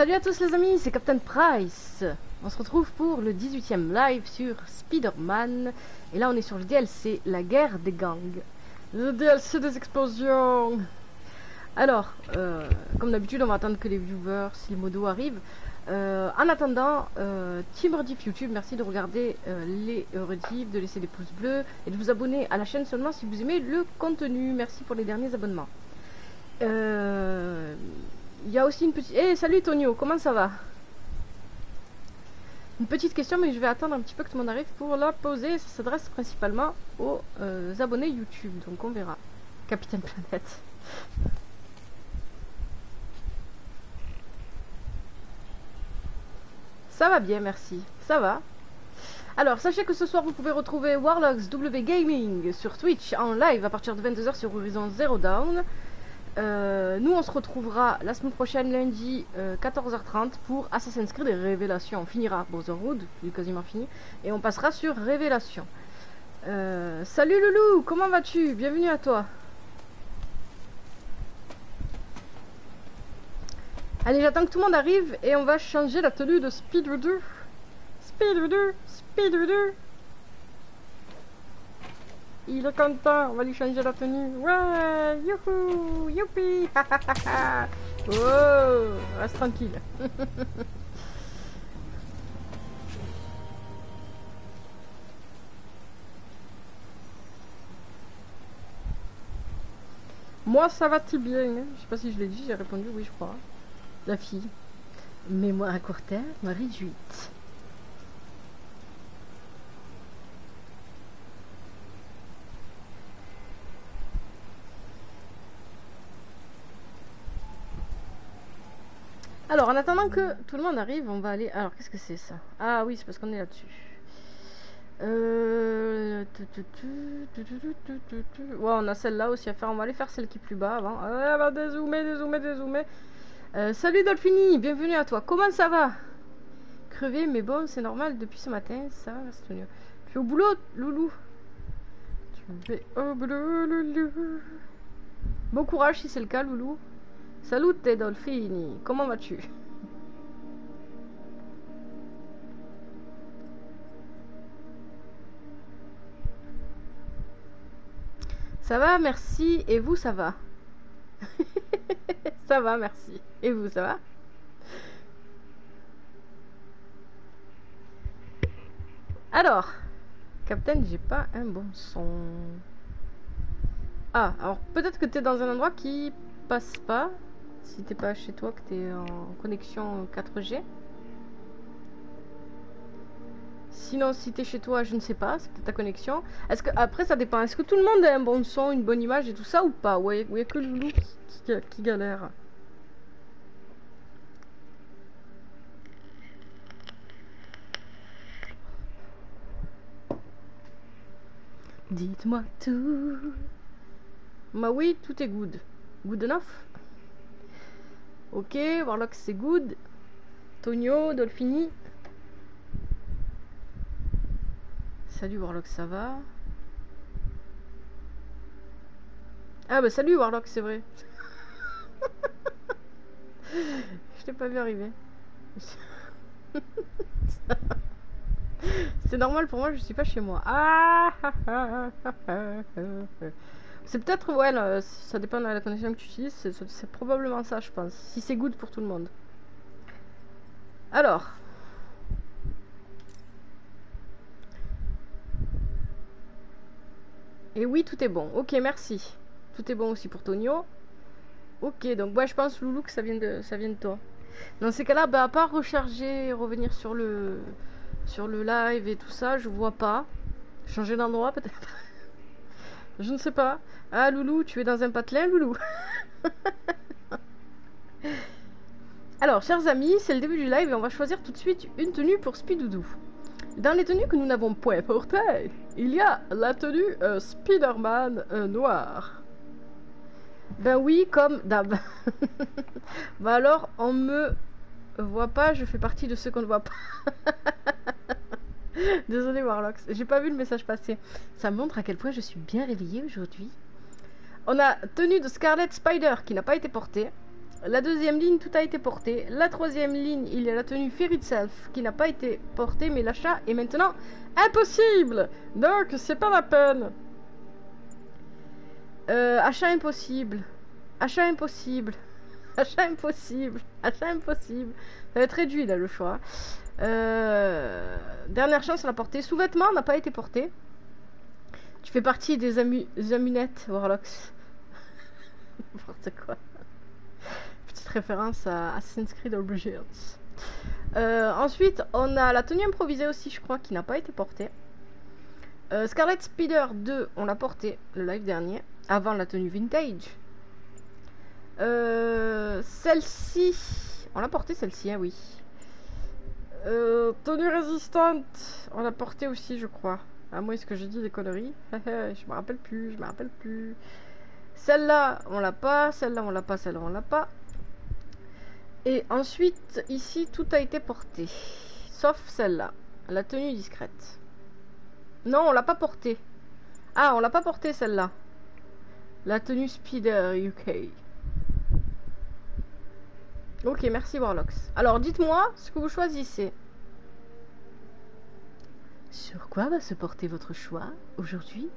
Salut à tous les amis, c'est Captain Price. On se retrouve pour le 18ème live sur Spider-Man. Et là on est sur le DLC, la guerre des gangs. Le DLC des explosions. Alors, euh, comme d'habitude, on va attendre que les viewers, si le modo arrive. Euh, en attendant, euh, Team Rediff YouTube, merci de regarder les rediffs, de laisser des pouces bleus et de vous abonner à la chaîne seulement si vous aimez le contenu. Merci pour les derniers abonnements. Il y a aussi une petite... Eh, salut Tonio, comment ça va? Une petite question, mais je vais attendre un petit peu que tout le monde arrive pour la poser. Ça s'adresse principalement aux euh, abonnés YouTube, donc on verra. Capitaine Planète. Ça va bien, merci. Ça va. Alors, sachez que ce soir, vous pouvez retrouver Warlocks W Gaming sur Twitch en live à partir de 22h sur Horizon Zero Dawn. Euh, nous, on se retrouvera la semaine prochaine, lundi, euh, 14h30 pour Assassin's Creed et Révélation. On finira Brotherhood, il est quasiment fini, et on passera sur Révélation. Euh, salut Loulou, comment vas-tu? Bienvenue à toi. Allez, j'attends que tout le monde arrive et on va changer la tenue de Speedrunner. Speedrunner, Speedrunner. Il est content, on va lui changer la tenue. Ouais, youhou, youpi, Oh, reste tranquille. Moi, ça va très bien? hein. Je sais pas si je l'ai dit, j'ai répondu oui, je crois. La fille. Moi, à court terme, réduite. Alors, en attendant que tout le monde arrive, on va aller... Alors, qu'est-ce que c'est ça? Ah oui, c'est parce qu'on est là-dessus. Euh... Ouais, on a celle-là aussi à faire. On va aller faire celle qui est plus bas avant. Ah, bah, dézoomer, dézoomer, dézoomer. Euh, salut Dolphini, bienvenue à toi. Comment ça va? Crevé, mais bon, c'est normal. Depuis ce matin, ça va, c'est mieux. Tu es au boulot, loulou Tu au boulot, loulou. Bon courage si c'est le cas, loulou. Salut, Dolphini. Comment vas-tu? Ça va, merci. Et vous, ça va? Ça va, merci. Et vous, ça va? Alors, Captain, j'ai pas un bon son. Ah, alors peut-être que t'es dans un endroit qui passe pas. Si t'es pas chez toi, que t'es en connexion 4G. Sinon, si t'es chez toi, je ne sais pas, c'est peut-être ta connexion. Est-ce que après ça dépend. Est-ce que tout le monde a un bon son, une bonne image et tout ça ou pas? Ouais, il a que Loulou qui, qui galère. Dites-moi tout. Bah oui, tout est good. Good enough. Ok, Warlock c'est good. Tonio, Dolphini. Salut Warlock, ça va? Ah bah salut Warlock, c'est vrai. Je t'ai pas vu arriver. c'est normal pour moi, je suis pas chez moi. Ah C'est peut-être, ouais, ça dépend de la connexion que tu utilises, c'est probablement ça, je pense. Si c'est good pour tout le monde. Alors. Et oui, tout est bon. Ok, merci. Tout est bon aussi pour Tonio. Ok, donc ouais, je pense, Loulou, que ça vient de, ça vient de toi. Dans ces cas-là, bah, à part recharger revenir sur le, sur le live et tout ça, je vois pas. Changer d'endroit, peut-être Je ne sais pas. Ah, Loulou, tu es dans un patelin, Loulou Alors, chers amis, c'est le début du live et on va choisir tout de suite une tenue pour Spidoudou. Dans les tenues que nous n'avons point portées, il y a la tenue euh, Spider-Man euh, noir. Ben oui, comme d'hab. bah alors, on me voit pas, je fais partie de ceux qu'on ne voit pas. Désolé Warlocks, j'ai pas vu le message passer. Ça montre à quel point je suis bien réveillée aujourd'hui. On a tenue de Scarlet Spider qui n'a pas été portée. La deuxième ligne, tout a été porté. La troisième ligne, il y a la tenue Fear Itself qui n'a pas été portée, mais l'achat est maintenant impossible. Donc, c'est pas la peine. Euh, achat impossible. Achat impossible. Achat impossible. Achat impossible. Ça va être réduit là le choix. Euh, dernière chance à la porter. Sous-vêtements n'a pas été porté. Tu fais partie des, amu amunettes, Warlocks. N'importe quoi. Petite référence à Assassin's Creed Origins. Euh, ensuite, on a la tenue improvisée aussi, je crois, qui n'a pas été portée. Euh, Scarlet Speeder 2, on l'a porté le live dernier, avant la tenue vintage. Celle-ci, on l'a portée celle-ci, hein, oui. Euh, tenue résistante, on l'a portée aussi, je crois. À moins est-ce que j'ai dit des conneries Je me rappelle plus, je me rappelle plus. Celle-là, on l'a pas. Celle-là, on l'a pas. Celle-là, on l'a pas. Et ensuite, ici, tout a été porté. Sauf celle-là. La tenue discrète. Non, on l'a pas portée. Ah, on l'a pas portée, celle-là. La tenue Speeder UK. Ok, merci Warlocks. Alors, dites-moi ce que vous choisissez. Sur quoi va se porter votre choix aujourd'hui?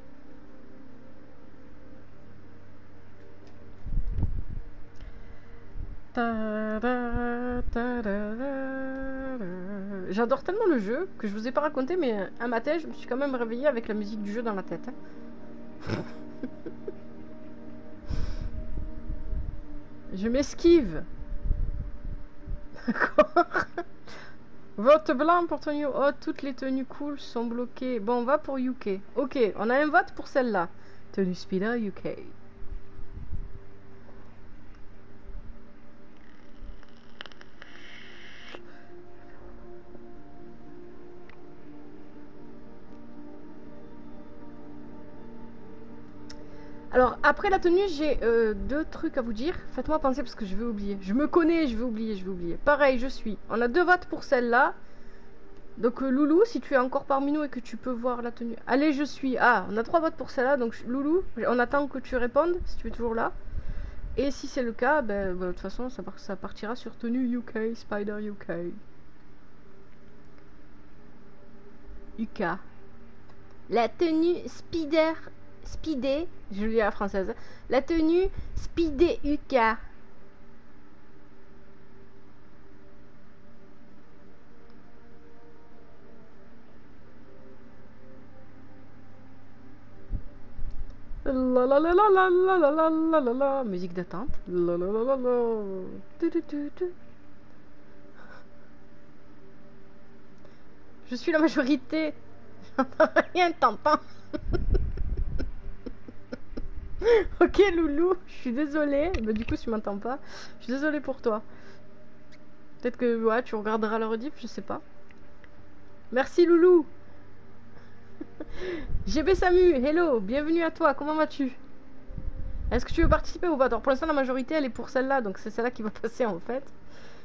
J'adore tellement le jeu que je vous ai pas raconté, mais un matin, je me suis quand même réveillée avec la musique du jeu dans la tête. hein. je m'esquive. Vote blanc pour tenue. Oh, toutes les tenues cool sont bloquées. Bon, on va pour UK. Ok, on a un vote pour celle-là. Tenue Speeder UK. Alors, après la tenue, j'ai euh, deux trucs à vous dire. Faites-moi penser parce que je vais oublier. Je me connais, je vais oublier, je vais oublier. Pareil, je suis. On a deux votes pour celle-là. Donc, euh, Loulou, si tu es encore parmi nous et que tu peux voir la tenue. Allez, je suis. Ah, on a trois votes pour celle-là. Donc, Loulou, on attend que tu répondes si tu es toujours là. Et si c'est le cas, ben, ben, de toute façon, ça, ça partira sur tenue UK, Spider UK. UK. La tenue Spider Speedé, je à la française. La tenue Speedé UK. La la la la la musique d'attente. La. Je suis la majorité. Rien, t'entends Ok Loulou, je suis désolée. Bah, du coup, tu m'entends pas, je suis désolée pour toi. Peut-être que ouais, tu regarderas le rediff, je sais pas. Merci Loulou. GB Samu, hello, bienvenue à toi, comment vas-tu? Est-ce que tu veux participer ou pas? Alors pour l'instant la majorité elle est pour celle-là, donc c'est celle-là qui va passer en fait.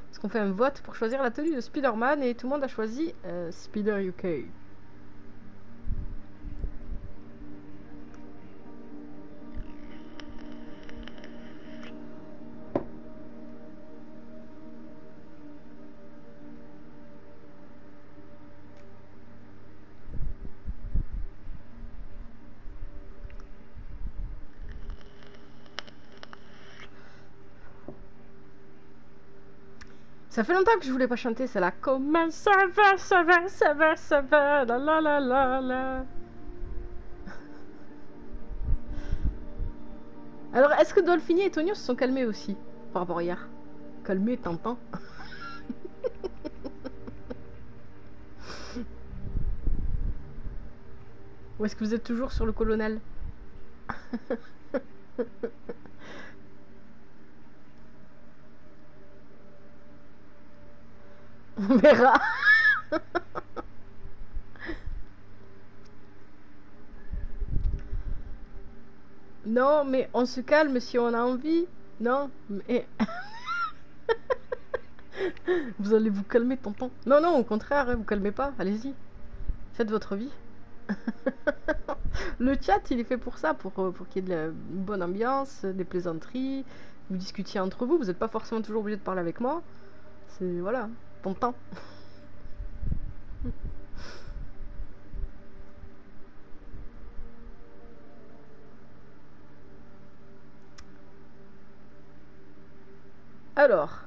Parce qu'on fait un vote pour choisir la tenue de Spider-Man et tout le monde a choisi euh, Spider UK. Ça fait longtemps que je voulais pas chanter, c'est là. Comment ça va, ça va, ça va, ça va, la la la la la. Alors, est-ce que Dolphini et Tonio se sont calmés aussi par rapport à hier? Calmés, t'entends Ou est-ce que vous êtes toujours sur le colonel? On verra. non, mais on se calme si on a envie. Non, mais... vous allez vous calmer, tonton. Non, non, au contraire, vous calmez pas. Allez-y. Faites votre vie. Le chat, il est fait pour ça, pour, euh, pour qu'il y ait de la bonne ambiance, des plaisanteries, Vous discutiez entre vous, vous n'êtes pas forcément toujours obligé de parler avec moi. C'est voilà, ton temps. Alors.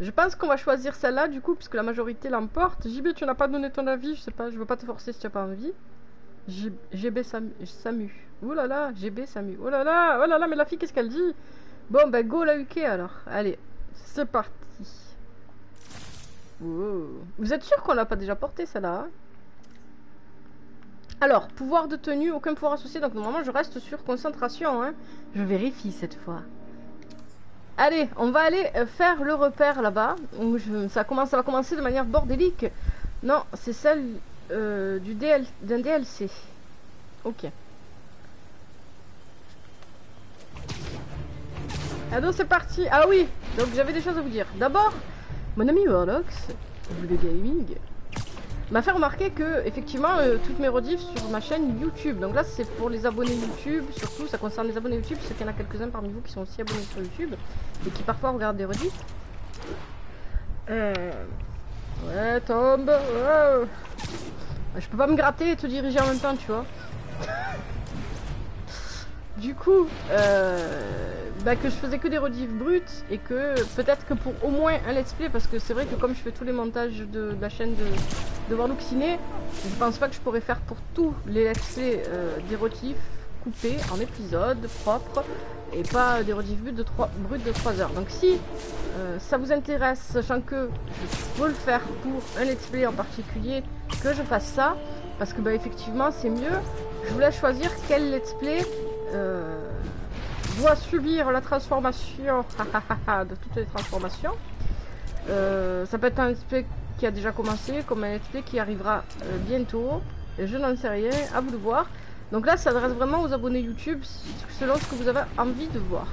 Je pense qu'on va choisir celle-là du coup, puisque la majorité l'emporte. JB, tu n'as pas donné ton avis, je sais pas, je veux pas te forcer si tu n'as pas envie. J- GB Sam- Samu. Oh là là, GB Samu. Oh là là, oh là là, mais la fille, qu'est-ce qu'elle dit? Bon, bah go la UK alors. Allez, c'est parti. Vous êtes sûr qu'on l'a pas déjà porté celle-là hein? Alors, pouvoir de tenue, aucun pouvoir associé, donc normalement je reste sur concentration. Hein. Je vérifie cette fois. Allez, on va aller euh, faire le repère là-bas. Ça, va commencer de manière bordélique. Non, c'est celle euh, d'un DLC. Ok. Allô, c'est parti. Ah oui, donc j'avais des choses à vous dire. D'abord, mon ami Warlocks, de Gaming, m'a fait remarquer que effectivement euh, toutes mes rediffs sur ma chaîne YouTube. Donc là, c'est pour les abonnés YouTube, surtout ça concerne les abonnés YouTube, c'est qu'il y en a quelques-uns parmi vous qui sont aussi abonnés sur YouTube et qui parfois regardent des rediffs. Euh... Ouais, tombe. Je peux pas me gratter et te diriger en même temps, tu vois. Du coup, euh, bah, que je faisais que des rediffs brutes et que peut-être que pour au moins un let's play, parce que c'est vrai que comme je fais tous les montages de, la chaîne de, de Warlock Ciné, je pense pas que je pourrais faire pour tous les let's play euh, des rediffs coupés en épisodes propres et pas des rediffs bruts de 3, bruts de 3 heures. Donc si euh, ça vous intéresse, sachant que je peux le faire pour un let's play en particulier, que je fasse ça, parce que bah effectivement c'est mieux. Je vous laisse choisir quel let's play euh, doit subir la transformation de toutes les transformations. Euh, ça peut être un play qui a déjà commencé, comme un play qui arrivera euh, bientôt. Je n'en sais rien, à vous de voir. Donc là, ça s'adresse vraiment aux abonnés YouTube, selon ce que vous avez envie de voir.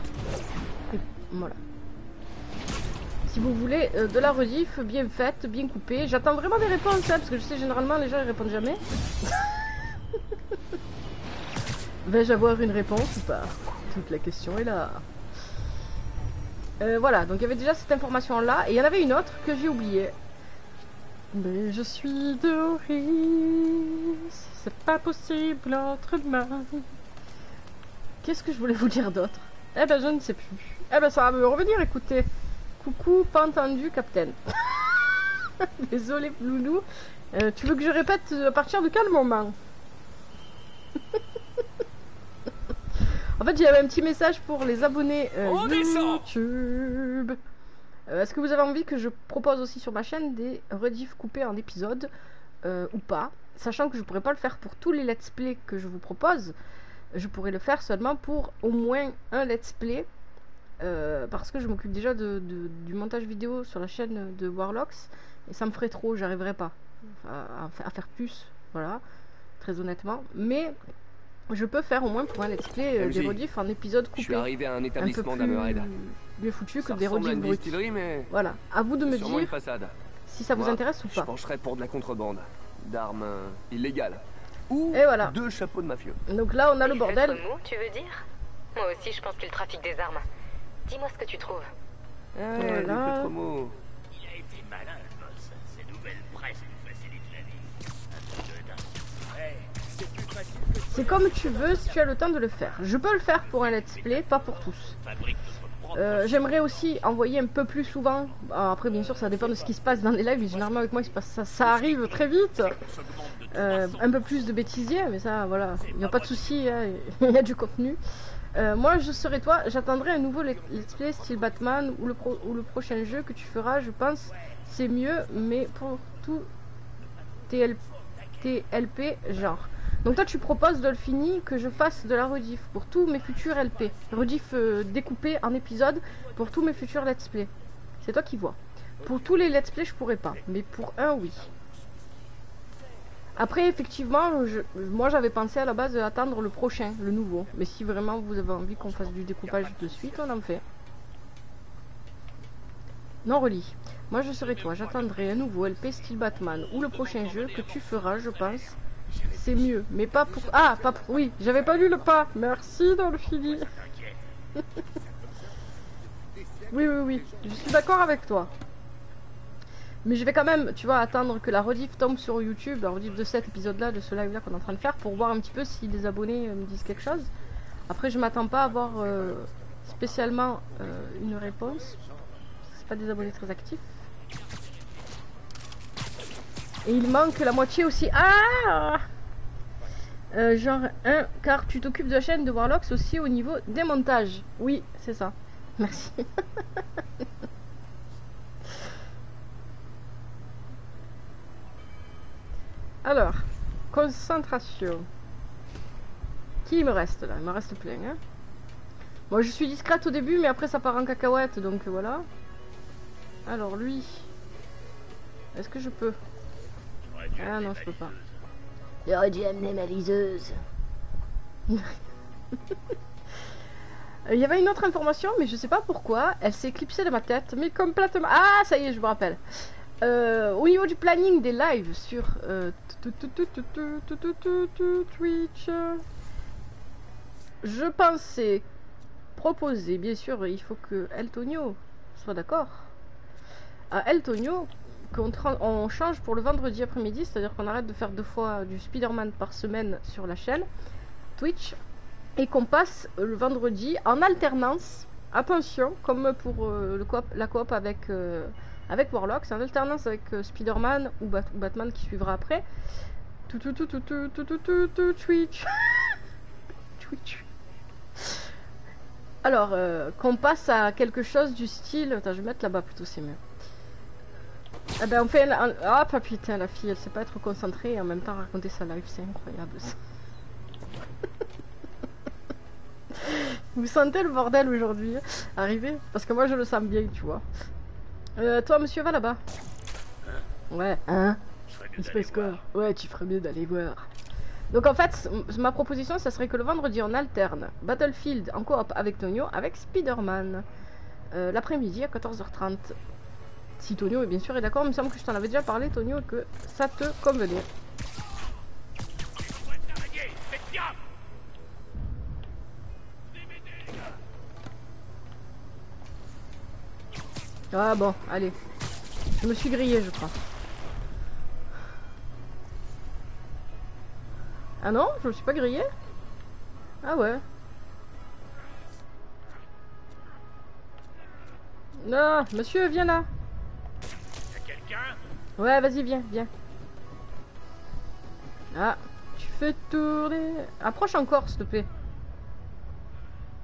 Voilà. Si vous voulez euh, de la rediff bien faite, bien coupée, j'attends vraiment des réponses, hein, parce que je sais généralement les gens ils répondent jamais. Vais-je avoir une réponse ou pas Toute la question est là. Euh, voilà, donc il y avait déjà cette information là, et il y en avait une autre que j'ai oubliée. Mais je suis Doris, c'est pas possible demain. Qu'est-ce que je voulais vous dire d'autre? Eh ben je ne sais plus. Eh ben ça va me revenir, écoutez. Coucou, pas entendu, Captain. Désolé, Loulou. Euh, tu veux que je répète à partir de quel moment? En fait, j'avais un petit message pour les abonnés euh, descend YouTube. Euh, Est-ce que vous avez envie que je propose aussi sur ma chaîne des rediffs coupés en épisodes euh, ou pas? Sachant que je pourrais pas le faire pour tous les let's play que je vous propose, je pourrais le faire seulement pour au moins un let's play parce que je m'occupe déjà de, de- du montage vidéo sur la chaîne de Warlocks et ça me ferait trop, j'arriverais pas à, à fa- à faire plus, voilà, très honnêtement. Mais je peux faire au moins pour un let's play euh, des rediffs en épisodes Je suis arrivé à un un peu établissement plus bien foutu que des rediffs bruts. distillerie, mais Voilà, à vous de me dire façade. si ça vous intéresse ou Je pas. pencherais pour de la contrebande, d'armes euh, illégales. Ou Et voilà. deux chapeaux de mafieux. Donc là, on a le bordel. tu veux dire? Moi aussi, je pense qu'il trafique des armes. Dis-moi ce que tu trouves. Eh, Voilà. C'est comme tu veux si tu as le temps de le faire. Je peux le faire pour un let's play, pas pour tous. Euh, J'aimerais aussi envoyer un peu plus souvent. Alors après, bien sûr, ça dépend de ce qui se passe dans les lives. Généralement, avec moi, ça, ça arrive très vite. Euh, un peu plus de bêtisier, mais ça, voilà, il n'y a pas de souci, hein, il y a du contenu. Euh, moi, je serai toi, j'attendrai un nouveau let- let's play style Batman ou le, pro- ou le prochain jeu que tu feras, je pense, c'est mieux, mais pour tout TL, TLP genre. Donc toi, tu proposes, Dolphini, que je fasse de la rediff pour tous mes futurs LP. Rediff euh, découpé en épisodes pour tous mes futurs let's play. C'est toi qui vois. Pour tous les let's play, je pourrais pas, mais pour un, oui. Après, effectivement, je- moi j'avais pensé à la base d'attendre le prochain, le nouveau. Mais si vraiment vous avez envie qu'on fasse du découpage de suite, on en fait. Non, relis. Moi je serai toi, j'attendrai un nouveau LP style Batman ou le prochain jeu que tu feras, je pense. C'est mieux. Mais pas pour... Ah, pas pour... Oui, j'avais pas lu le pas. Merci dans le fili. Oui, oui, oui. Je suis d'accord avec toi. Mais je vais quand même, tu vois, attendre que la rediff tombe sur YouTube, la rediff de cet épisode-là, de ce live-là qu'on est en train de faire, pour voir un petit peu si les abonnés euh, me disent quelque chose. Après, je m'attends pas à avoir euh, spécialement euh, une réponse. C'est pas des abonnés très actifs. Et il manque la moitié aussi. Ah Euh, Genre 1, car tu t'occupes de la chaîne de Warlocks aussi au niveau des montages. Oui, c'est ça. Merci. Alors, concentration. Qui me reste là? Il me reste plein. Hein Moi je suis discrète au début, mais après ça part en cacahuète, donc voilà. Alors lui. Est-ce que je peux? Ah non, je peux pas. J'aurais dû amener ma liseuse. Il y avait une autre information, mais je sais pas pourquoi. Elle s'est éclipsée de ma tête, mais complètement. Ah, ça y est, je me rappelle. Au niveau du planning des lives sur Twitch, je pensais proposer, bien sûr, il faut que Eltonio soit d'accord. À Eltonio qu'on change pour le vendredi après-midi, c'est-à-dire qu'on arrête de faire deux fois euh, du Spider-Man par semaine sur la chaîne Twitch et qu'on passe euh, le vendredi en alternance. Attention, comme pour euh, la coop avec, Warlock, c'est en alternance avec euh, Spider-Man ou, ou, Batman qui suivra après. Tout, tout, tout, tout, tout, tout, tout, tout, Twitch. Twitch. Alors, qu'on passe à quelque chose du style. Attends, je vais mettre là-bas plutôt, c'est mieux. Ah ben on fait un... un- Ah putain la fille elle sait pas être concentrée et en même temps raconter sa live c'est incroyable ça. Vous sentez le bordel aujourd'hui arriver Parce que moi je le sens bien tu vois. Euh, toi monsieur va là-bas. Ouais hein ferais mieux il se passe quoi. Ouais, tu ferais mieux d'aller voir. Donc en fait, ma proposition, ça serait que le vendredi, on alterne Battlefield en coop avec Tonio, avec Spider-Man. Euh, L'après-midi à 14h30. Si Tonio est bien sûr est d'accord, il me semble que je t'en avais déjà parlé, Tonio, que ça te convenait. Ah bon, allez. Je me suis grillé, je crois. Ah non, je me suis pas grillé? Ah ouais. Non, monsieur, viens là. Ouais, vas-y, viens, viens. Ah, tu fais tourner. Approche encore, s'il te plaît.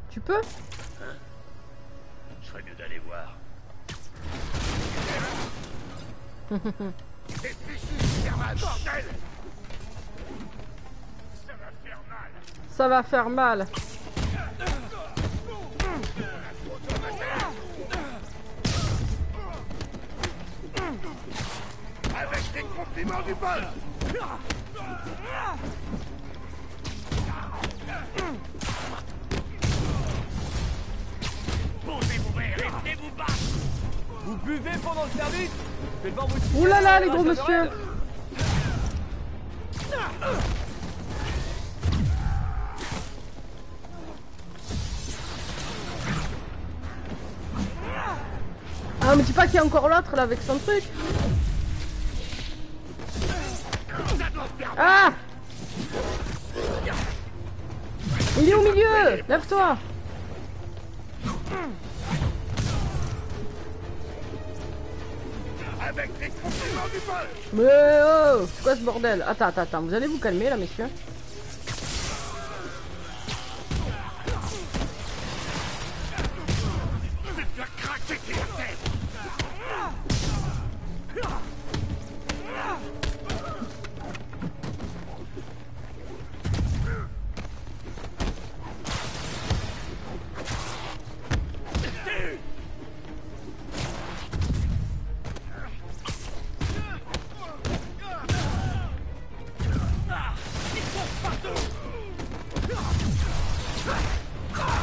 Tu peux? Je ferais mieux d'aller voir. Ça va faire mal Ça va faire mal. Des compliments du boss Posez vos verres et venez vous battre Vous buvez pendant le service Je vais vous Ouh là là, les gros monsieur. Ah, me dis pas qu'il y a encore l'autre là avec son truc. Ah Il est au milieu Lève-toi Mais oh C'est quoi ce bordel Attends, attends, attends, vous allez vous calmer là, messieurs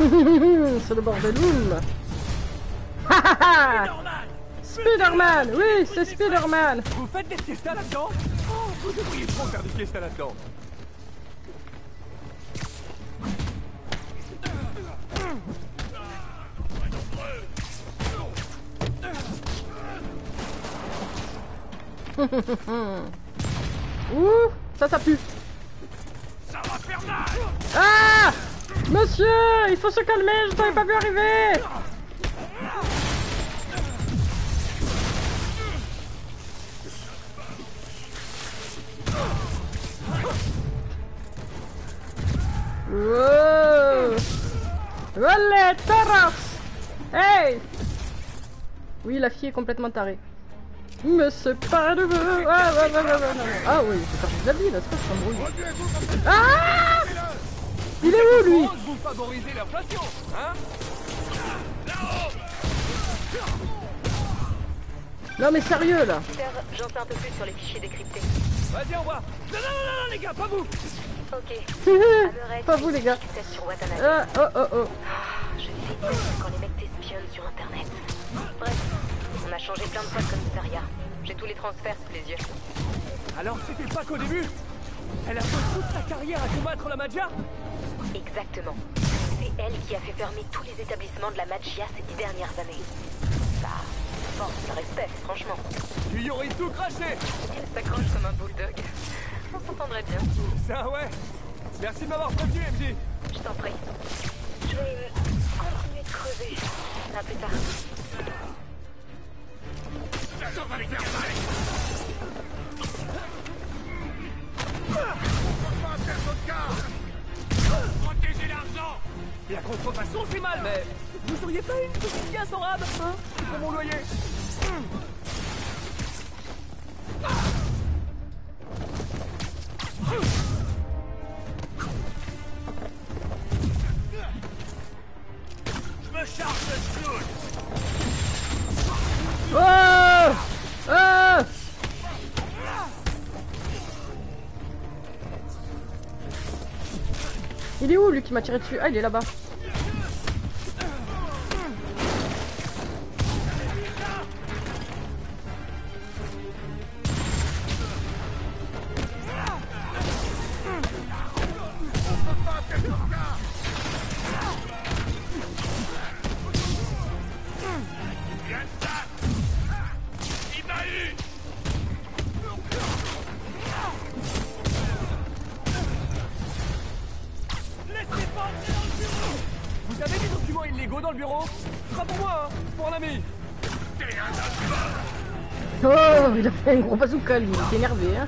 C'est le bordeloum. Spider-Man Oui, c'est Spider-Man Vous faites des fiestas là-dedans Oh, vous devriez trop faire des fiestas là-dedans. Ouh Ça, ça pue Ça va faire mal Ah Monsieur Il faut se calmer, je t'avais pas vu arriver Wow Allez, Taras Hey Oui, la fille est complètement tarée. Mais c'est pas de Ah. Ah oui, c'est pas de la vie, là, c'est pas ça. Ah Il est où, lui vous favorisez l'inflation, hein Non, mais sérieux, là j'en sais un peu plus sur les fichiers décryptés. Vas-y, on voit. Non, non, non, non, non, les gars, pas vous Ok. Pas vous, les gars. Ah, oh, oh, oh. Je déteste quand les mecs t'espionnent sur internet. Bref, on a changé plein de fois de commissariat. J'ai tous les transferts sous les yeux. Alors, c'était pas qu'au début Elle a fait toute sa carrière à combattre la magia Exactement. C'est elle qui a fait fermer tous les établissements de la magia ces dix dernières années. Ça force le respect, franchement. Tu y aurais tout craché Elle s'accroche comme un bulldog. On s'entendrait bien. Ça, ouais Merci de m'avoir prévenu, MJ Je t'en prie. Je vais euh, continuer de creuser. À plus tard. Ça va faire Protégez l'argent. La contrefaçon, c'est mal, mais... Vous auriez pas une petite pièce en rab, hein? Pour mon loyer. Je qui m'a tiré dessus Ah il est là-bas. Oh il a fait un gros bazooka lui, il est énervé hein.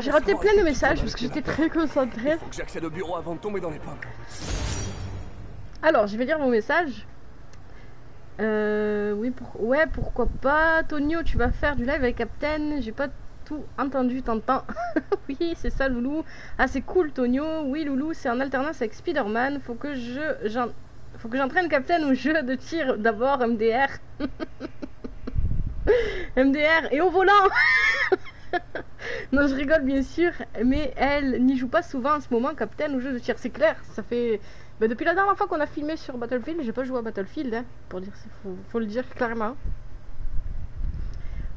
Alors, j'ai raté plein de messages parce que j'étais très concentrée. Faut que j'accède au bureau avant de tomber dans les pommes. Alors, je vais lire vos messages. Euh, oui, pour... ouais, pourquoi pas. Tonio, tu vas faire du live avec Captain. J'ai pas tout entendu, t'entends Oui, c'est ça, Loulou. Ah, c'est cool, Tonio. Oui, Loulou, c'est en alternance avec Spider-Man. Faut que je. Faut que j'entraîne Captain au jeu de tir d'abord, MDR. MDR et au volant Non, je rigole bien sûr, mais elle n'y joue pas souvent en ce moment, Captain, au jeu de tir. C'est clair, ça fait. Bah, depuis la dernière fois qu'on a filmé sur Battlefield, j'ai pas joué à Battlefield, hein, pour faut, le dire clairement.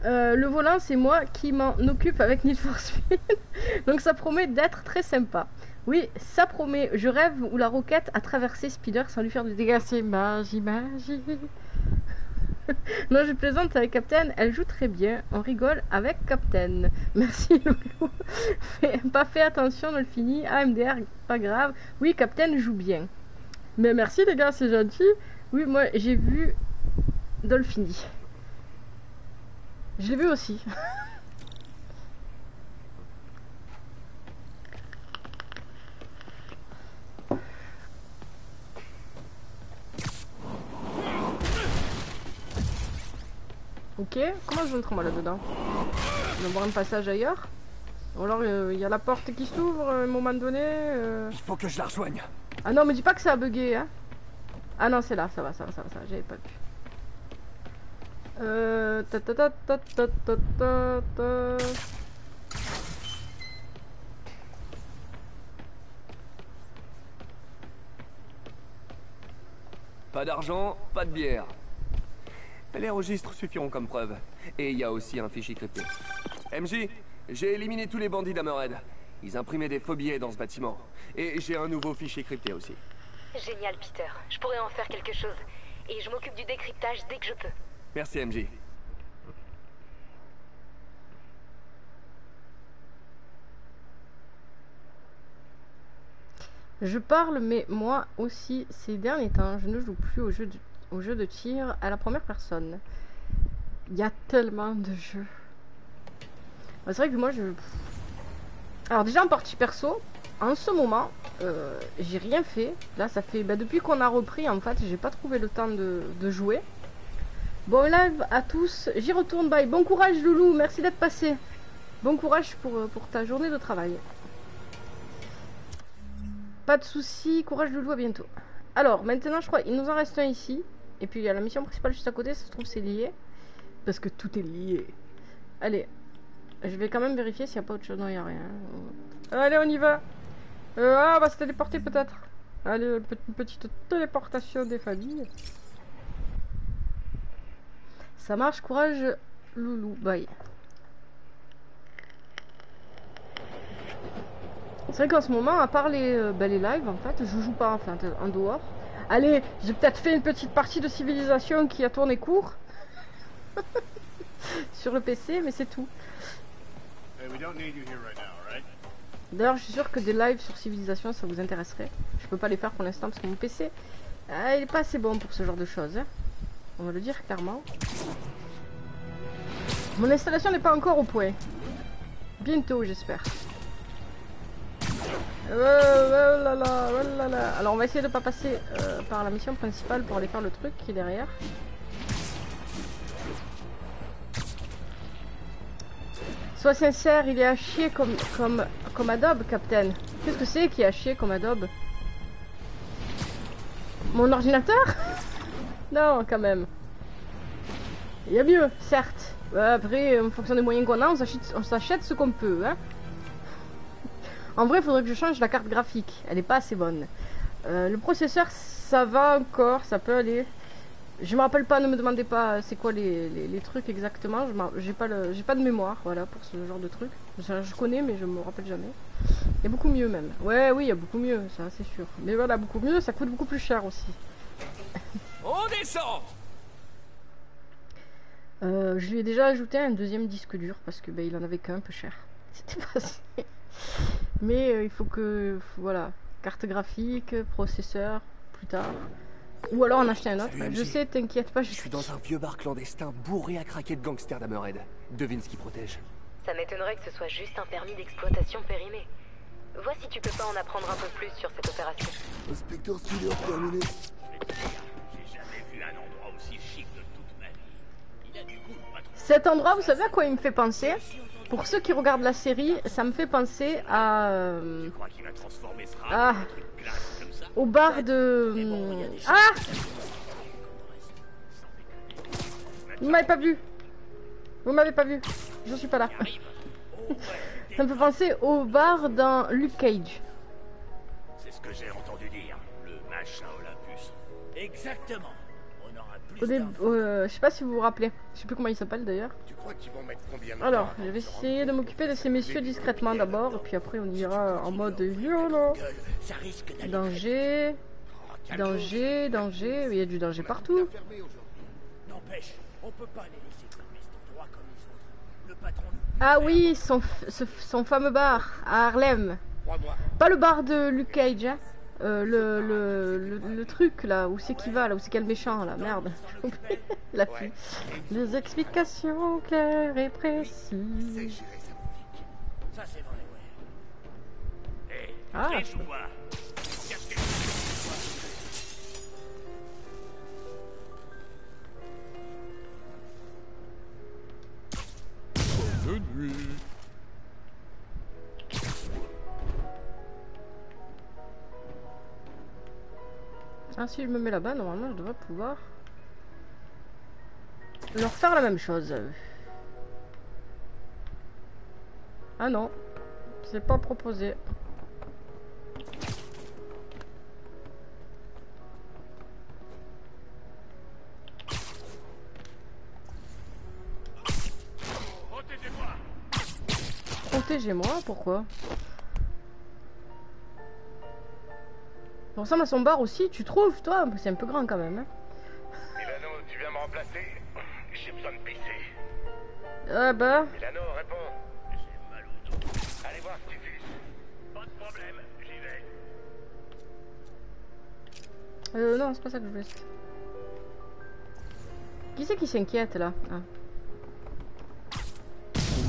Euh, le volant, c'est moi qui m'en occupe avec Need for Speed, donc ça promet d'être très sympa. Oui, ça promet. Je rêve où la roquette a traversé Spider sans lui faire de dégâts. C'est magie, magie. non, je plaisante avec Captain. Elle joue très bien. On rigole avec Captain. Merci, Loulou. Pas fait attention, on le finit. AMDR, pas grave. Oui, Captain joue bien. Mais merci, les gars, c'est gentil. Oui, moi, j'ai vu Dolphiny. Je l'ai vu aussi. Ok, comment je rentre moi là-dedans On va voir un passage ailleurs Ou alors euh, il y a la porte qui s'ouvre à un moment donné euh. Il faut que je la rejoigne. Ah non, me dis pas que ça a bugué, hein Ah non, c'est là, ça va, ça va, ça va, ça va, j'avais pas vu. Euh... Ta ta ta ta ta ta ta ta. Pas d'argent, pas de bière. Les registres suffiront comme preuve. Et il y a aussi un fichier crypté. MJ, j'ai éliminé tous les bandits d'Hammerhead. Ils imprimaient des faux billets dans ce bâtiment. Et j'ai un nouveau fichier crypté aussi. Génial, Peter. Je pourrais en faire quelque chose. Et je m'occupe du décryptage dès que je peux. Merci MJ. Je parle, mais moi aussi, ces derniers temps, je ne joue plus au jeu de, au jeu de tir à la première personne. Il y a tellement de jeux. Bah, c'est vrai que moi, je... Alors déjà, en partie perso, en ce moment, euh, j'ai rien fait. Là, ça fait... bah, depuis qu'on a repris, en fait, j'ai pas trouvé le temps de, jouer. Bon live à tous. J'y retourne, bye. Bon courage, Loulou. Merci d'être passé. Bon courage pour, euh, pour ta journée de travail. Pas de soucis, courage Loulou, à bientôt. Alors, maintenant, je crois, il nous en reste un ici. Et puis, il y a la mission principale juste à côté, ça se trouve, c'est lié. Parce que tout est lié. Allez, je vais quand même vérifier s'il n'y a pas autre chose. Non, il n'y a rien. Allez, on y va. Euh, ah, on va se téléporter peut-être. Allez, une petite- téléportation des familles. Ça marche, courage, Loulou. Bye. C'est vrai qu'en ce moment, à part les, euh, bah, les lives, en fait, je joue pas enfin, en dehors. Allez, j'ai peut-être fait une petite partie de civilisation qui a tourné court sur le PC, mais c'est tout. Hey, right? D'ailleurs, je suis sûr que des lives sur civilisation, ça vous intéresserait. Je peux pas les faire pour l'instant parce que mon PC, ah, il est pas assez bon pour ce genre de choses. hein. On va le dire clairement. Mon installation n'est pas encore au point. Bientôt, j'espère. Oh, oh là là, oh là. Alors, on va essayer de pas passer euh, par la mission principale pour aller faire le truc qui est derrière. Sois sincère, il est à chier comme, comme, Adobe, Captain. Qu'est-ce que c'est qui est à chier comme Adobe? Mon ordinateur? Non, quand même. Il y a mieux, certes. Ouais, après, en fonction des moyens qu'on a, on s'achète ce qu'on peut. Hein en vrai, il faudrait que je change la carte graphique. Elle est pas assez bonne. Euh, le processeur, ça va encore, ça peut aller. Je me rappelle pas, ne me demandez pas euh, c'est quoi les, les- les trucs exactement. J'ai pas, le- pas de mémoire, voilà, pour ce genre de truc. Je, je connais, mais je me rappelle jamais. Il y a beaucoup mieux même. Ouais, oui, il y a beaucoup mieux, ça c'est sûr. Mais voilà, beaucoup mieux, ça coûte beaucoup plus cher aussi. On descend Euh, je lui ai déjà ajouté un deuxième disque dur parce que ben, il en avait qu'un peu cher. C'était pas assez. Mais euh, il faut que voilà, carte graphique, processeur, plus tard. Ou alors en acheter un autre. Salut, je sais, t'inquiète pas, je Je suis dans un vieux bar clandestin bourré à craquer de gangsters d'Hammerhead. Devine ce qui protège. Ça m'étonnerait que ce soit juste un permis d'exploitation périmé. Vois si tu peux pas en apprendre un peu plus sur cette opération. Inspecteur Spiller, terminé. J'ai jamais vu un endroit aussi chic de toute ma vie. Il a du goût. Cet endroit, vous savez à quoi il me fait penser? Pour ceux qui regardent la série, ça me fait penser à Ah. au bar de ah Vous m'avez pas vu Vous m'avez pas vu Je suis pas là. Ça me fait penser au bar dans Luke Cage. c'est ce que j'ai entendu dire. Le machin Olympus. Exactement. Au début, euh, je sais pas si vous vous rappelez. Je sais plus comment il s'appelle d'ailleurs. Alors, je vais essayer de m'occuper de ces messieurs discrètement d'abord, et puis après on ira en mode violent. Danger, danger, danger. Il y a du danger partout. Ah oui, son, ce- son fameux bar à Harlem. Pas le bar de Luke Cage, hein. Euh, le, le, le, truc là, où c'est qui va, là, où c'est quel méchant là, merde. La fille. Des explications claires et précises. Ça, Ah, si je me mets là-bas, normalement je devrais pouvoir leur faire la même chose. Ah non, c'est pas proposé. Protégez-moi Protégez-moi, pourquoi? Il ressemble à son bar aussi, tu trouves, toi C'est un peu grand quand même. Hein Milano, tu viens me remplacer? J'ai besoin de pisser. ah bah, Milano, réponds. J'ai mal au dos. Allez voir Stifus. Pas de problème, j'y vais. euh, non, c'est pas ça que je voulais. Qui c'est qui s'inquiète là? Ah.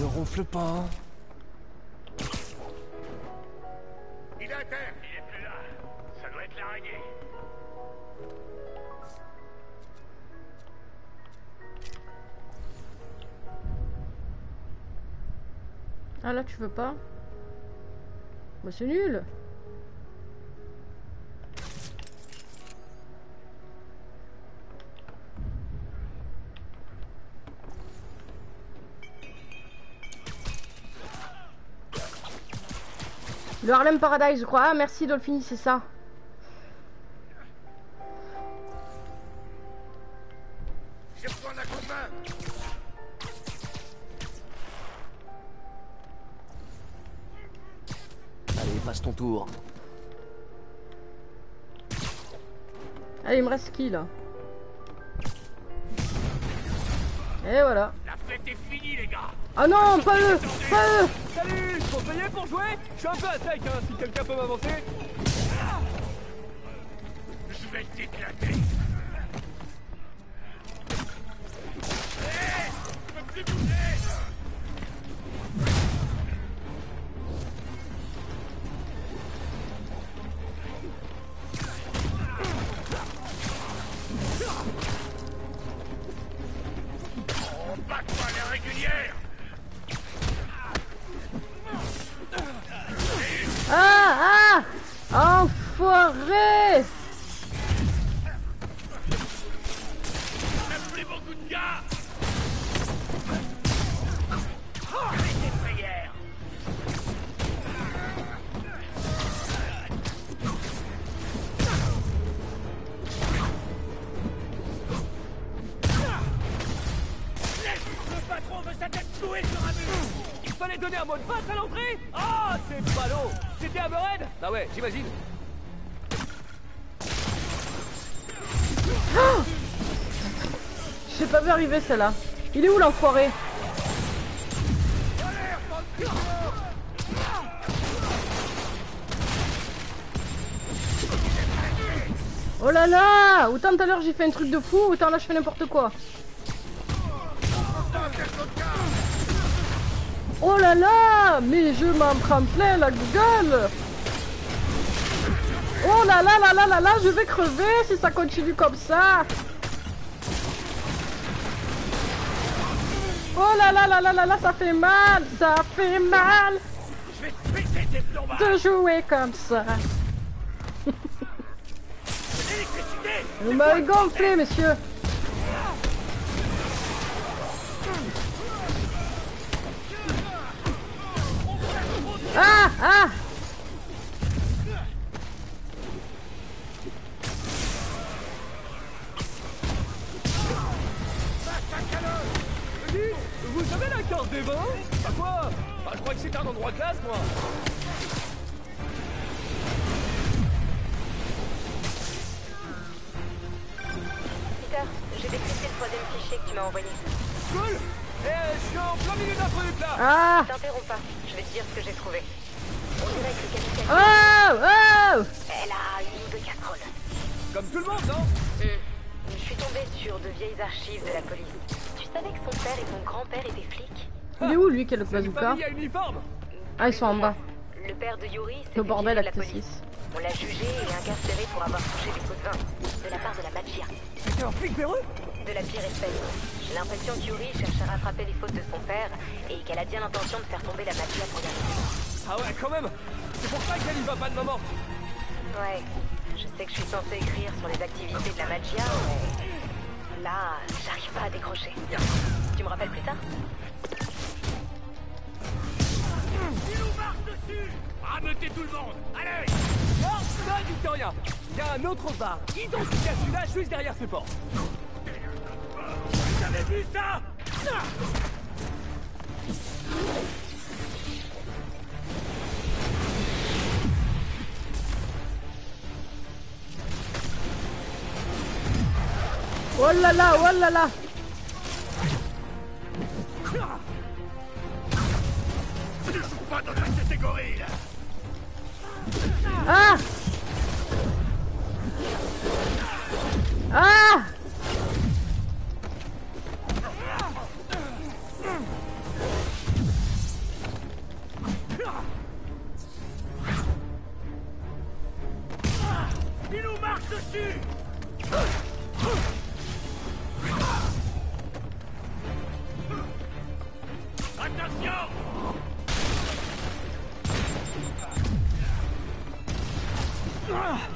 Ne ronfle pas. Il est à terre. Ah là, tu veux pas Bah c'est nul Le Harlem Paradise, je crois. Ah, merci Dolphini, c'est ça. Passe ton tour. Allez, il me reste qui là Et voilà. La fête est finie, les gars. Ah non, pas eux Pas eux Salut, faut payer pour jouer Je suis un peu à sec, hein, si quelqu'un peut m'avancer. Je vais t'éclater. Celle-là. Il est où l'enfoiré? Oh là là! Autant tout à l'heure j'ai fait un truc de fou, autant là je fais n'importe quoi. Oh là là! Mais je m'en prends plein la gueule! Oh là là là là là là, je vais crever si ça continue comme ça Oh là là là là là là, ça fait mal Ça fait mal. Je vais te péter tes de jouer comme ça. Vous m'avez gonflé, messieurs bazooka Ah, ils sont en bas. Le père de Yuri, Le c'était bordel viré de la acte police. 6. On l'a jugé et incarcéré pour avoir touché des pots de vin. De la part de la Magia. C'est un flic véreux De la pire espèce. J'ai l'impression que Yuri cherche à rattraper les fautes de son père et qu'elle a bien l'intention de faire tomber la Magia pour. Ah ouais, quand même C'est pour ça qu'elle y va pas de ma morte Ouais, je sais que je suis censée écrire sur les activités de la Magia, mais... Là, j'arrive pas à décrocher. Tu me rappelles plus tard? Dessus. Rameutez tout le monde. Allez. Non, non, Victoria. Il y a un autre bar, identique à celui-là, juste derrière ces portes. Vous avez vu ça? Oh là là, oh là là pas dans la catégorie, là. Ah Ah Il nous marche dessus. Attention Allez,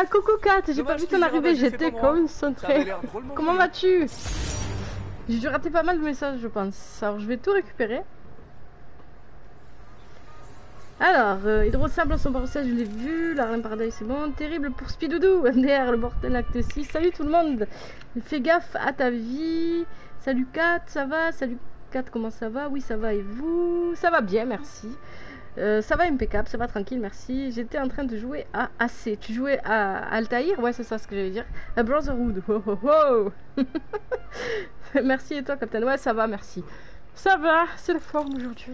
Ah, coucou Kat, j'ai pas vu ton arrivée, j'étais drôlement Comment joli. vas-tu? J'ai dû rater pas mal de messages, je pense. Alors, je vais tout récupérer. Alors, euh, Hydrosable en son passage, je l'ai vu. L'Arlem Paradise, c'est bon. Terrible pour Spidoudou. MDR, le Mortel Acte 6. Salut tout le monde. Fais gaffe à ta vie. Salut Kat, ça va? Salut Kat, comment ça va? Oui, ça va et vous? Ça va bien, merci. Euh, ça va impeccable, ça va tranquille, merci. J'étais en train de jouer à AC. Tu jouais à Altaïr? Ouais, c'est ça ce que j'allais dire. À Brotherhood. Oh, oh, oh. merci et toi, Captain? Ouais, ça va, merci. Ça va, c'est la forme aujourd'hui.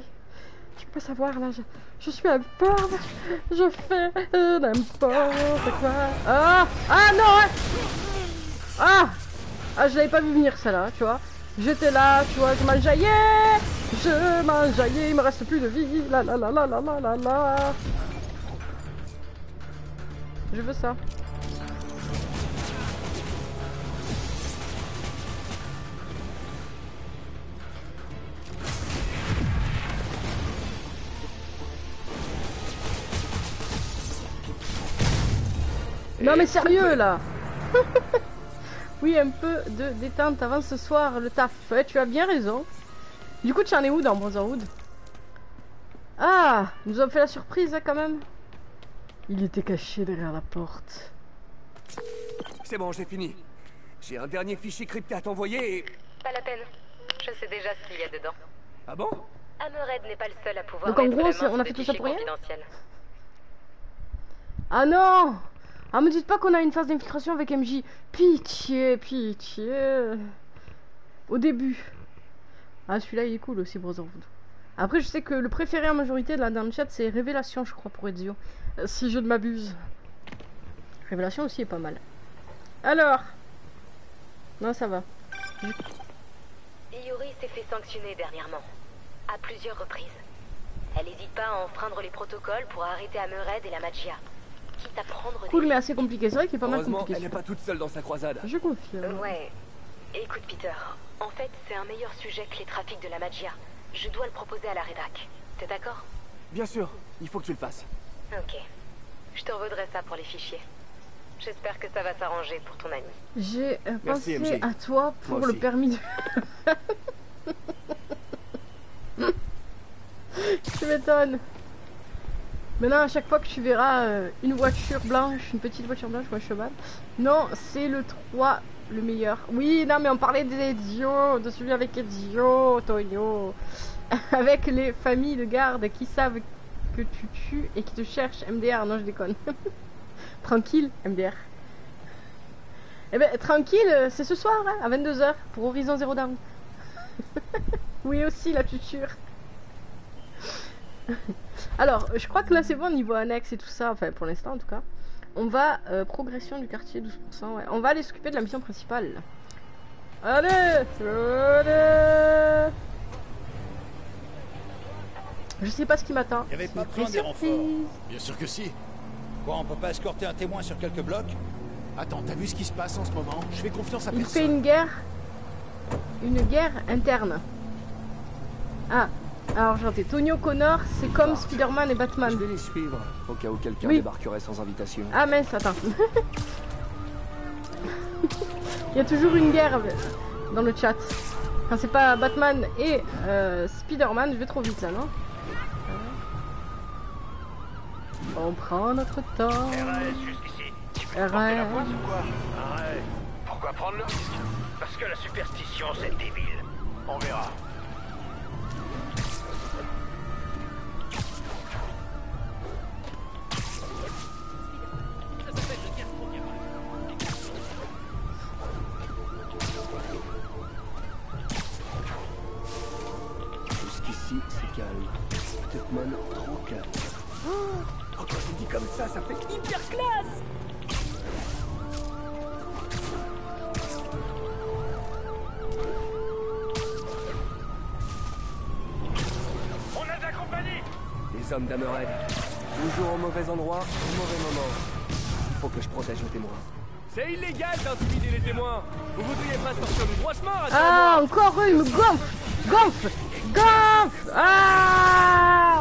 Tu peux savoir, là, je, suis à forme. Je fais n'importe quoi. Ah Ah non. Ah Ah, je l'avais pas vu venir, ça là, tu vois. J'étais là, tu vois, je m'enjaillais Je m'enjaillais, il me reste plus de vie. La la la la la la la la. Je veux ça. Non mais sérieux là Oui un peu de détente avant ce soir le taf. Ouais tu as bien raison. Du coup tu en es où dans Brotherhood? Ah Ils nous ont fait la surprise hein, quand même. Il était caché derrière la porte. C'est bon, j'ai fini. J'ai un dernier fichier crypté à t'envoyer et... Pas la peine. Je sais déjà ce qu'il y a dedans. Ah bon? Hammerhead n'est pas le seul à pouvoir Donc, en gros, on a fait tout ça pour rien? Ah non Ah me dites pas qu'on a une phase d'infiltration avec MJ. Pitié, pitié. Au début. Ah celui-là il est cool aussi Brotherhood. Après je sais que le préféré en majorité là dans le chat c'est Révélation je crois pour Ezio. Euh, si je ne m'abuse. Révélation aussi est pas mal. Alors Non ça va. Iori s'est fait sanctionner dernièrement. À plusieurs reprises. Elle n'hésite pas à enfreindre les protocoles pour arrêter Hammerhead et la Magia. Cool mais assez compliqué. C'est vrai qu'il est pas mal compliqué. elle n'est pas toute seule dans sa croisade. Je confirme. Ouais. Écoute, Peter. En fait, c'est un meilleur sujet que les trafics de la Magia. Je dois le proposer à la rédac. T'es d'accord? Bien sûr, il faut que tu le fasses. Ok. Je te revaudrai ça pour les fichiers. J'espère que ça va s'arranger pour ton ami. J'ai euh, Merci, pensé MJ. à toi pour Moi le aussi. permis de... tu m'étonnes. Maintenant, à chaque fois que tu verras euh, une voiture blanche, une petite voiture blanche ou un cheval, non, c'est le 3 le meilleur. Oui, non, mais on parlait des Ezio, de celui avec Ezio, Tonio. avec les familles de garde qui savent que tu tues et qui te cherchent. MDR, non, je déconne. Tranquille, MDR. Eh ben, tranquille, euh, c'est ce soir, hein, à 22h, pour Horizon Zero Dawn. oui, aussi, la tuture. Alors, je crois que là, c'est bon, niveau annexe et tout ça, enfin, pour l'instant, en tout cas. On va, euh, progression du quartier, 12%, ouais. On va aller s'occuper de la mission principale. Allez Allez Je sais pas ce qui m'attend. Y avait pas besoin des renforts. Bien sûr que si. Quoi, on peut pas escorter un témoin sur quelques blocs? Attends, t'as vu ce qui se passe en ce moment? Je fais confiance à Il personne. fait une guerre. Une guerre interne. Ah, alors j'entends. Tonio Connor, c'est comme Spider-Man et Batman. Je vais les suivre, au cas où quelqu'un Oui. débarquerait sans invitation. Ah mince, attends. Il y a toujours une guerre euh, dans le chat. Quand c'est pas Batman et euh, Spider-Man, je vais trop vite là, non On prend notre temps. RAS jusqu'ici. Tu la poisse ou quoi Arrête. Pourquoi prendre le risque? Parce que la superstition, c'est débile. On verra. Ça, ça fait hyper classe On a de la compagnie Les hommes d'Hammerhead. Toujours au mauvais endroit, au mauvais moment. Il faut que je protège le témoin. C'est illégal d'intimider les témoins Vous voudriez pas sortir du droit chemin à Ah, encore me gonflent Gonfle Gonfle Ah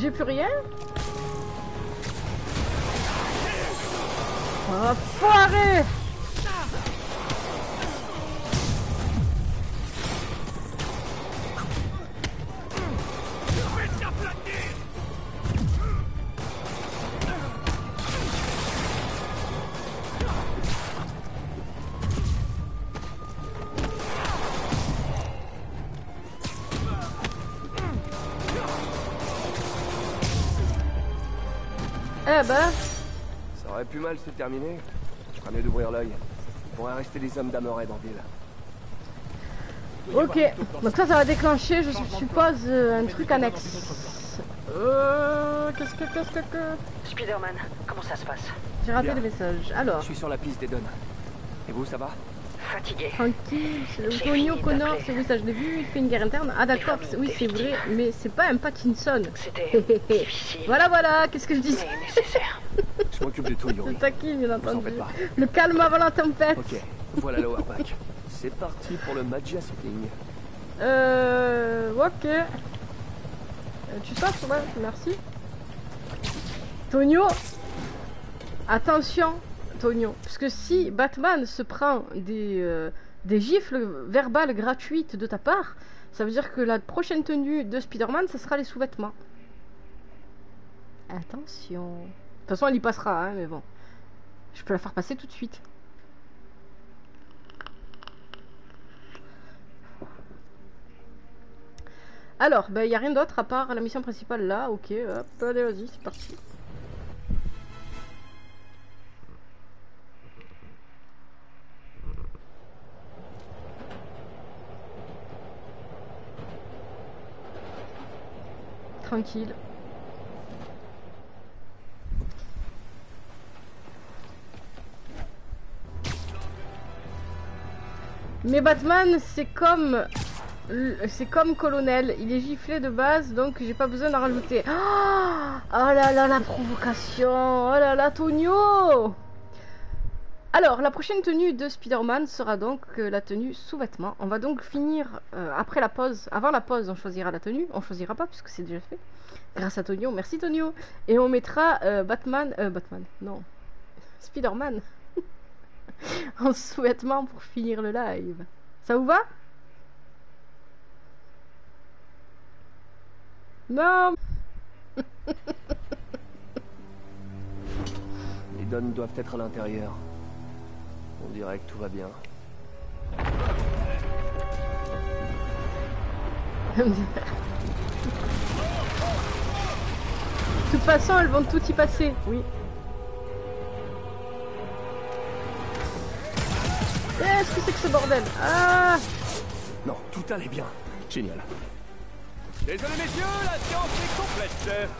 J'ai plus rien. Oh, Mal se terminer. Je ferais mieux d'ouvrir l'œil. Il pourrait rester des hommes d'Amored en ville. ok. Donc ça, ça va déclencher, je suppose, euh, un truc annexe. Euh, qu'est-ce que, qu'est-ce que, que... Spider-Man, comment ça se passe? J'ai raté Bien. le message. Alors, Je suis sur la piste d'Eden. Et vous, ça va? Fatigué. tranquille, Antonio Connor, c'est oui, ça je l'ai vu, il fait une guerre interne. Ah d'accord, oui c'est vrai, mais c'est pas un Pattinson. C'était difficile, Voilà, voilà, qu'est-ce que je dis? Nécessaire. Je m'occupe de tout, Je Yuri. taquine, bien en. Le calme avant la tempête. Ok, voilà le Warpack. C'est parti pour le Magia Setting. Euh, ok. Euh, tu sautes, ouais, merci. Tonio, attention, Parce que si Batman se prend des, euh, des gifles verbales gratuites de ta part, ça veut dire que la prochaine tenue de Spider-Man, ce sera les sous-vêtements. Attention. De toute façon, elle y passera, hein, mais bon. Je peux la faire passer tout de suite. Alors, il n'y a rien d'autre à part la mission principale là. Ok, hop, allez, vas-y, c'est parti. Tranquille. Mais Batman, c'est comme c'est comme colonel, il est giflé de base, donc j'ai pas besoin d'en rajouter. Ah oh là là, la provocation Oh là là, Tonio Alors, la prochaine tenue de Spider-Man sera donc euh, la tenue sous-vêtements. On va donc finir euh, après la pause. Avant la pause, on choisira la tenue. On choisira pas, puisque c'est déjà fait. Grâce à Tonio. Merci Tonio Et on mettra euh, Batman... Euh, Batman, non. Spider-Man en sous-vêtements pour finir le live. Ça vous va? Non Les donnes doivent être à l'intérieur. On dirait que tout va bien. De toute façon, elles vont tout y passer, oui. Qu'est-ce que c'est que ce bordel? Ah Non, tout allait bien. Génial. Désolé messieurs, la séance est complète.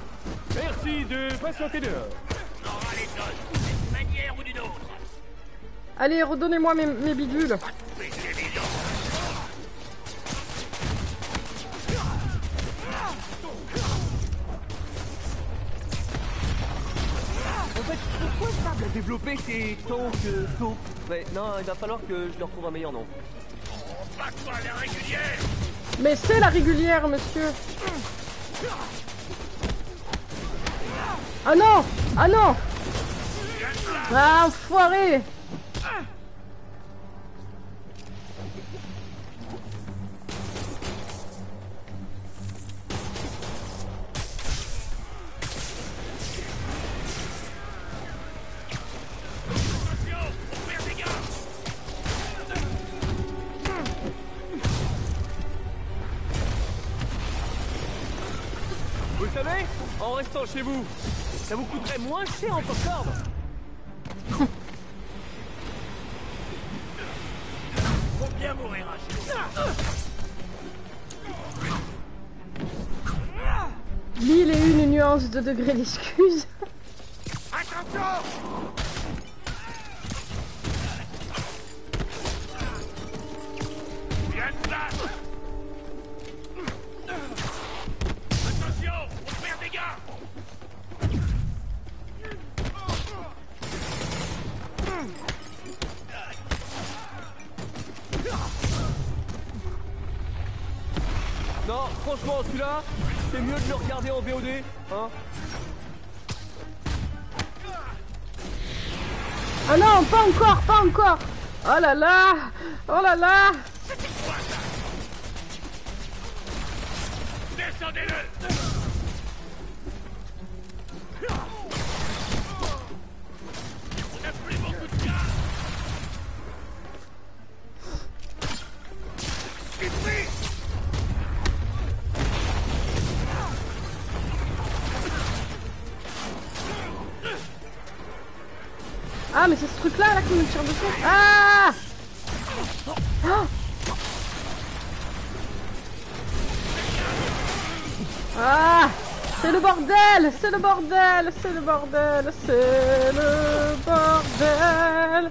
Merci de patienter dehors. On aura les d'une manière ou d'une autre. Allez, redonnez-moi mes, mes bidules. Pourquoi Sable a développé ces tanks euh, taupes Ouais, non, il va falloir que je leur trouve un meilleur nom. Pas toi la régulière. Mais c'est la régulière, monsieur. Ah non Ah non Ah, enfoiré chez vous, ça vous coûterait moins cher en popcorn Faut bien mourir un jour. Mille et une nuances de degré d'excuse. Oh là là Oh là là C'est le bordel C'est le bordel C'est le bordel.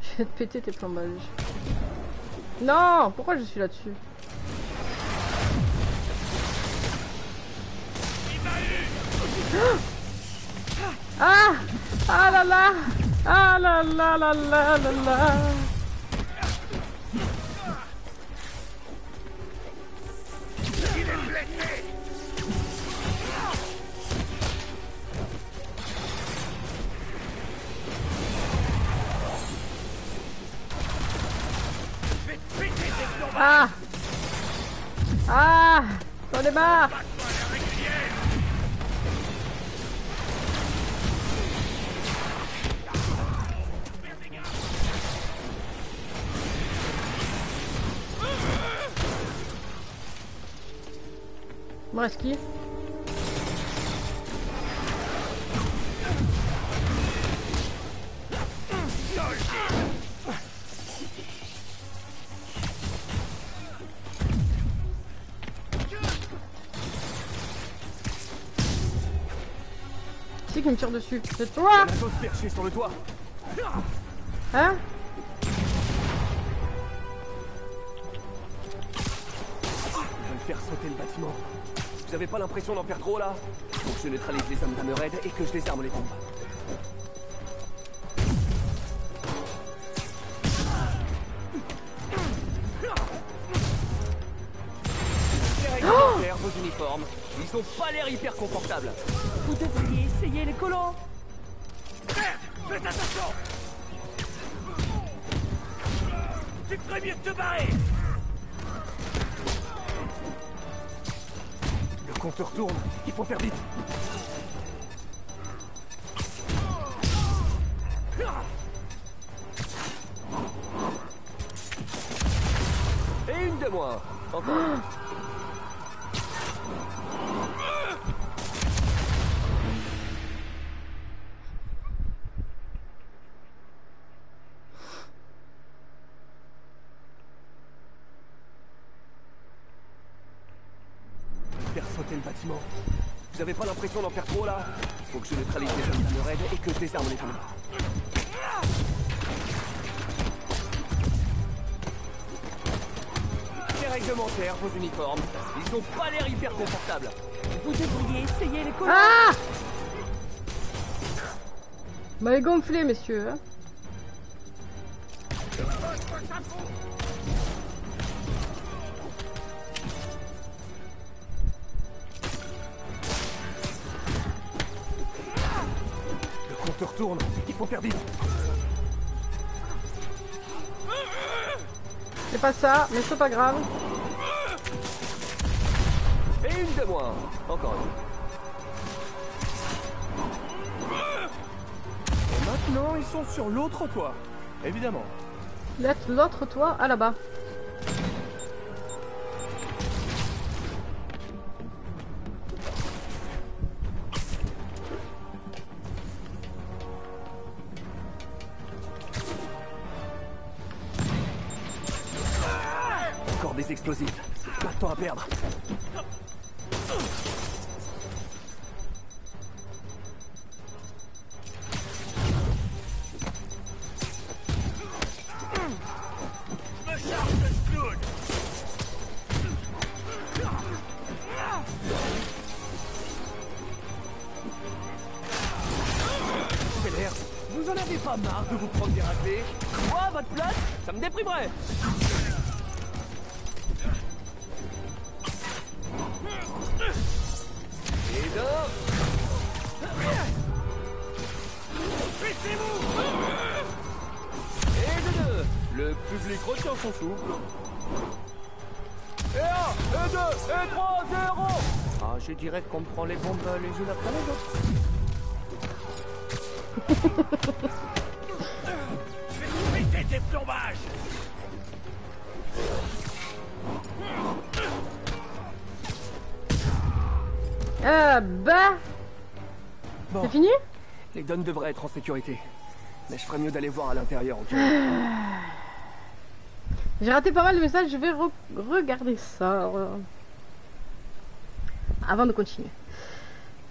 Je vais te péter tes plombages. Non Pourquoi je suis là-dessus? Ah! Ah là là! Ah là là là là là là Il qui C'est qui me tire dessus? C'est toi! Perchée sur le toit. Hein? L'impression d'en faire trop là Faut que je neutralise les hommes d'Amered et que je désarme les bombes. Les réglementaires, vos uniformes, ils ont pas l'air hyper confortables. Faut faire vite. Vous avez pas l'impression d'en faire trop là Faut que je neutralise les hommes d'Amered et que je désarme les bombes. Les réglementaires, vos uniformes, ils ont pas l'air hyper confortables. Vous devriez essayer les collants. Ah Vous m'avez gonflé, messieurs. hein. Faut faire vite. C'est pas ça, mais c'est pas grave. Et une de moins. Encore une. Et maintenant, ils sont sur l'autre toit. Évidemment. L'autre- toit, ah là-bas. Mieux d'aller voir à l'intérieur, ok J'ai raté pas mal de messages, je vais re- regarder ça. euh, Avant de continuer.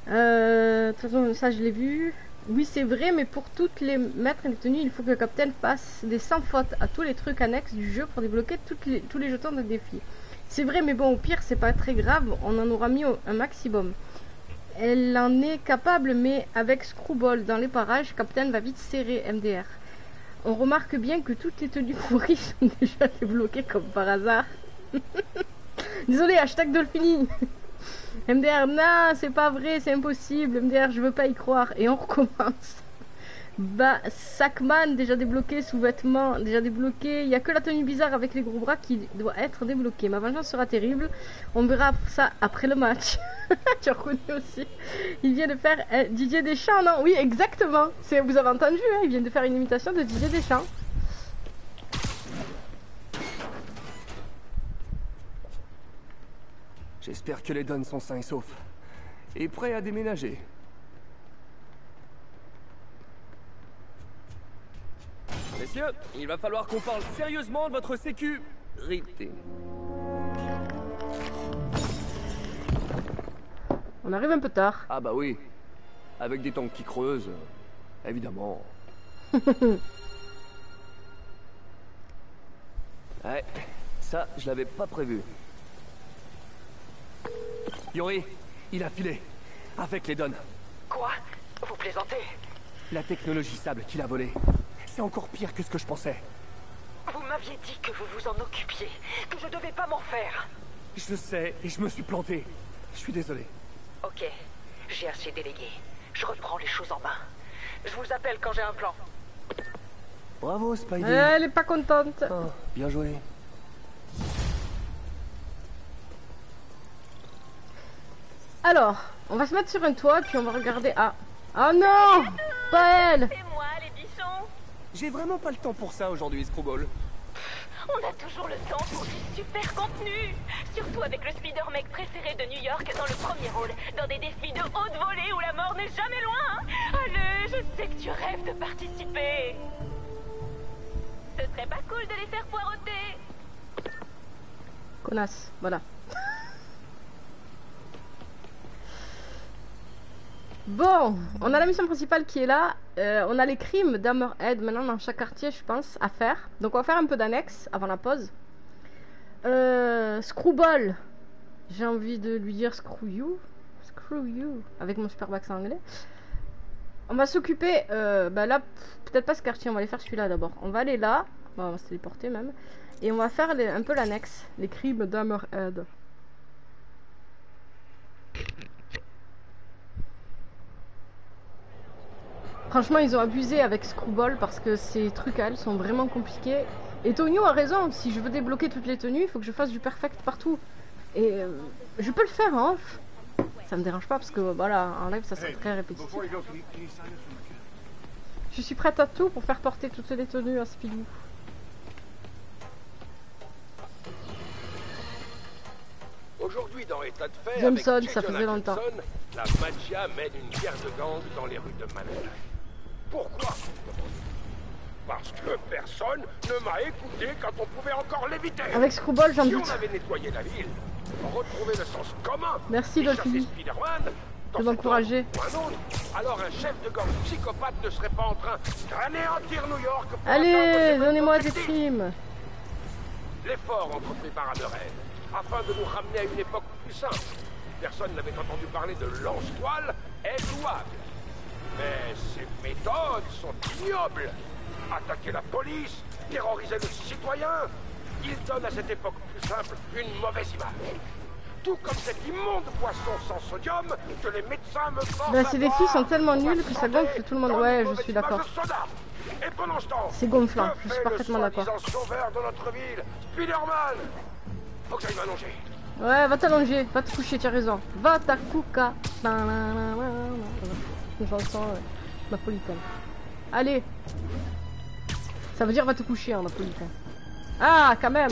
Euh, De toute ça je l'ai vu. Oui, c'est vrai, mais pour toutes les maîtres et les tenues, il faut que le capitaine fasse des sans faute à tous les trucs annexes du jeu pour débloquer tous les jetons de défi. C'est vrai, mais bon, au pire, c'est pas très grave, on en aura mis un maximum. Elle en est capable, mais avec Screwball dans les parages, Captain va vite serrer MDR. On remarque bien que toutes les tenues pourries sont déjà débloquées comme par hasard. Désolé, hashtag Dolphini. MDR, non, c'est pas vrai, c'est impossible. MDR, je veux pas y croire. Et on recommence. Bah, Sackman, déjà débloqué, sous-vêtements, déjà débloqué. Il y a que la tenue bizarre avec les gros bras qui doit être débloquée. Ma vengeance sera terrible. On verra ça après le match. tu reconnu aussi. Il vient de faire euh, Didier Deschamps, non? Oui, exactement. Vous avez entendu, hein, il vient de faire une imitation de Didier Deschamps. J'espère que les Dons sont sains et saufs. Et prêts à déménager. Messieurs, il va falloir qu'on parle sérieusement de votre sécurité. On arrive un peu tard. Ah bah oui. Avec des tanks qui creusent, euh, évidemment. ouais, ça, je l'avais pas prévu. Yori, il a filé. Avec les Dons. Quoi? Vous plaisantez? La technologie sable qu'il a volée. C'est encore pire que ce que je pensais. Vous m'aviez dit que vous vous en occupiez, que je devais pas m'en faire. Je sais, et je me suis planté. Je suis désolé. Ok, j'ai assez délégué. Je reprends les choses en main. Je vous appelle quand j'ai un plan. Bravo, Spidey. Elle est pas contente. Oh, bien joué. Alors, on va se mettre sur un toit, puis on va regarder. Ah, ah non Pas elle C'est moi, les bichons J'ai vraiment pas le temps pour ça aujourd'hui, Screwball. On a toujours le temps pour du super contenu. Surtout avec le speeder mec préféré de New York dans le premier rôle, dans des défis de haute volée où la mort n'est jamais loin. Allez, je sais que tu rêves de participer. Ce serait pas cool de les faire poireauter. Connasse, voilà. Bon, on a la mission principale qui est là. Euh, on a les crimes d'Hammerhead maintenant dans chaque quartier, je pense, à faire. Donc on va faire un peu d'annexe avant la pause. Euh, Screwball. J'ai envie de lui dire screw you. Screw you. Avec mon super accent anglais. On va s'occuper. Euh, bah là, peut-être pas ce quartier, on va aller faire celui-là d'abord. On va aller là. Bon, on va se téléporter même. Et on va faire un peu l'annexe. Les crimes d'Hammerhead. Franchement, ils ont abusé avec Screwball parce que ces trucs à elle sont vraiment compliqués. Et Tonio a raison, si je veux débloquer toutes les tenues, il faut que je fasse du perfect partout. Et euh, je peux le faire en off. Ça me dérange pas parce que voilà, en live ça serait très répétitif. Je suis prête à tout pour faire porter toutes les tenues à Spilou. Aujourd'hui, dans État de Johnson, avec ça faisait longtemps. Johnson, la mafia mène une guerre de gang dans les rues de Manhattan. Pourquoi Parce que personne ne m'a écouté quand on pouvait encore l'éviter. Avec Screwball, j'en si on avait nettoyé la ville, retrouvé le sens commun, Merci, dans De m'encourager. alors un chef de gang psychopathe ne serait pas en train d'anéantir New York pour Allez, donnez-moi des crimes. L'effort entrepris par Hammerhead, afin de nous ramener à une époque plus simple. Personne n'avait entendu parler de lance-toile, est louable. Mais ces méthodes sont ignobles. Attaquer la police, terroriser le citoyen, ils donnent à cette époque plus simple une mauvaise image. Tout comme cet immonde poisson sans sodium que les médecins me forcent Bah, ces défis sont tellement nuls que ça gonfle tout le monde. Ouais, je suis d'accord. C'est gonflant, je suis fait parfaitement d'accord. soi-disant sauveur de notre ville, Spider-Man Faut que j'aille m'allonger. Ouais, va t'allonger, va te coucher, tu as raison. Va ta couca. Une chanson euh. Allez. Ça veut dire va te coucher en napolitain. Ah, quand même.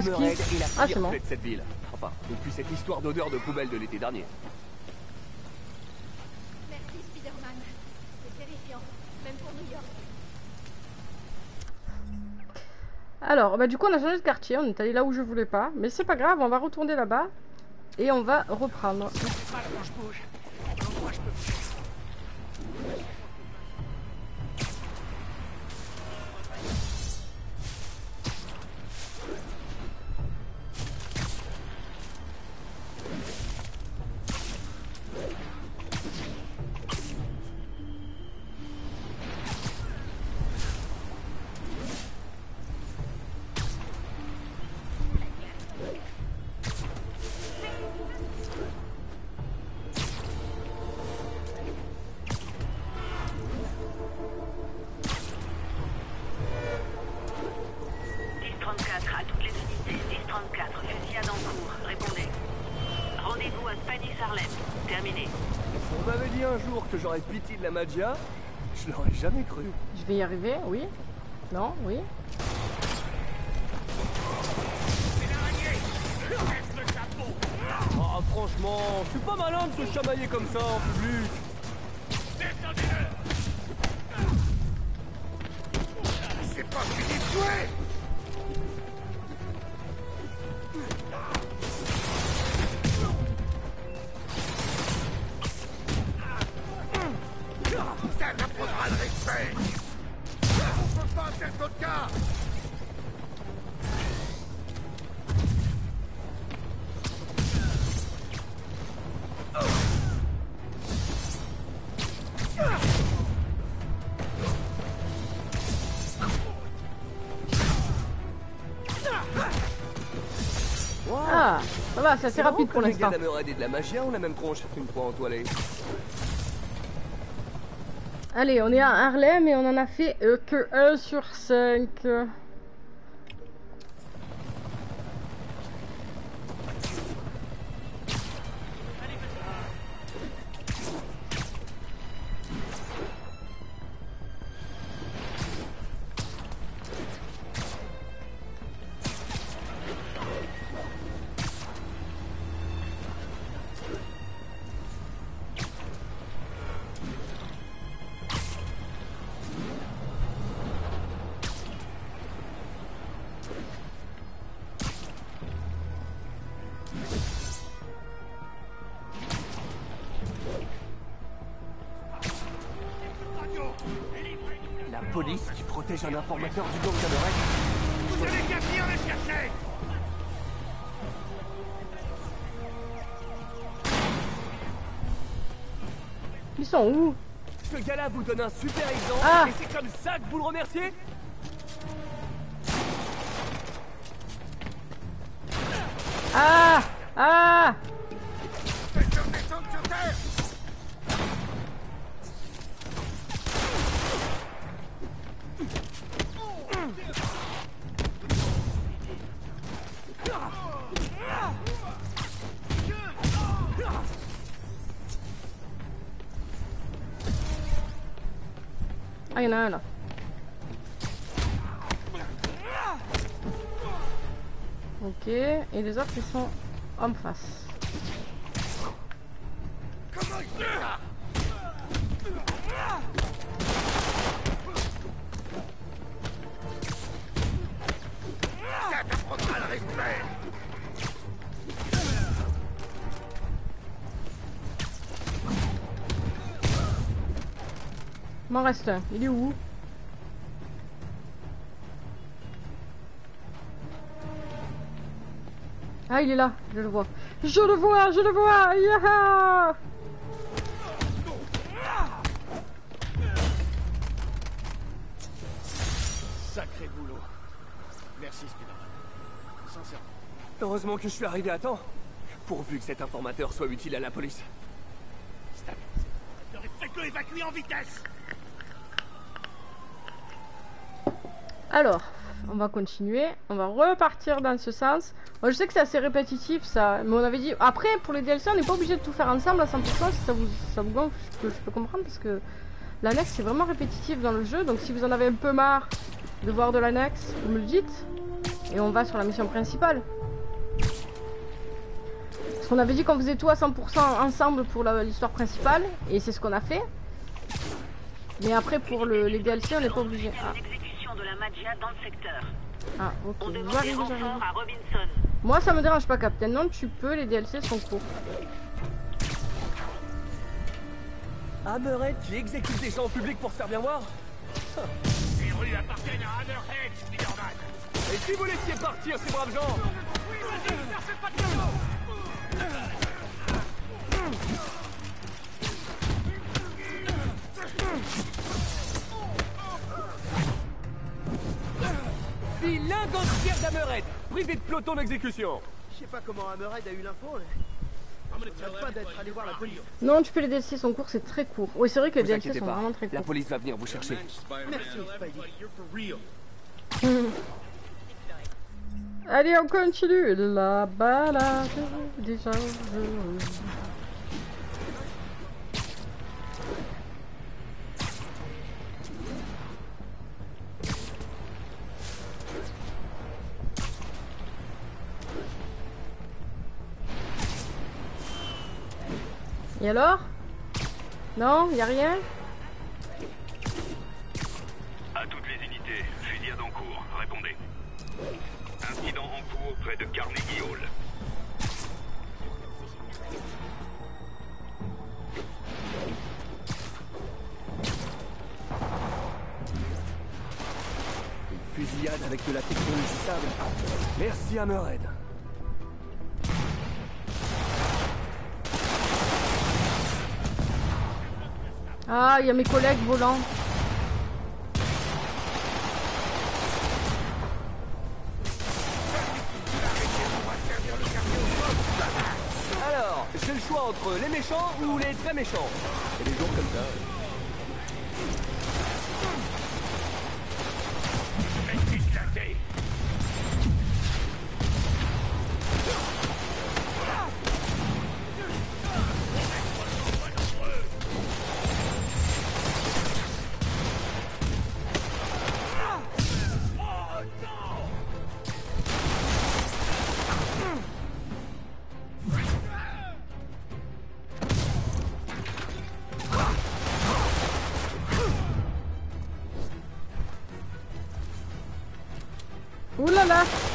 Qu'il- est la Ah, pire c'est bon. de cette ville. Enfin, depuis cette histoire d'odeur de poubelle de l'été dernier. Merci, Spider-Man. C'est terrifiant, même pour New York. Alors, bah du coup on a changé de quartier, on est allé là où je voulais pas, mais c'est pas grave, on va retourner là-bas et on va reprendre. à Je vais y arriver, oui. Non, oui. Ah, franchement, c'est pas malin de se chamailler comme ça en public. C'est pas fini de jouer Ah, ça va, c'est assez rapide pour l'instant. de la Magia ont la même tronche une fois en toilette. Allez, on est à Harlem et on en a fait euh, que 1 sur 5. Ils sont où Ce gars-là vous donne un super exemple Ah. et c'est comme ça que vous le remerciez Ah Ah Ah, il y en a un là. Ok, et les autres ils sont en face. M'en reste un. Il est où? Ah, il est là. Je le vois. Je le vois, je le vois. Yaha Sacré boulot. Merci, Spider-Man. Sincèrement. Heureusement que je suis arrivé à temps. Pourvu que cet informateur soit utile à la police. Faites-le évacuer en vitesse Alors, on va continuer. On va repartir dans ce sens. Je sais que c'est assez répétitif, ça. Mais on avait dit... Après, pour les DLC, on n'est pas obligé de tout faire ensemble à 100%. Si ça vous, ça vous gonfle, je peux, comprendre. Parce que l'annexe, c'est vraiment répétitif dans le jeu. Donc, si vous en avez un peu marre de voir de l'annexe, vous me le dites. Et on va sur la mission principale. Parce qu'on avait dit qu'on faisait tout à 100% ensemble pour l'histoire principale. Et c'est ce qu'on a fait. Mais après, pour le, les DLC, on n'est pas obligé. Ah, Une exécution de la Magia dans le secteur. ah, ok. On demande des renforts à Robinson. Moi ça me dérange pas Captain, non tu peux, les DLC sont courts. Hammerhead qui exécute des gens en public pour se faire bien voir Les rues appartiennent à Hammerhead, Spider-Man Et si vous laissiez partir ces braves gens d'entre Pierre d'Hammerhead, privé de peloton d'exécution Je sais pas comment Hammerhead a eu l'info. La. Non tu peux, les DLC sont courts, c'est très court. Oui c'est vrai que les DLC sont pas, vraiment très la courts. police va venir vous chercher. Merci, Spidey. Allez on continue la balade des Et alors? Non, y a rien? À toutes les unités, fusillade en cours, répondez. Incident en cours près de Carnegie Hall. Une fusillade avec de la technologie sable. Merci Hammerhead. Ah, il y a mes collègues volants. Alors, j'ai le choix entre les méchants ou les très méchants. Et des jours comme ça.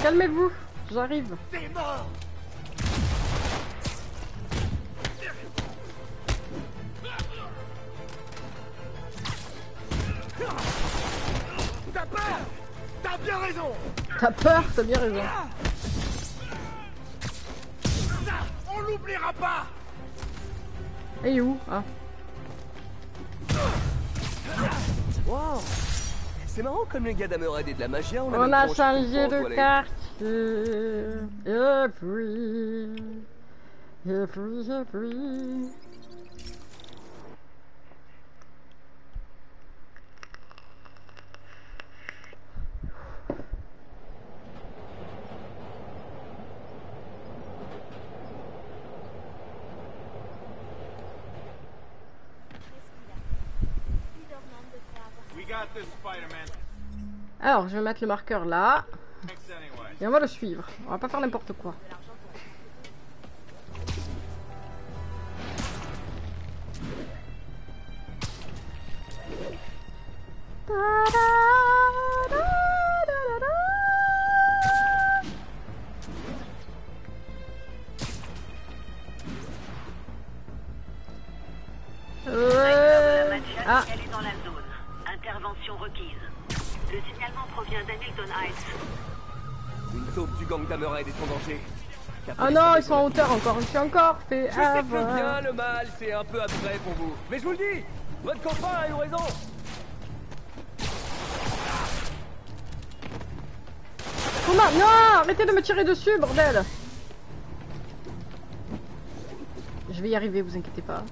Calmez-vous, j'arrive. T'as peur? T'as bien raison T'as peur, t'as bien raison. Ça, on l'oubliera pas Et où Ah. Wow C'est marrant comme les gars d'Amerade et de la magia, on a, On a changé de quartier. Et puis. Et puis, et puis. Alors, je vais mettre le marqueur là. Et on va le suivre. On va pas faire n'importe quoi. Encore. Je suis encore fait Je sais que le bien, le mal, c'est un peu abstrait pour vous. Mais je vous le dis, votre copain a eu raison. Comment Non Arrêtez de me tirer dessus, bordel Je vais y arriver, vous inquiétez pas.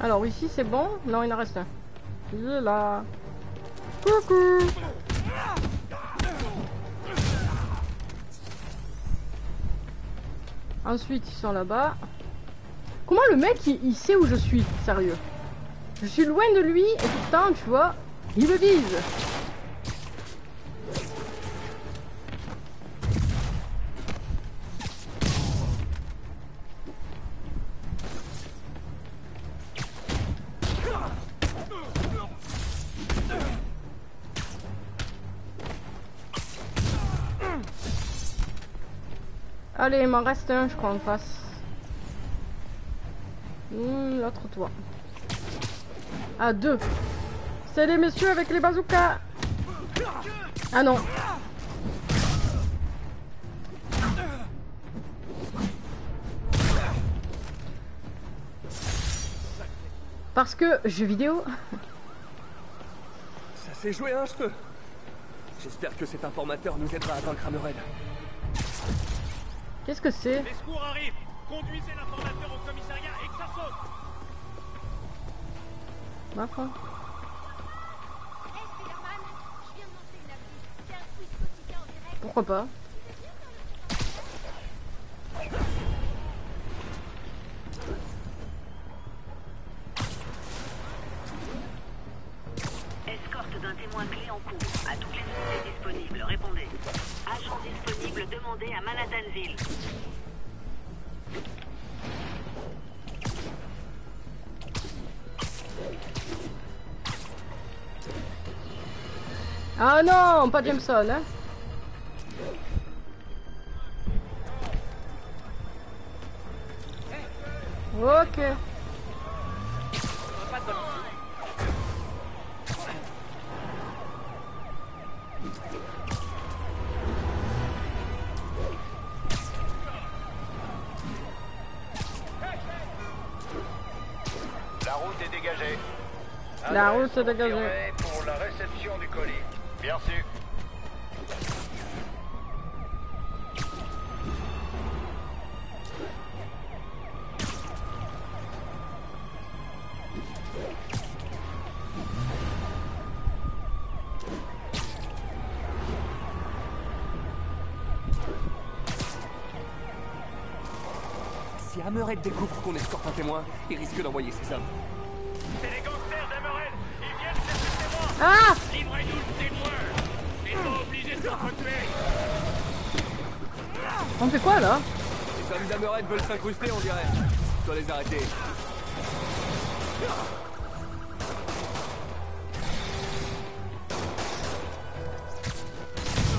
Alors ici c'est bon Non, il en reste un. Là. Coucou Ensuite ils sont là-bas. Comment le mec il sait où je suis Sérieux? Je suis loin de lui et pourtant tu vois, il me vise. Allez, il m'en reste un, je crois, en face. Hmm, L'autre toit. Ah, deux. C'est les messieurs avec les bazookas. Ah non. Parce que jeux vidéo. Ça s'est joué à un cheveu. J'espère que cet informateur nous aidera à vaincre Amerade. Qu'est-ce que c'est? Les secours arrivent. Conduisez l'informateur au commissariat et que ça saute. Ma foi. Hey Spider-Man, je viens de lancer une appli. C'est un quiz quotidien en direct. Pourquoi pas Escorte d'un témoin clé en cours. À toutes les unités disponibles, répondez. Agent disponible, demandez à Manhattanville. Ah non, pas Jameson, hein Ok. La route est dégagée. La route est dégagée. Amerade découvre qu'on escorte un témoin, il risque d'envoyer ses hommes. C'est les gangsters. Ils viennent chercher le témoin. Ah Livrez-nous le témoin. Ils sont obligés de s'entretuer. On fait quoi là Les hommes d'Amerade veulent s'incruster, on dirait. Je dois les arrêter.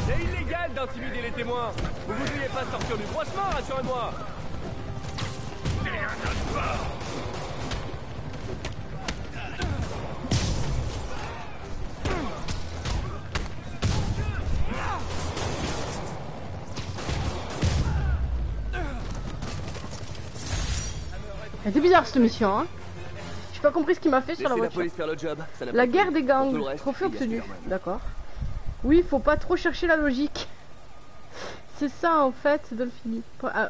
C'est illégal d'intimider les témoins. Vous voudriez pas sortir du droit chemin, rassurez-moi. Cette mission, hein. J'ai pas compris ce qu'il m'a fait sur la voiture. La guerre des gangs, trophée obtenu. D'accord. Oui, faut pas trop chercher la logique. C'est ça en fait, Dolphini. Ah,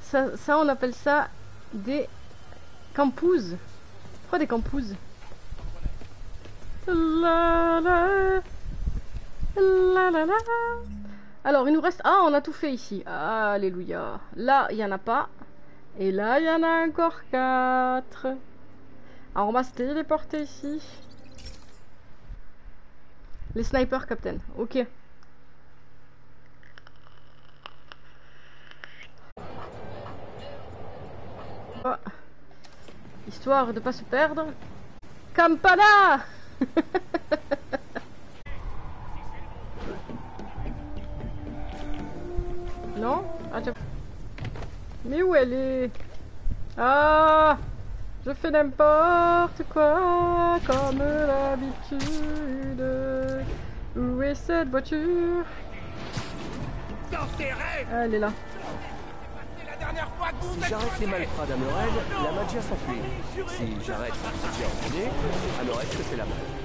Ça, ça, on appelle ça des campouses. Pourquoi des campouses? La, la, la, la, la. Alors, il nous reste... Ah, on a tout fait ici. Alléluia. Là, il y en a pas. Et là, il y en a encore quatre. Alors, on va se téléporter ici. Les snipers, Captain. Ok. Ah. Histoire de pas se perdre. Campana Mais où elle est? Ah Je fais n'importe quoi, comme d'habitude. Où est cette voiture? Dans tes rêves Ah, Elle est là. Si j'arrête les malfrats d'Amered, la magia s'enfuit. Si j'arrête la magia en premier, alors est-ce que c'est la même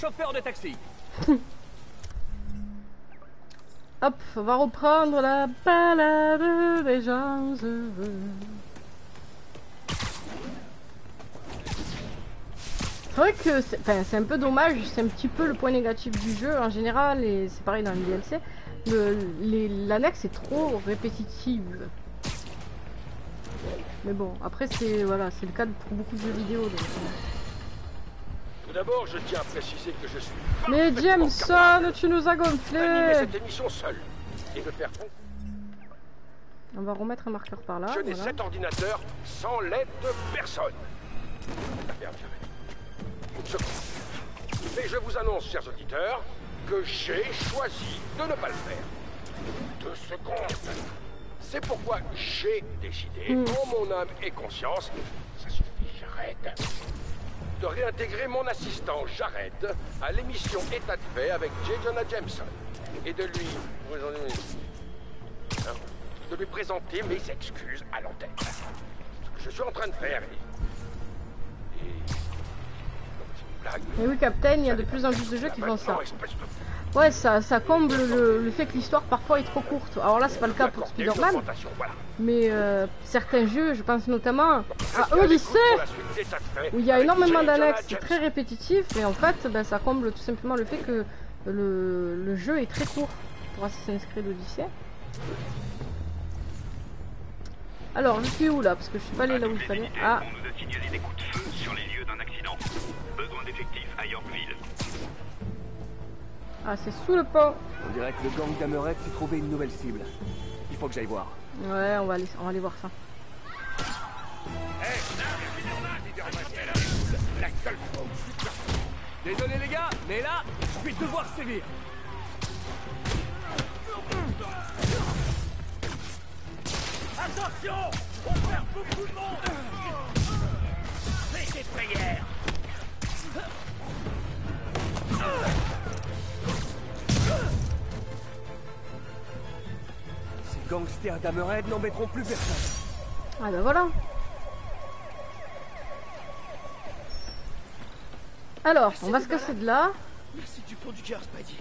chauffeurs de taxi. Hop, on va reprendre la balade des gens. C'est vrai que c'est un peu dommage, c'est un petit peu le point négatif du jeu en général, et c'est pareil dans le DLC. L'annexe est trop répétitive. Mais bon, après c'est voilà, c'est le cas pour beaucoup de jeux vidéo. donc, euh. Tout d'abord, je tiens à préciser que je suis Mais Jameson, tu nous as gonflé cette émission seul et de faire On va remettre un marqueur par là. fonctionner voilà. cet ordinateur sans l'aide de personne. Mais je vous annonce, chers auditeurs, que j'ai choisi de ne pas le faire. Deux secondes. C'est pourquoi j'ai décidé, Hmm. en mon âme et conscience, ça suffit, Jared, de réintégrer mon assistant Jared à l'émission État de fait avec J. Jonah Jameson et de lui Hein, de lui présenter mes excuses à l'antenne. Ce que je suis en train de faire. Et... et- C'est une blague. Et oui, Captain, il y a de plus en plus de jeux qui font ça. Ouais, ça, ça comble le, le fait que l'histoire parfois est trop courte. Alors là, c'est pas le cas pour Spider-Man, mais euh, certains jeux, je pense notamment à Odyssey, où il y a énormément d'annexes Jameson. très répétitifs, et en fait, ben, ça comble tout simplement le fait que le, le jeu est très court pour Assassin's Creed Odyssey. Alors, je suis où là? Parce que je suis pas allé là où il fallait. Ah, On nous a signalé des coups de feu sur les lieux d'un accident. Besoin d'effectifs à Yorkville. Ah c'est sous le pont. On dirait que le gang d'Amered s'est trouvé une nouvelle cible. Il faut que j'aille voir. Ouais, on va aller, on va aller voir ça. Désolé les gars, mais là, je vais devoir sévir. Attention On perd beaucoup de monde gangsters d'Amered n'embêteront plus personne. Ah ben voilà. Alors, on va se casser de là. Merci du fond du cœur, Spidey.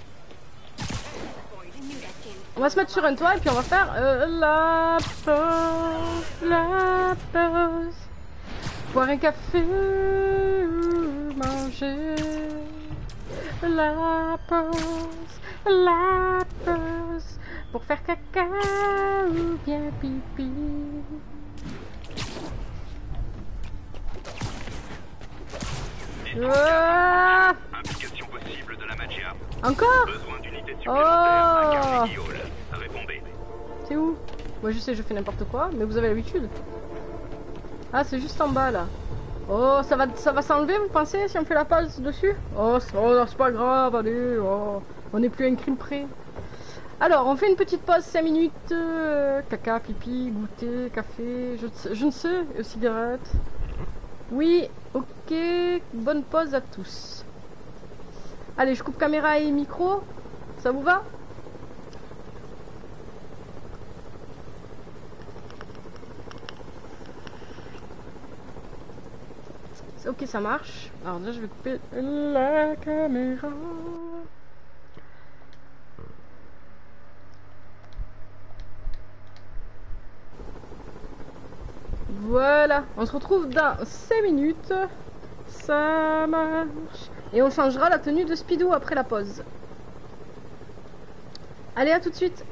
On va se mettre sur un toit et puis on va faire euh, la pause, la pause. Boire un café manger. La pause, la pause. Pour faire caca ou bien pipi. Ah Implication possible de la Magia. Encore Besoin d'unités supplémentaires à Oh. Répondez. C'est où? Moi je sais, je fais n'importe quoi, mais vous avez l'habitude. Ah, c'est juste en bas là. Oh, ça va, ça va s'enlever, vous pensez, si on fait la pause dessus? Oh, c'est oh, c'est pas grave, allez, oh, on n'est plus à une crime près. Alors, on fait une petite pause 5 minutes. euh, caca, pipi, goûter, café, je, ne sais- euh, cigarette. Oui, ok, bonne pause à tous. Allez, je coupe caméra et micro. Ça vous va? Ok, ça marche. Alors déjà, je vais couper la caméra. Voilà, on se retrouve dans 5 minutes. Ça marche. Et on changera la tenue de Speedo après la pause. Allez, à tout de suite.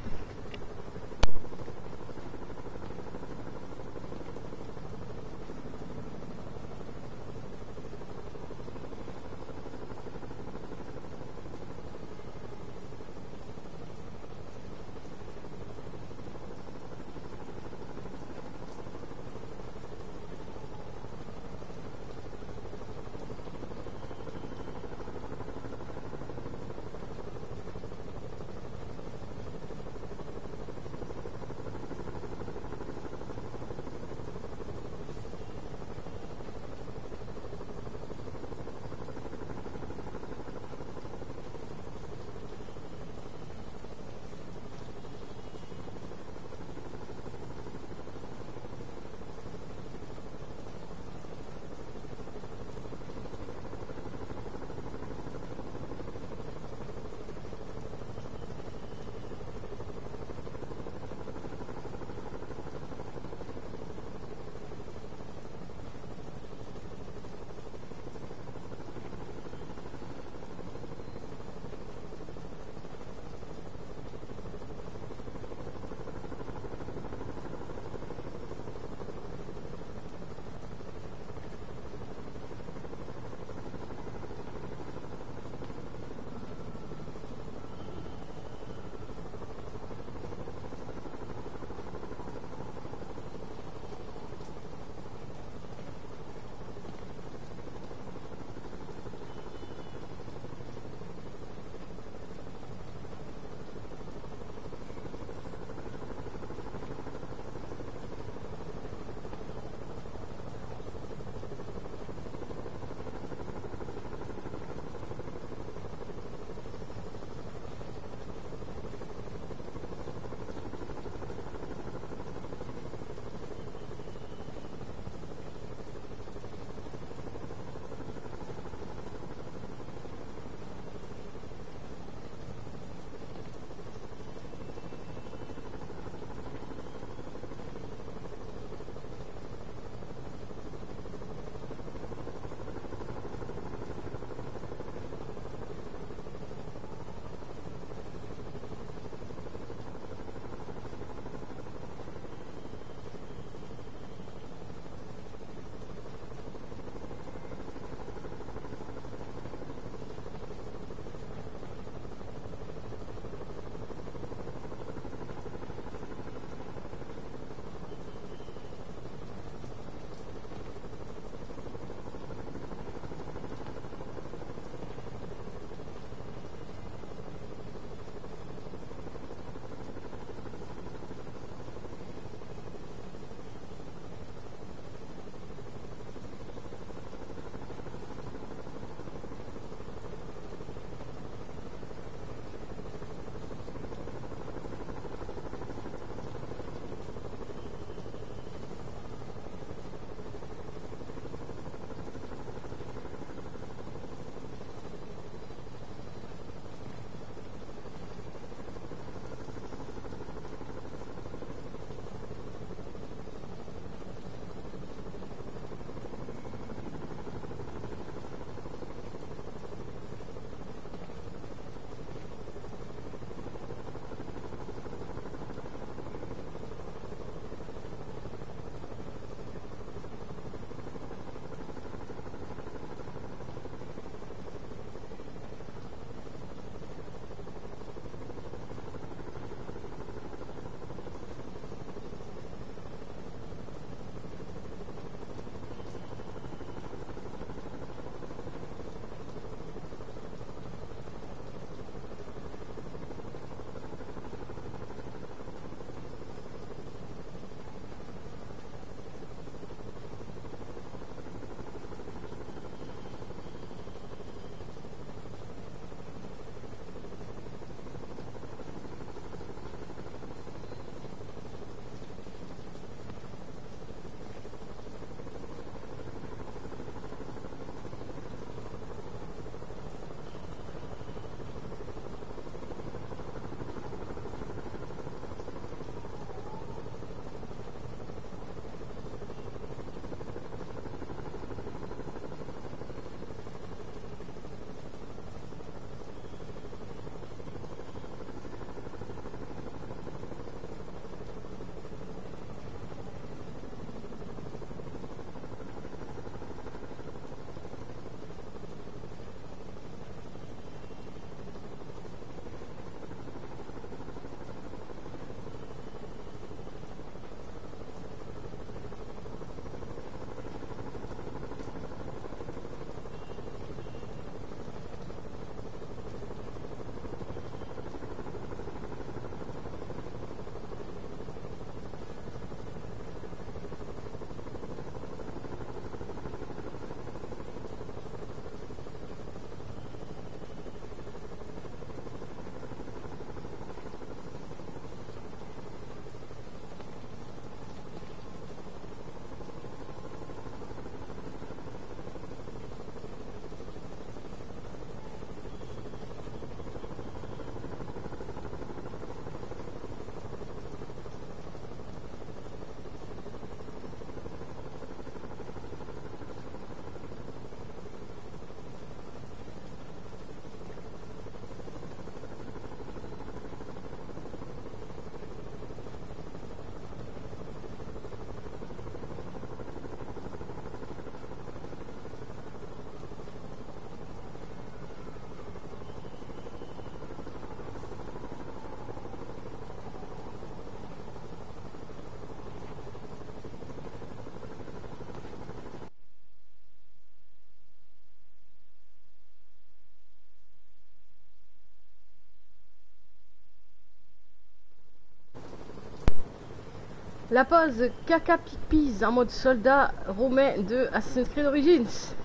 La pause caca pipis en mode soldat romain de Assassin's Creed Origins.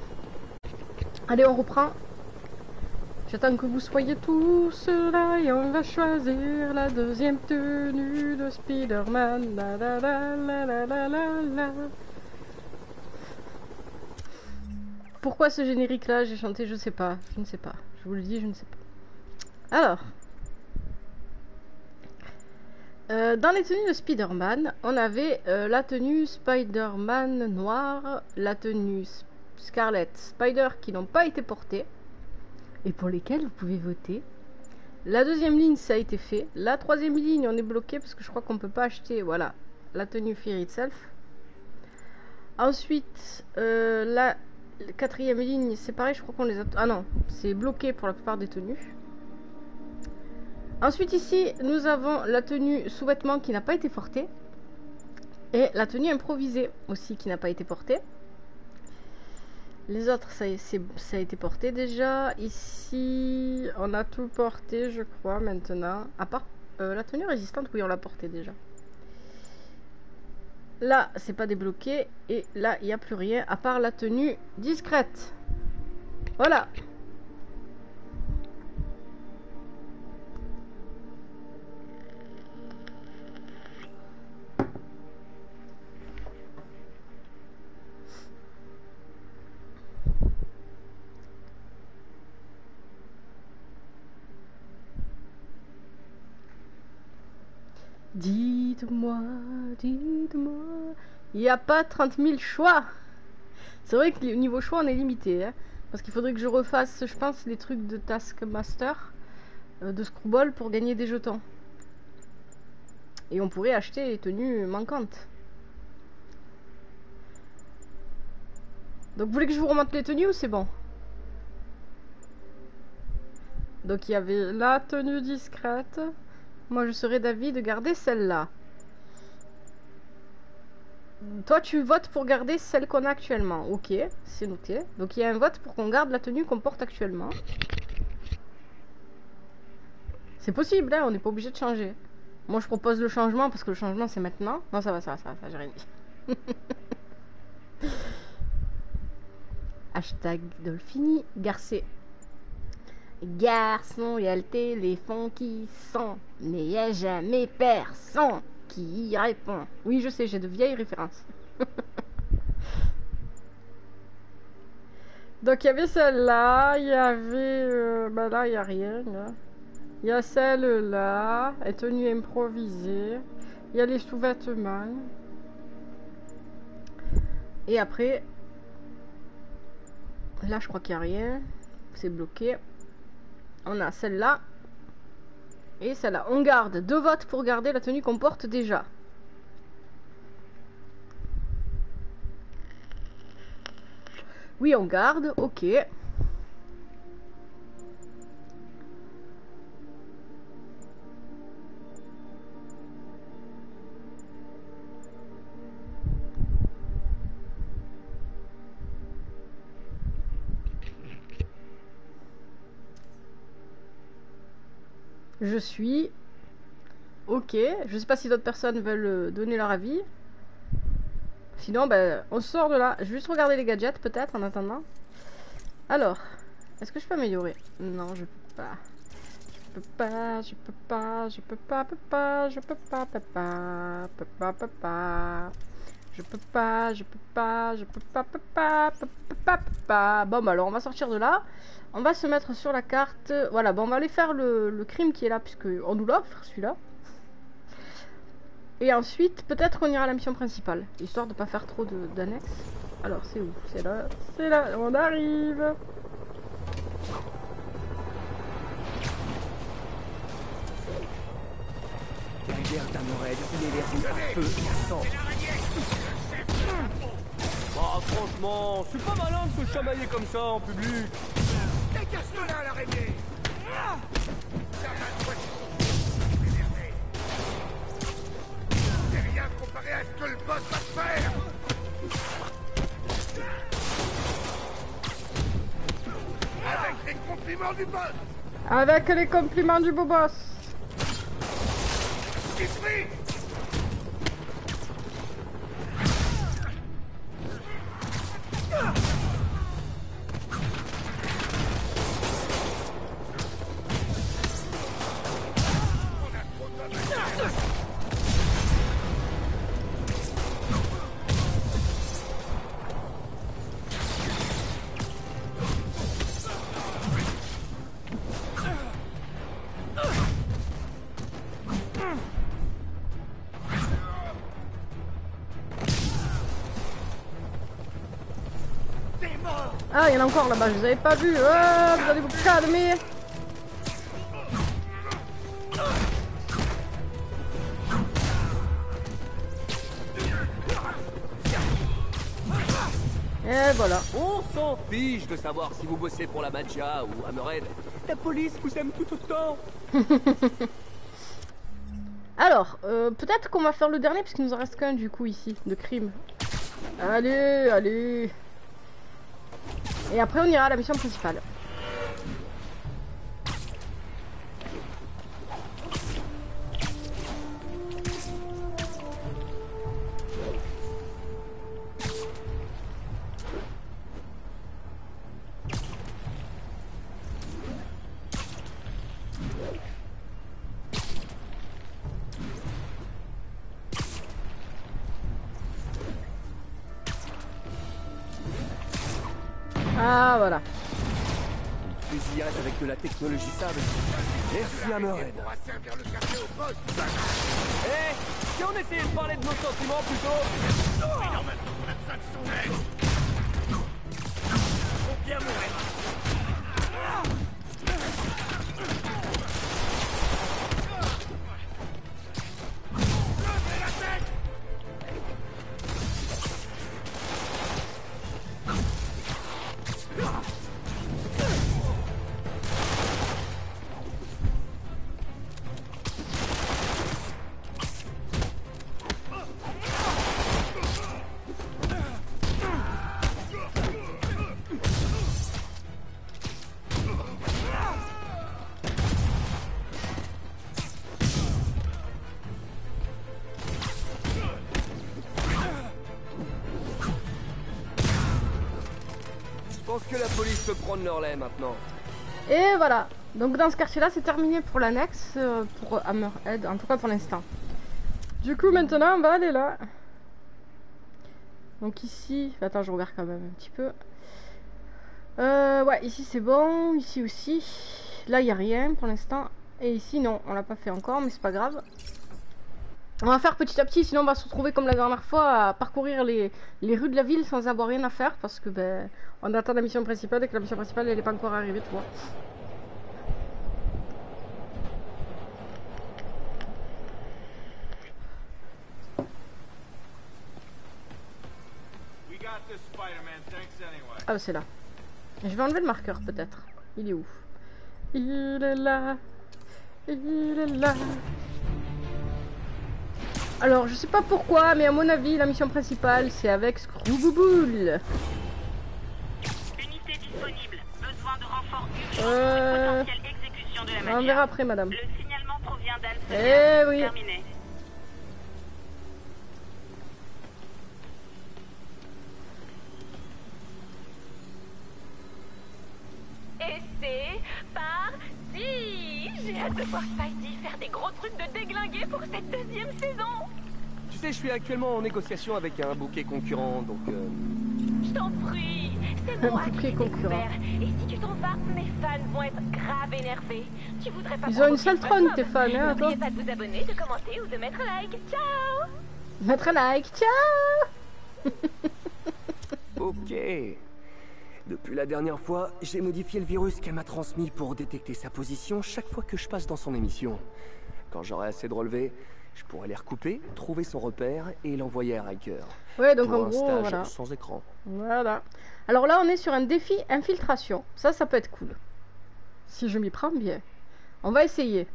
Allez, on reprend. J'attends que vous soyez tous là et on va choisir la deuxième tenue de Spider-Man. La la la. Pourquoi ce générique là j'ai chanté je sais pas, je ne sais pas. Je vous le dis, je ne sais pas. Alors, euh, dans les tenues de Spider-Man, on avait euh, la tenue Spider-Man noire, la tenue Scarlet Spider qui n'ont pas été portées et pour lesquelles vous pouvez voter. La deuxième ligne, ça a été fait. La troisième ligne, on est bloqué parce que je crois qu'on peut pas acheter, voilà, la tenue Fear Itself. Ensuite, euh, la quatrième ligne, c'est pareil, je crois qu'on les a... Ah non, c'est bloqué pour la plupart des tenues. Ensuite ici, nous avons la tenue sous-vêtement qui n'a pas été portée. Et la tenue improvisée aussi qui n'a pas été portée. Les autres, ça, a été porté déjà. Ici, on a tout porté, je crois, maintenant. À part euh, la tenue résistante, oui, on l'a portée déjà. Là, c'est pas débloqué. Et là, il n'y a plus rien, à part la tenue discrète. Voilà. Dites-moi. Il n'y a pas 30 000 choix. C'est vrai que niveau choix, on est limité. hein. parce qu'il faudrait que je refasse, je pense, les trucs de Taskmaster, euh, de Screwball pour gagner des jetons. Et on pourrait acheter les tenues manquantes. Donc vous voulez que je vous remonte les tenues ou c'est bon? Donc il y avait la tenue discrète. Moi je serais d'avis de garder celle-là. Toi tu votes pour garder celle qu'on a actuellement. Ok, c'est noté. Donc il y a un vote pour qu'on garde la tenue qu'on porte actuellement. C'est possible, hein, on n'est pas obligé de changer. Moi je propose le changement parce que le changement c'est maintenant. Non ça va, ça va, ça va, ça j'ai rien dit. Hashtag Dolphini Garcé. Garçon, a le téléphone qui sonne, mais jamais personne qui répond. Oui, je sais, j'ai de vieilles références. Donc il y avait celle-là, il y avait... euh, bah là, il y a rien. Il y a celle-là, elle est tenue improvisée. Il y a les sous-vêtements. Et après... Là, je crois qu'il n'y a rien. C'est bloqué. On a celle-là. Et celle-là. On garde deux votes pour garder la tenue qu'on porte déjà. Oui, on garde. Ok. Je suis. Ok. Je sais pas si d'autres personnes veulent euh, donner leur avis. Sinon, ben, on sort de là. Je vais juste regarder les gadgets, peut-être, en attendant. Alors, est-ce que je peux améliorer Non, je peux pas. Je peux pas, je peux pas, je peux pas, peux pas, je peux pas, peux pas, peux pas, peux pas. Je peux pas, je peux pas, je peux pas, peux pas, peux pas, peux pas. Bon, bah alors on va sortir de là. On va se mettre sur la carte. Voilà, bon, on va aller faire le, crime qui est là, puisque on nous l'offre, celui-là. Et ensuite, peut-être qu'on ira à la mission principale, histoire de pas faire trop d'annexes. Alors, c'est où? C'est là, c'est là, on arrive. La guerre. Ah, franchement, c'est pas malin de se chamailler comme ça en public. Dégage-toi là, l'araignée Ça m'a choisi. C'est rien comparé à ce que le boss va te faire Avec les compliments du boss Avec les compliments du beau boss. En a encore là-bas, je vous avais pas vu. Oh, vous allez vous calmer. Et voilà. On s'en fiche de savoir si vous bossez pour la Magia ou Hammerhead. La police vous aime tout autant. Alors, euh, peut-être qu'on va faire le dernier parce qu'il nous en reste qu'un du coup ici, de crime. Allez, allez. Et après on ira à la mission principale. Servir le café Et voilà. Donc dans ce quartier-là, c'est terminé pour l'annexe, euh, pour Hammerhead, en tout cas pour l'instant. Du coup, maintenant, on va aller là. Donc ici, attends, je regarde quand même un petit peu. Euh, ouais, ici c'est bon, ici aussi. Là, il n'y a rien pour l'instant. Et ici, non, on l'a pas fait encore, mais c'est pas grave. On va faire petit à petit, sinon on va se retrouver comme la dernière fois à parcourir les, les rues de la ville sans avoir rien à faire parce que ben on attend la mission principale et que la mission principale elle est pas encore arrivée, tu vois. Ah, bah, c'est là. Je vais enlever le marqueur peut-être. Il est où? Il est là. Il est là. Alors, je sais pas pourquoi, mais à mon avis, la mission principale, c'est avec Scrooboule. Unité disponible. Besoin de renfort urgent. Euh... Potentielle exécution de la On verra après, madame. Le signalement provient d'Alpha. Eh oui. Terminé. Et c'est parti J'ai hâte de voir Spidey faire des gros trucs de déglinguer pour cette deuxième saison Tu sais, je suis actuellement en négociation avec un bouquet concurrent, donc... euh, Je t'en prie C'est moi qui l'ai concurrent. découvert. Et si tu t'en vas, mes fans vont être grave énervés. Tu voudrais pas Ils ont une seule le trône, tes fans, hein, N'oubliez pas de vous abonner, de commenter ou de mettre un like. Ciao Mettre un like, ciao Ok. Depuis la dernière fois, j'ai modifié le virus qu'elle m'a transmis pour détecter sa position chaque fois que je passe dans son émission. Quand j'aurai assez de relevés, je pourrai les recouper, trouver son repère et l'envoyer à Riker. Ouais, donc pour en un gros, stage voilà. sans écran. Voilà. Alors là, on est sur un défi infiltration. Ça, ça peut être cool. Si je m'y prends bien. On va essayer.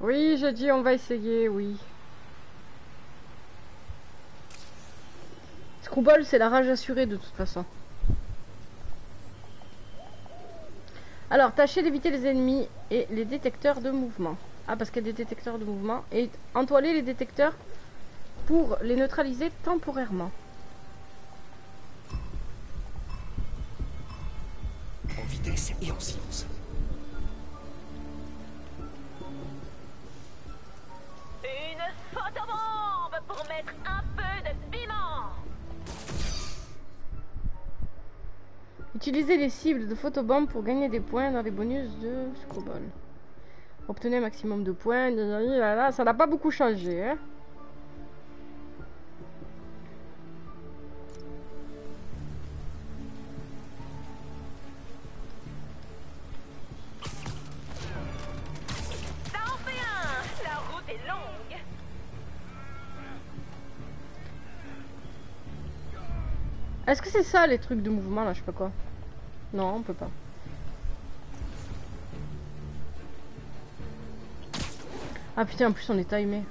Oui, j'ai dit on va essayer, oui. C'est la rage assurée de toute façon. Alors, tâchez d'éviter les ennemis et les détecteurs de mouvement. Ah, parce qu'il y a des détecteurs de mouvement. Et entoiler les détecteurs pour les neutraliser temporairement. En vitesse et en silence. Utilisez les cibles de photobombe pour gagner des points dans les bonus de Screwball. Obtenez un maximum de points. Ça n'a pas beaucoup changé. Hein Est-ce que c'est ça les trucs de mouvement là, je sais pas quoi? Non, on peut pas. Ah putain, en plus on est timé.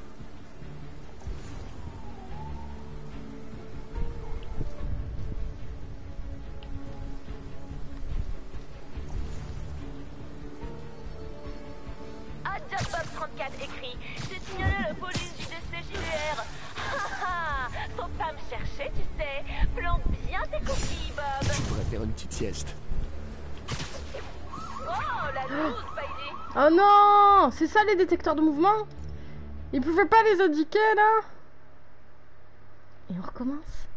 Les détecteurs de mouvement. Ils pouvaient pas les indiquer là. Et on recommence.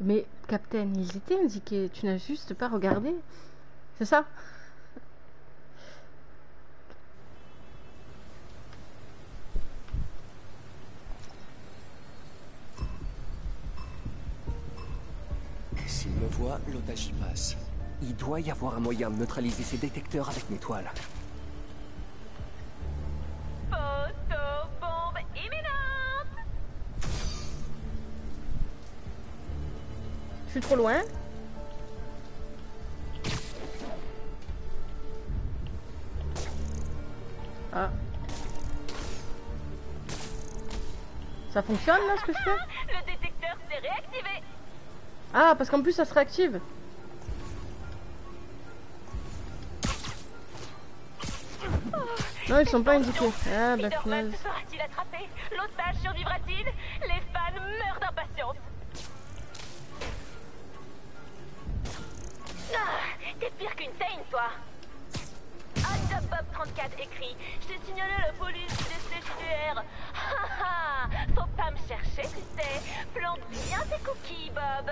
Mais Captain, ils étaient indiqués, tu n'as juste pas regardé. C'est ça. S'il me voit, l'otage passe. Il doit y avoir un moyen de neutraliser ces détecteurs avec mes toiles. Photobombe imminente. Je suis trop loin. Ah. Ça fonctionne là ce que je fais? Le détecteur s'est réactivé. Ah, parce qu'en plus ça se réactive. Non, ils sont pas indiqués. Ah, bah Spider-Man punaise. se fera-t-il attraper L'otage survivra-t-il Les fans meurent d'impatience. Ah, T'es pire qu'une teigne, toi. Ah, Job Bob 34 écrit Je t'ai signalé la police du DCJR. Ah ah Faut pas me chercher, tu sais. Plante bien tes cookies, Bob.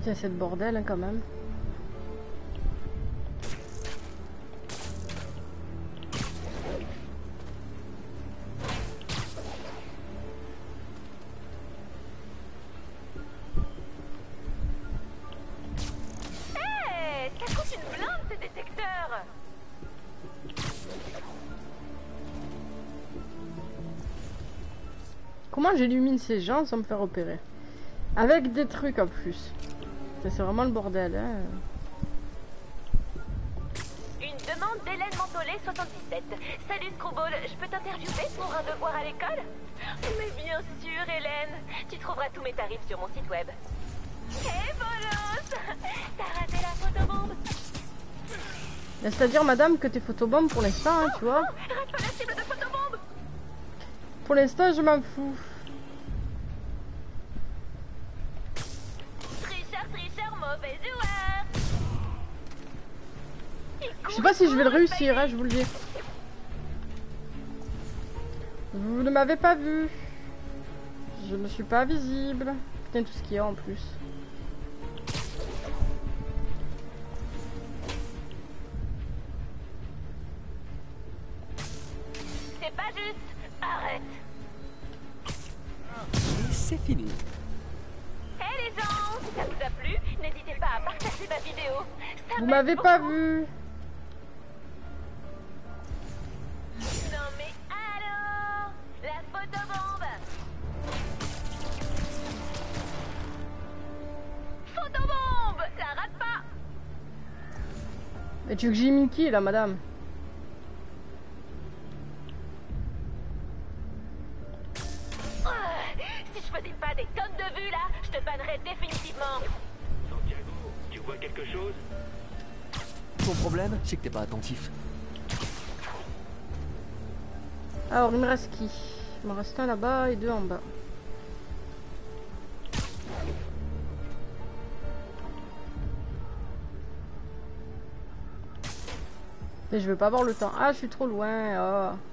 Putain, c'est le bordel hein, quand même. J'illumine ces gens sans me faire opérer? Avec des trucs en plus. C'est vraiment le bordel. Hein. Une demande d'Hélène Mentolé, 77. Salut Screwball, je peux t'interviewer pour un devoir à l'école? Mais bien sûr, Hélène. Tu trouveras tous mes tarifs sur mon site web. Hé, bolos T'as raté la photobombe Mais C'est-à-dire, madame, que t'es photobombes pour l'instant, hein, tu vois. Rate pas la cible de photobombe Pour l'instant, je m'en fous. Je sais pas si je vais le réussir, hein, je vous le dis. Vous ne m'avez pas vu. Je ne suis pas visible. Putain, tout ce qu'il y a en plus. C'est pas juste Arrête c'est fini. Pas à partager ma vidéo. Ça Vous m'avez pas vu. Non mais alors La photobombe Photobombe La rate pas. Et tu veux que j'y qui, là, madame? Ah, Si je faisais pas des tonnes de vues là, je te bannerais définitivement tu vois quelque chose Ton problème, c'est que t'es pas attentif. Alors, il me reste qui? Il me reste un là-bas et deux en bas. Mais je veux pas avoir le temps. Ah, je suis trop loin. Oh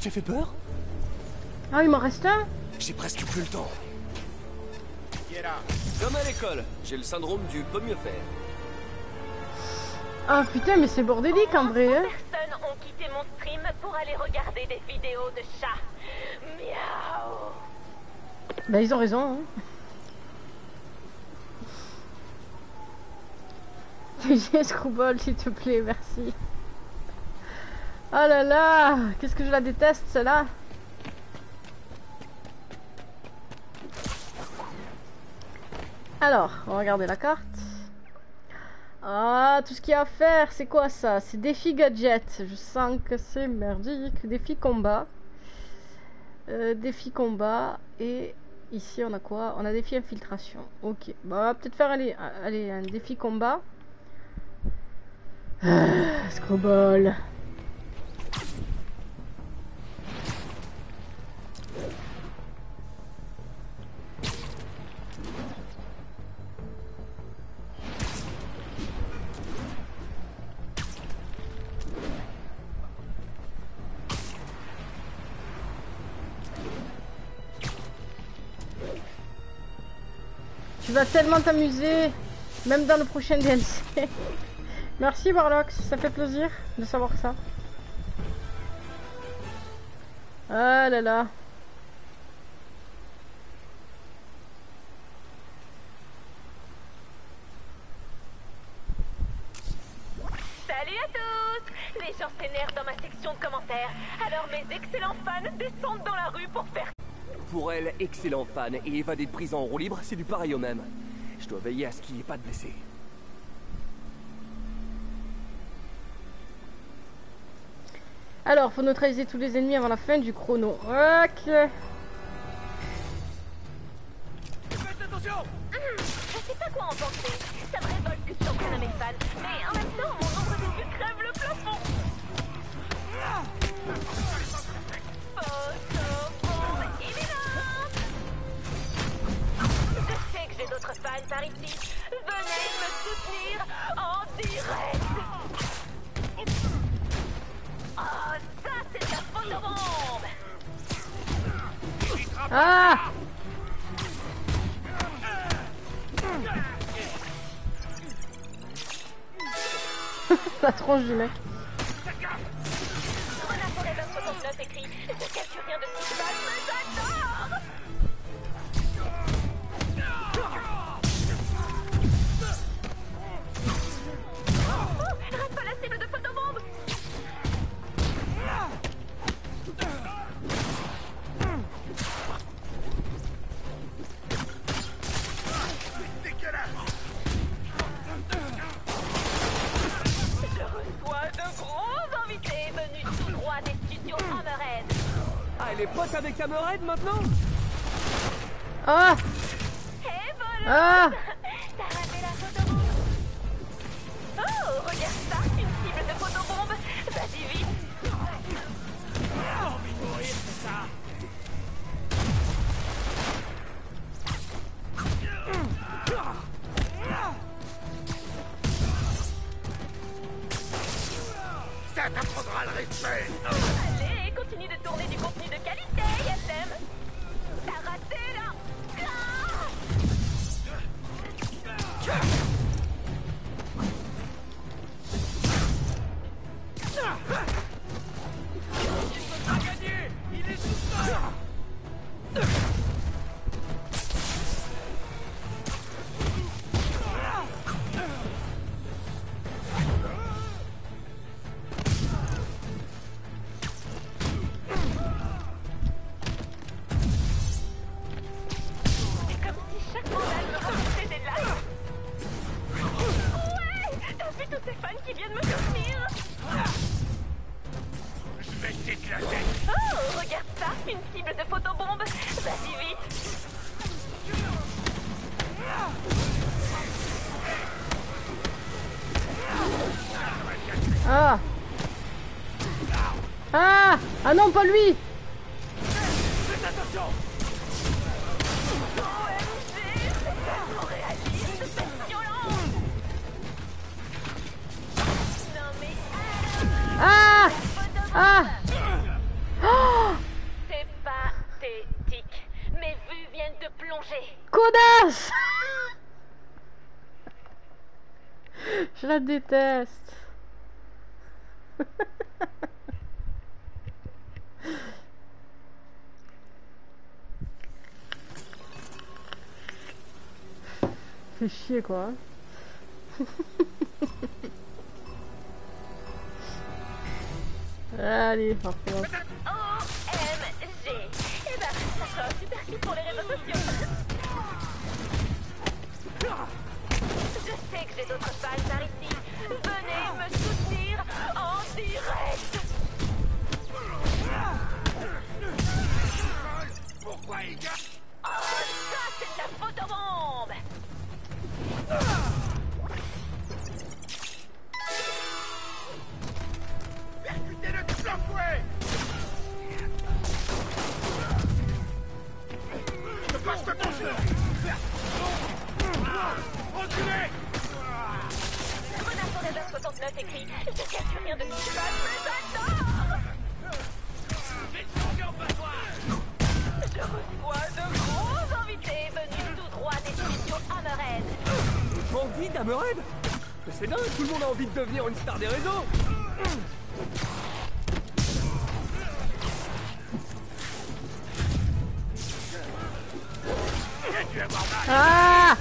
Je t'ai fait peur Ah, il m'en reste un J'ai presque plus le temps. Qui est là Comme à l'école, j'ai le syndrome du peut mieux faire. Ah putain, mais c'est bordélique en vrai. Hein. Personnes ont quitté mon stream pour aller regarder des vidéos de chats. Miaou. Bah, ils ont raison. Hein. J'ai Screwball, s'il te plaît, merci. Oh là là, qu'est-ce que je la déteste, celle-là? Alors, on va regarder la carte. Ah, tout ce qu'il y a à faire, c'est quoi ça? C'est défi gadget. Je sens que c'est merdique. Défi combat. Euh, défi combat. Et ici, on a quoi? On a défi infiltration. Ok. Bon, on va peut-être faire aller, allez, un défi combat. Ah. Tellement t'amuser, même dans le prochain DLC. Merci Warlock, ça fait plaisir de savoir ça. Ah là là. Salut à tous Les gens s'énervent dans ma section de commentaires. Alors mes excellents fans descendent dans la rue pour faire... Pour elle, excellent fan et évadé de prison en roue libre, c'est du pareil au même. Je dois veiller à ce qu'il n'y ait pas de blessés. Alors, faut neutraliser tous les ennemis avant la fin du chrono. Ok. Faites attention Je sais pas quoi en penser. Ça me révolte que tu à mes fans. Mais en même par ici. Venez me soutenir en direct. Oh, ça c'est de la photobombe Ah La tronche du mec. Renard Forever 69 écrit Ah, elle est pote avec Hammerhead maintenant Ah Ah T'as raté la photobombe. Oh, regarde ça, une cible de photobombe. Vas-y vite. Envie de mourir, c'est ça. Ça t'apprendra le respect Tic, mes vues viennent de plonger. Connasse Je la déteste. Fais chier quoi. Allez, parfait. Oh, pour les réseaux sociaux Je sais que j'ai d'autres fans par ici. Venez me soutenir en direct Pourquoi il gagne Forever 69 écrit Je rien de passe, mais j'adore Je reçois de gros invités venus tout droit des studios Hammerhead. Bandit d'Hammerhead Mais c'est dingue, tout le monde a envie de devenir une star des réseaux. Ah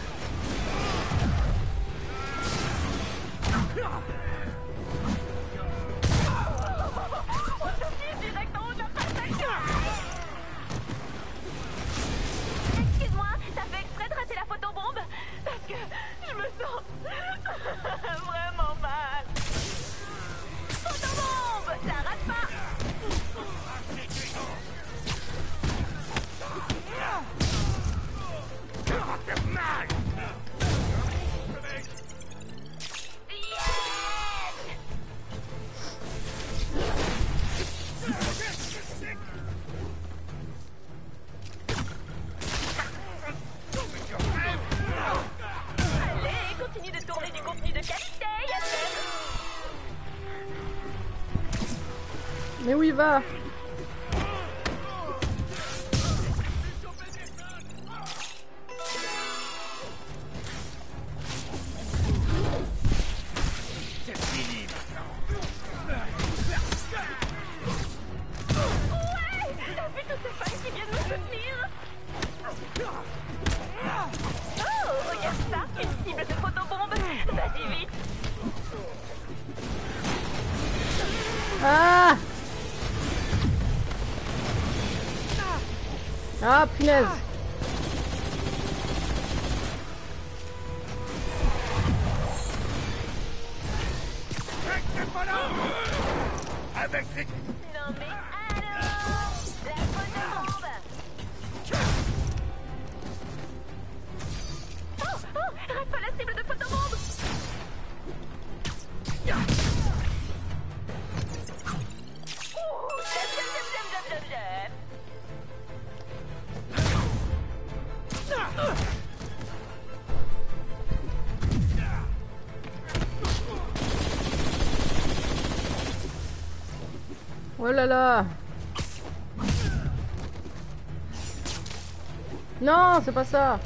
Non, c'est pas ça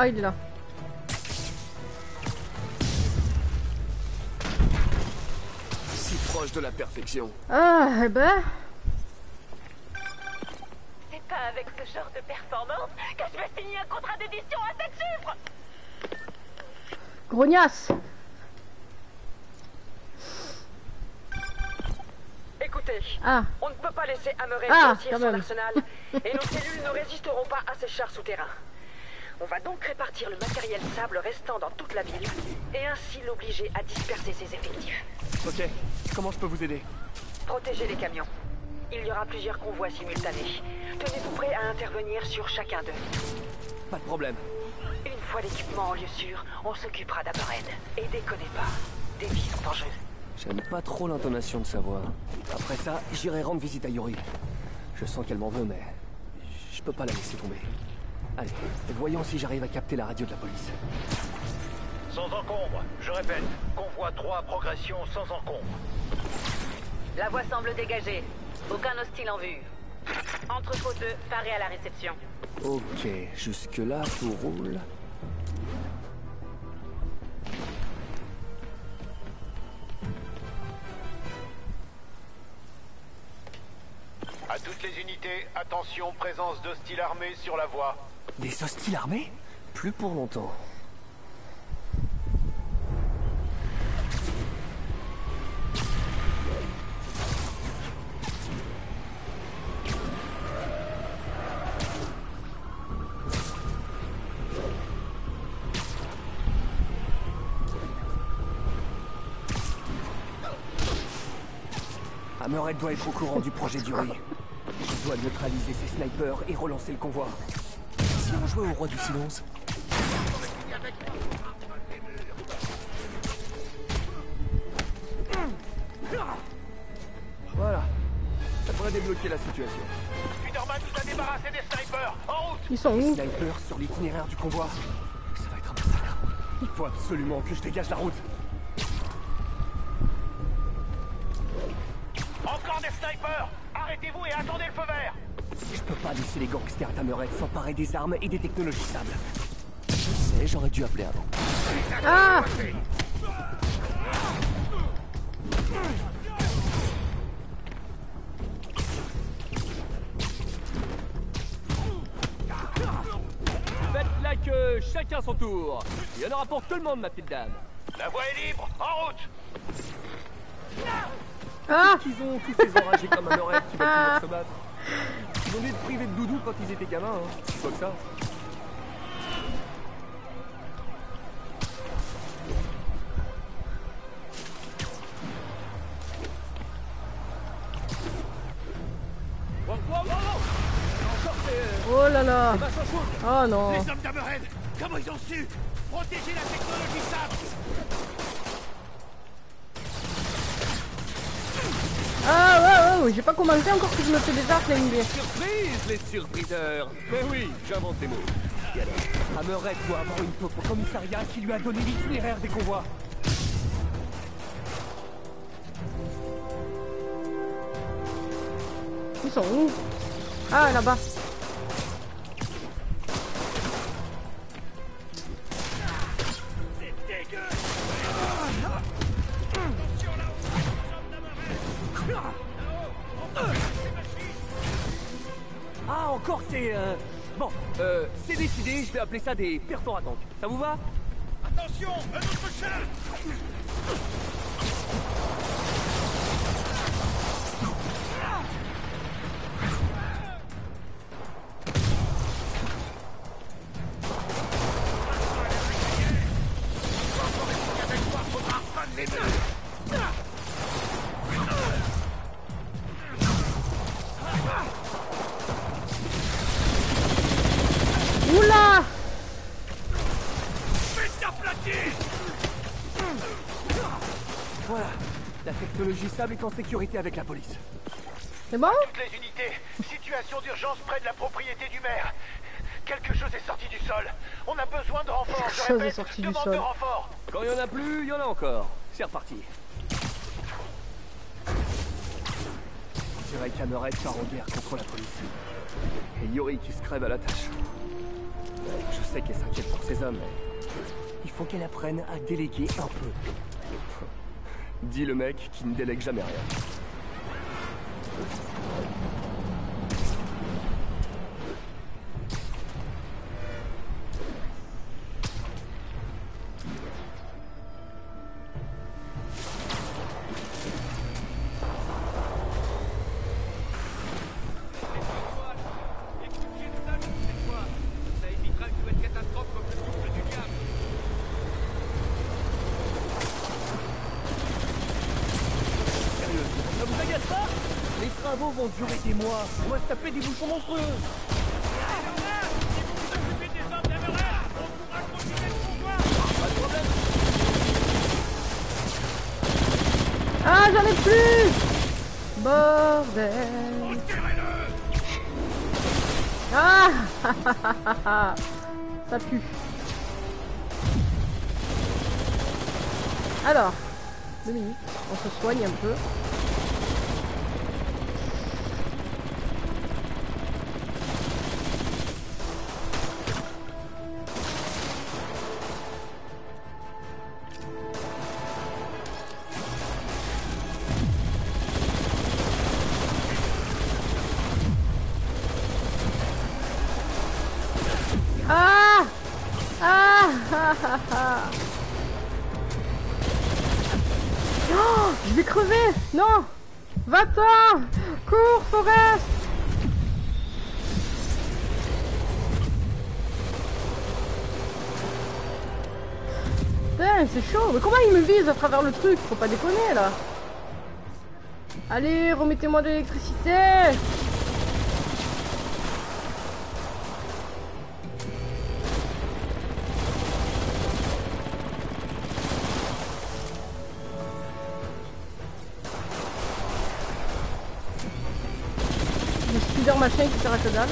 Ah, il est là. Si proche de la perfection. Ah, eh ben... C'est pas avec ce genre de performance que je vais signer un contrat d'édition à 7 chiffres Grognasse Écoutez, Ah, on ne peut pas laisser Hammerhead Ah, son arsenal et nos cellules ne résisteront pas à ces chars souterrains. On va donc répartir le matériel sable restant dans toute la ville et ainsi l'obliger à disperser ses effectifs. Ok, comment je peux vous aider? Protégez les camions. Il y aura plusieurs convois simultanés. Tenez-vous prêts à intervenir sur chacun d'eux. Pas de problème. Une fois l'équipement en lieu sûr, on s'occupera d'Hammerhead. Et déconnez pas, des vies sont en jeu. J'aime pas trop l'intonation de sa voix. Après ça, j'irai rendre visite à Yuri. Je sens qu'elle m'en veut, mais je peux pas la laisser tomber. Allez, voyons si j'arrive à capter la radio de la police. Sans encombre, je répète, convoi 3 progression sans encombre. La voie semble dégagée. Aucun hostile en vue. Entrepôt 2, paré à la réception. Ok, jusque-là, tout roule. À toutes les unités, attention, présence d'hostiles armés sur la voie. Des hostiles armés? Plus pour longtemps. Hammerhead doit être au courant du projet du riz. Je dois neutraliser ces snipers et relancer le convoi. Si on jouait au roi du silence Voilà. Ça devrait débloquer la situation. Spider-Man nous a débarrassé des snipers En route Ils sont où Snipers sur l'itinéraire du convoi. Ça va être un massacre. Il faut absolument que je dégage la route. Gangsters d'Hammerhead s'emparer des armes et des technologies stables. Je sais, j'aurais dû appeler avant. Ah Faites là que chacun son tour. Il y en aura pour tout le monde, ma petite dame. La voie est libre En route Ah Ils ont tous ces enragés comme Hammerhead qui veulent toujours se battre. Ils ont dû être privés de doudou quand ils étaient gamins, hein. C'est pas que ça. Wow, wow, wow, wow. Encore ces... Oh là là. Oh non Les hommes d'Hammerhead Comment ils ont su Protéger la technologie sable? J'ai pas commenté encore que je me fais déjà flinguer. Surprise, les surpriseurs Mais oui, j'invente les mots. Et alors, Hammerhead doit avoir une taupe au commissariat qui lui a donné l'itinéraire des convois. Ils sont où? Ah, là-bas. Appeler ça des perforatanks. Ça vous va? Attention Un autre chat est en sécurité avec la police. C'est bon Toutes les unités Situation d'urgence près de la propriété du maire Quelque chose est sorti du sol On a besoin de renforts, Quelque je chose est répète, sorti du demande sol. de renforts Quand il y en a plus, il y en a encore. C'est reparti. Je dirais qu'Hammerhead part en guerre contre la police. Et Yuri qui se crève à la tâche. Je sais qu'elle s'inquiète pour ses hommes, mais il faut qu'elle apprenne à déléguer un peu. Dit le mec qui ne délègue jamais rien. On va se taper le truc, faut pas déconner là. Allez, remettez-moi de l'électricité Le spider machin qui sert à que dalle.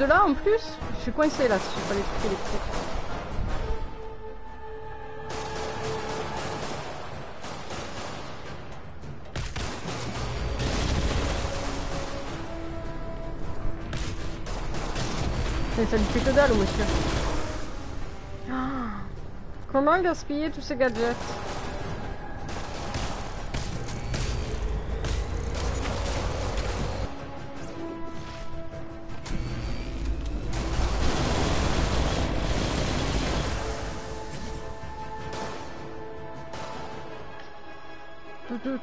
de là en plus Je suis coincé là si j'ai pas les trucs électriques. Mais ça lui fait que dalle, monsieur. Comment gaspiller tous ces gadgets?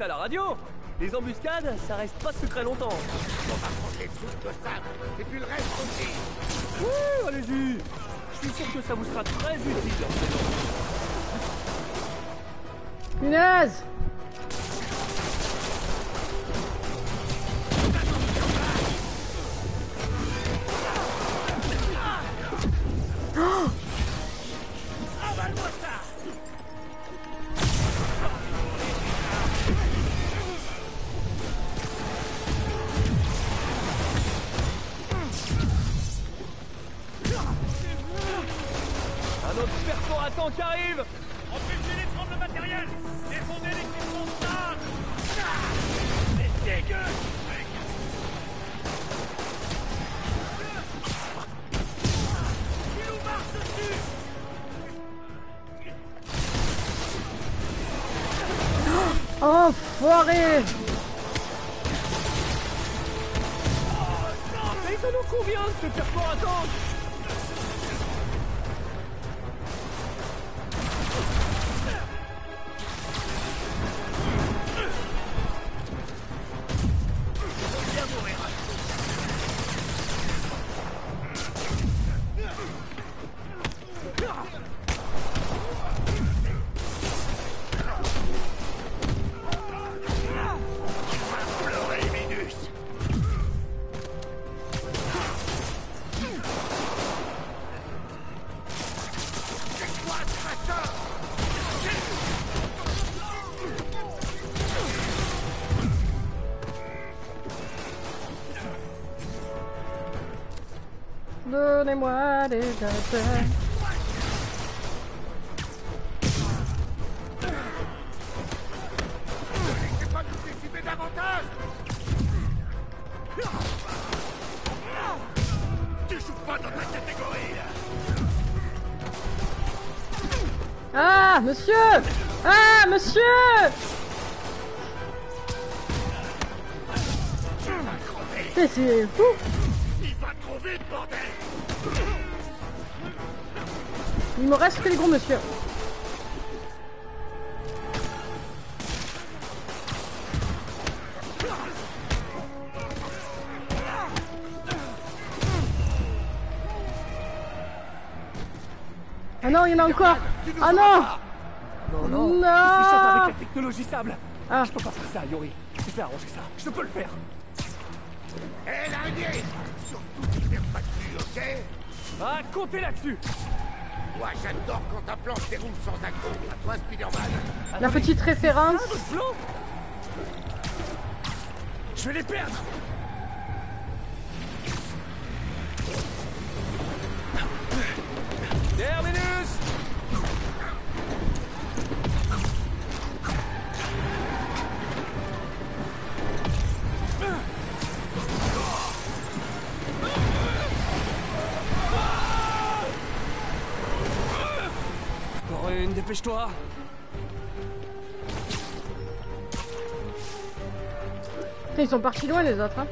à la radio. Les embuscades, ça reste pas secret longtemps. Johnny! Des bouchons Ah non Non, non, Non Il s'échappe avec la technologie sable Ah. Je peux pas faire ça, Yori. Je vais arranger ça. Je peux le faire. Hé, l'araignée Surtout ne perds pas de vue, ok? Ah, comptez là-dessus Moi, j'adore quand ta planche déroule sans accro. À toi, Spider-Man La petite référence. Ah, votre plan Je vais les perdre Dépêche-toi Ils sont partis loin les autres. Hein.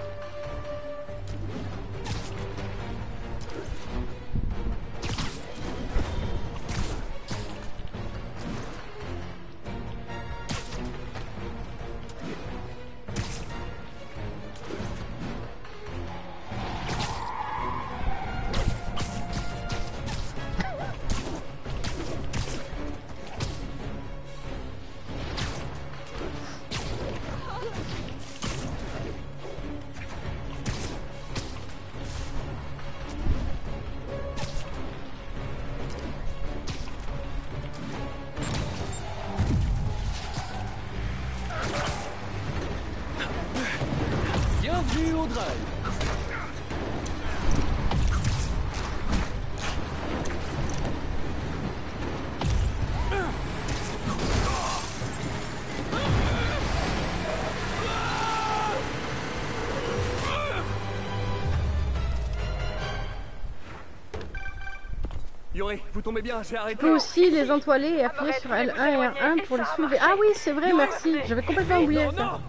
Vous tombez bien, j'ai On arrêté. peut aussi les entoiler et appuyer sur L1 et R1 pour les suivre. Ah oui, c'est vrai, merci. J'avais complètement oublié Non, ça.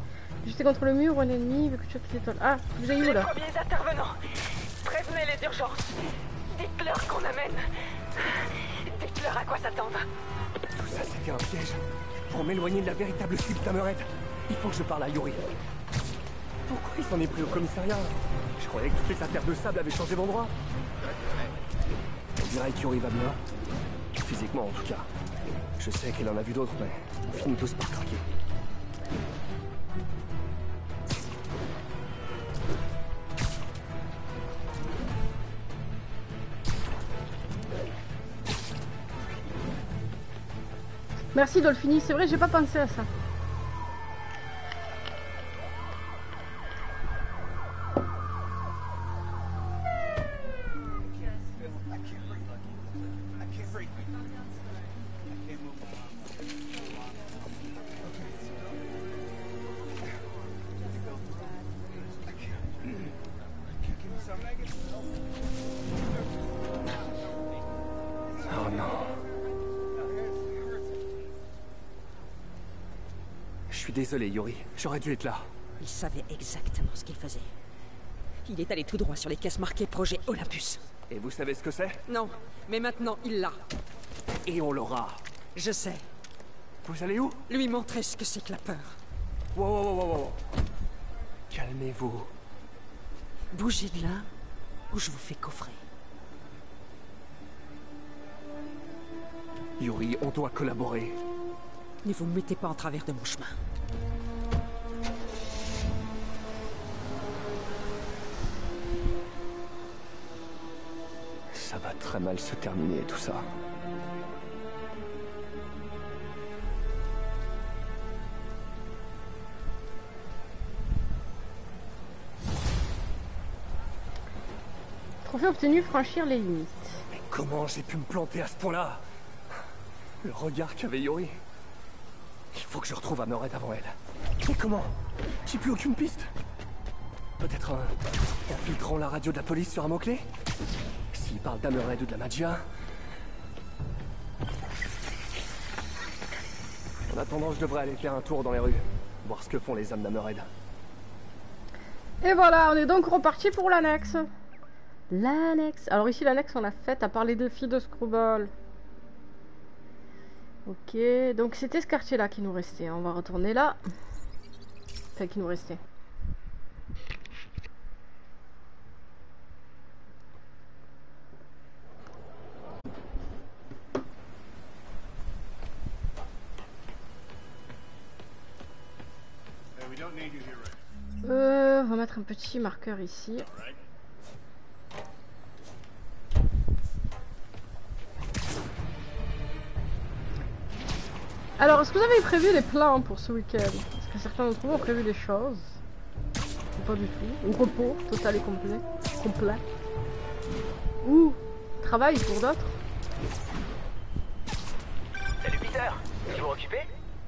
J'étais contre le mur ou un ennemi, avec chaque étoile. Ah, vous avez où Les là premiers intervenants, prévenez les urgences. Dites-leur qu'on amène. Dites-leur à quoi s'attendre. Tout ça, c'était un piège. Pour m'éloigner de la véritable cible d'Hammerhead, il faut que je parle à Yori. Pourquoi il s'en est pris au commissariat? Je croyais que toutes les affaires de sable avaient changé d'endroit. Yori va bien. Physiquement, en tout cas. Je sais qu'elle en a vu d'autres, mais on finit tous par craquer. Merci Dolphini, c'est vrai, j'ai pas pensé à ça. Désolé, Yori. J'aurais dû être là. Il savait exactement ce qu'il faisait. Il est allé tout droit sur les caisses marquées Projet Olympus. Et vous savez ce que c'est? Non, mais maintenant il l'a. Et on l'aura. Je sais. Vous allez où? Lui montrer ce que c'est que la peur. Wow, wow, wow, wow, wow. Calmez-vous. Bougez de là, ou je vous fais coffrer. Yuri, on doit collaborer. Ne vous mettez pas en travers de mon chemin. Ça va très mal se terminer, tout ça. Trophée obtenu, franchir les limites. Comment j'ai pu me planter à ce point-là? Le regard qu'avait Yori. Il faut que je retrouve Hammerhead avant elle. Mais comment? J'ai plus aucune piste. Peut-être un... infiltrant la radio de la police sur un mot-clé? S'il parle d'Hammerhead ou de la Magia... En attendant, je devrais aller faire un tour dans les rues. Voir ce que font les hommes d'Hammerhead. Et voilà, on est donc reparti pour l'annexe. L'annexe. Alors ici, l'annexe, on l'a faite à part les filles de Screwball. Ok, donc c'était ce quartier-là qui nous restait. On va retourner là. Enfin, qui nous restait. Euh, on va mettre un petit marqueur ici. Alors, est-ce que vous avez prévu les plans pour ce week-end? Est-ce que certains d'entre vous ont prévu des choses? Ou pas du tout? Ou repos total et complet? Complet? Ou travail pour d'autres? Salut Peter, toujours occupé?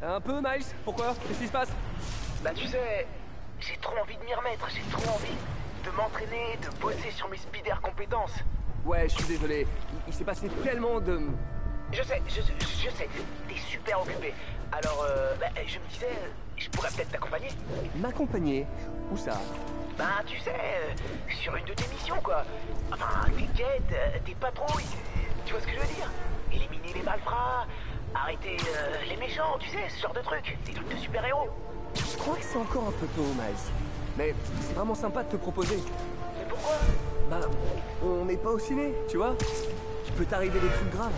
Un peu, Miles. Pourquoi? Qu'est-ce qui se passe? Bah tu sais, j'ai trop envie de m'y remettre, j'ai trop envie de m'entraîner, de bosser sur mes speeder compétences. Ouais, je suis désolé. Il, il s'est passé tellement de... Je sais, je, je sais, t'es super occupé. Alors, euh, bah, je me disais, je pourrais peut-être t'accompagner. M'accompagner? Où ça? Bah tu sais, euh, sur une de tes missions quoi. Enfin, tes quêtes, euh, tes patrouilles, tu vois ce que je veux dire? Éliminer les malfrats, arrêter euh, les méchants, tu sais, ce genre de trucs. Des trucs de super-héros. Je crois que c'est encore un peu tôt, Miles. Mais c'est vraiment sympa de te proposer. Mais pourquoi? Bah, on n'est pas au ciné, tu vois Il peut t'arriver des trucs graves.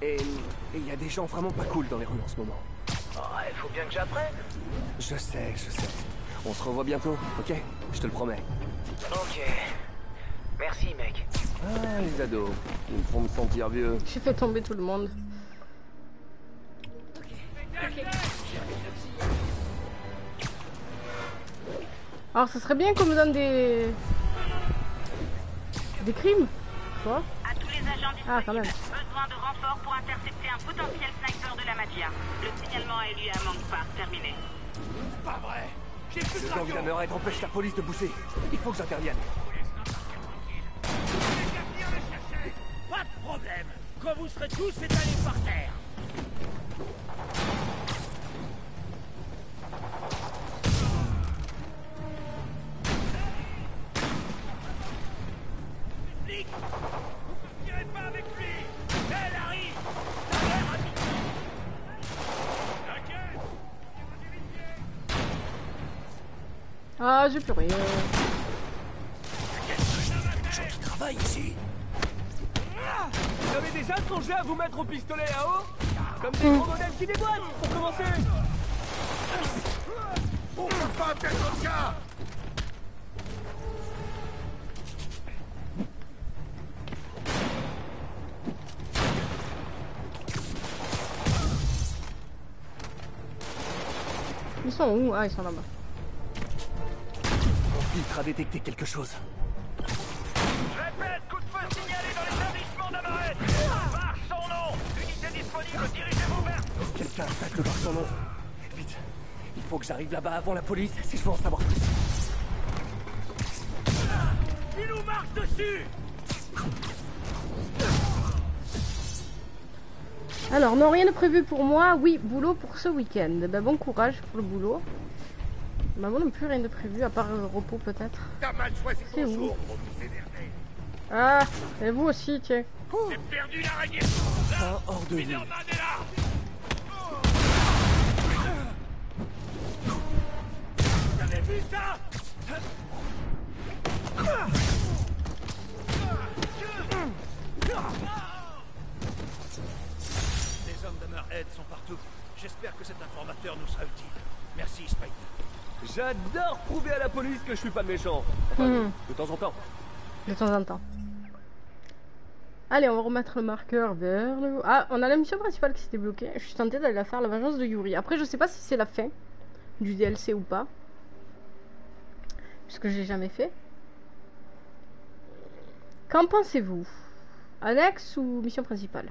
Et il y a des gens vraiment pas cool dans les rues en ce moment. Oh, il faut bien que j'apprenne. Je sais, je sais. On se revoit bientôt, ok? Je te le promets. Ok. Merci mec. Ah, les ados. Ils me font me sentir vieux. J'ai fait tomber tout le monde. Alors, ce serait bien qu'on me donne des... Des crimes Quoi À tous les agents Ah, quand même. Besoin de renfort pour intercepter un potentiel sniper de la Magia. Le signalement a à Mangpar. Terminé. Pas vrai J'ai plus Le de gang empêche la police de bouger. Il faut que j'intervienne. Pas de problème. Quand vous serez tous étalés par terre. Flic Vous tirez pas avec lui. Elle arrive. La mère a mis- T'inquiète Ah, j'ai plus rien. Des gens qui travaillent ici. Vous avez déjà songé à vous mettre au pistolet à eau? Comme des gros modèles qui déboîtent, pour commencer. On peut pas faire comme ça Ils sont où Ah, ils sont là-bas. Mon filtre a détecté quelque chose. Répète, coup de feu signalé dans les arrondissements d'Amaret Par son nom Unité disponible, dirigez-vous vers... Quelqu'un attaque le bar son nom. Vite. Il faut que j'arrive là-bas avant la police si je veux en savoir plus. Il nous marche dessus Alors, non, rien de prévu pour moi. Oui, boulot pour ce week-end. Ben, bon courage pour le boulot. Bah, moi non plus, rien de prévu, à part euh, repos peut-être. T'as mal choisi C'est où. Ah, et vous aussi, tiens. J'ai perdu l'araignée Fin hors de vue. Spider-Man est là T'avais vu ça? Les sont partout. J'espère que cet informateur nous sera utile. Merci, Spider. J'adore prouver à la police que je suis pas méchant. Enfin, Hmm. de temps en temps. De temps en temps. Allez, on va remettre le marqueur vers le haut. Ah, on a la mission principale qui s'était bloquée. Je suis tentée d'aller la faire, la vengeance de Yuri. Après, je sais pas si c'est la fin du DLC ou pas. Parce que j'ai jamais fait. Qu'en pensez-vous? Annexe ou mission principale?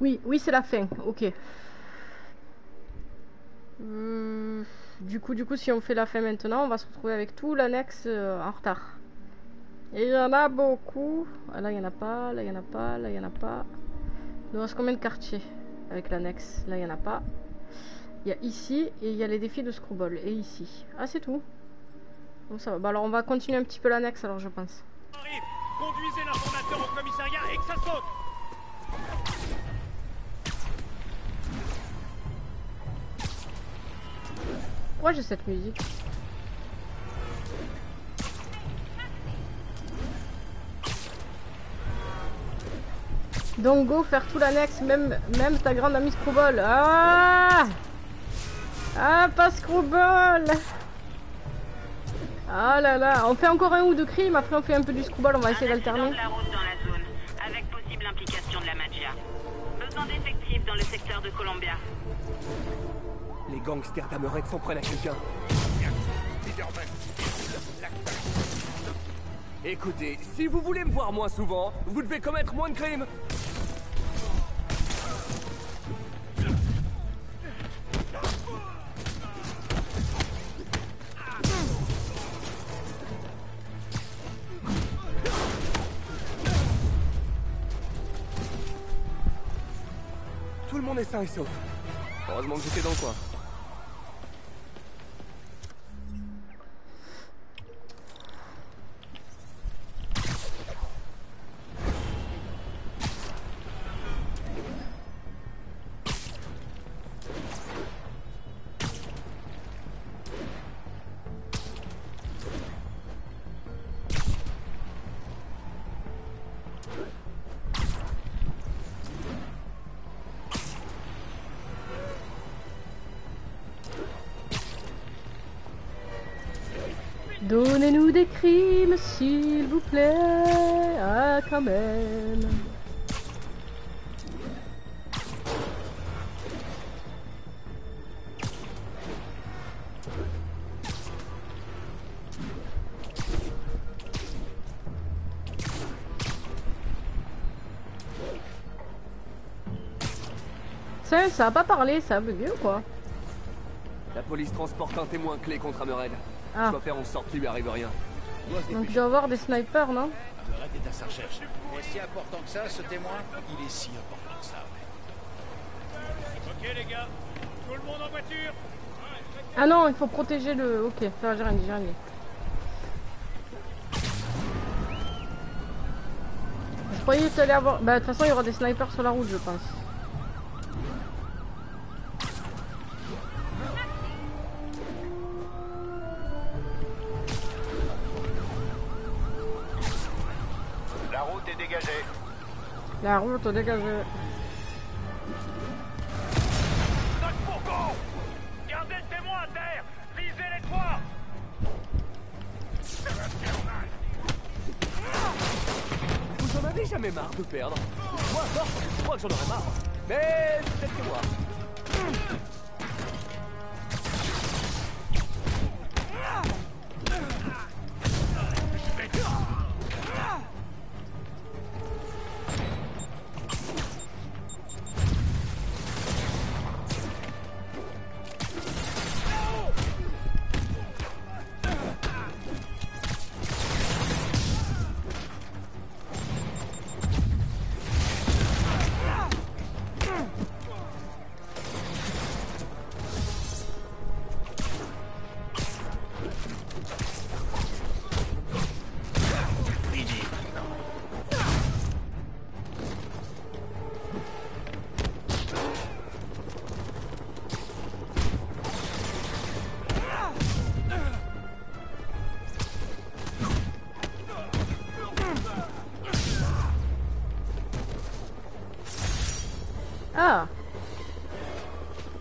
Oui, oui, c'est la fin. Ok. Hmm, du coup, du coup, si on fait la fin maintenant, on va se retrouver avec tout l'annexe euh, en retard. Et il y en a beaucoup. Ah, là, il n'y en a pas. Là, il n'y en a pas. Là, il n'y en a pas. Il nous reste combien de quartiers avec l'annexe? Là, il n'y en a pas. Il y a ici et il y a les défis de Screwball. Et ici. Ah, c'est tout. Bon, ça va. Bah, alors, on va continuer un petit peu l'annexe, alors, je pense. Arrive Conduisez l'informateur au commissariat et que ça saute Pourquoi j'ai cette musique Donc go faire tout l'annexe, même, même ta grande amie Screwball. Ah Ah, pas Screwball Ah là là, on fait encore un ou deux crimes, après on fait un peu du Screwball, on va essayer d'alterner. la route dans la zone, avec possible implication de la Magia. Besoin d'effectifs dans le secteur de Columbia. Les gangsters d'Amered sont prêts à quelqu'un. Écoutez, si vous voulez me voir moins souvent, vous devez commettre moins de crimes. Tout le monde est sain et sauf. Heureusement que j'étais dans le coin. S'il vous plaît. Ah, quand même. Ça, ça a pas parlé, ça a bugué ou quoi? La police transporte un témoin clé contre Amered. Ah. Je dois faire en sorte qu'il lui arrive rien. Donc il doit y avoir des snipers, non Arrête est à sa recherche. Est si important que ça, ce témoin Il est si important que ça, ouais. Ok les gars, tout le monde en voiture Ah non, il faut protéger le... Ok, ça j'ai rien dit, j'ai rien dit. Je croyais que ça allait avoir... Bah de toute façon il y aura des snipers sur la route je pense. La route dégagée. Gardez le témoin à terre Visez les toits Vous en avez jamais marre de perdre Moi, je crois que j'en aurais marre. Mais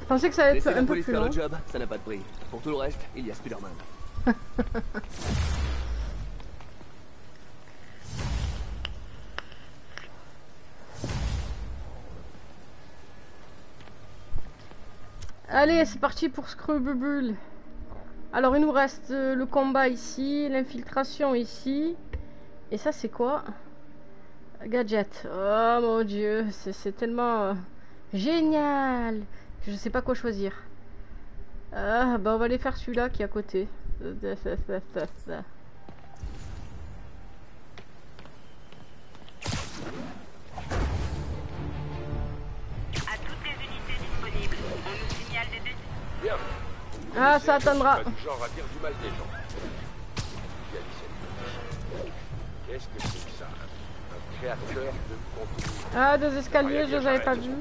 pensais que ça allait être un peu plus faire long. le job, ça n'a pas de prix. Pour tout le reste, il y a Spider-Man. Allez, c'est parti pour Screwbubble. Alors, il nous reste euh, le combat ici, l'infiltration ici. Et ça, c'est quoi? Gadget. Oh mon dieu, c'est c'est tellement euh, génial. Je sais pas quoi choisir. Ah, bah on va aller faire celui-là qui est à côté. Ah, ça attendra. Ah, deux escaliers, je les avais pas vus.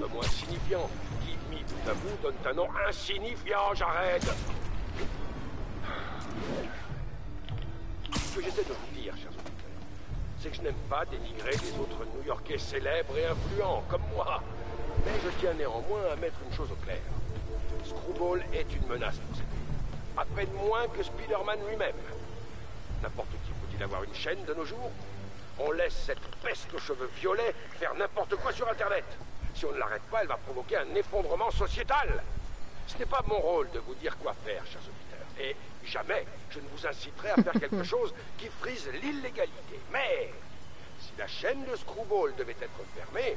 Vous, donne un nom insignifiant, j'arrête. Ce que j'essaie de vous dire, chers auditeurs, c'est que je n'aime pas dénigrer les autres New-Yorkais célèbres et influents, comme moi. Mais je tiens néanmoins à mettre une chose au clair. Screwball est une menace pour cette ville. À peine moins que Spider-Man lui-même. N'importe qui peut-il avoir une chaîne de nos jours? On laisse cette peste aux cheveux violets faire n'importe quoi sur Internet. Si on ne l'arrête pas, elle va provoquer un effondrement sociétal. Ce n'est pas mon rôle de vous dire quoi faire, chers auditeurs. Et jamais je ne vous inciterai à faire quelque chose qui frise l'illégalité. Mais si la chaîne de Screwball devait être fermée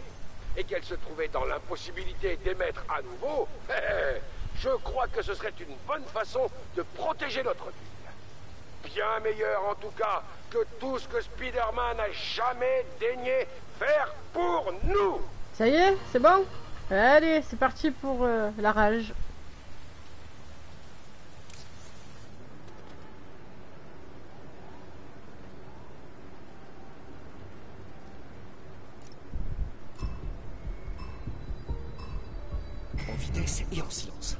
et qu'elle se trouvait dans l'impossibilité d'émettre à nouveau, je crois que ce serait une bonne façon de protéger notre ville. Bien meilleur en tout cas que tout ce que Spider-Man a jamais daigné faire pour nous. Ça y est, c'est bon Allez, c'est parti pour euh, la rage. En vitesse et en silence.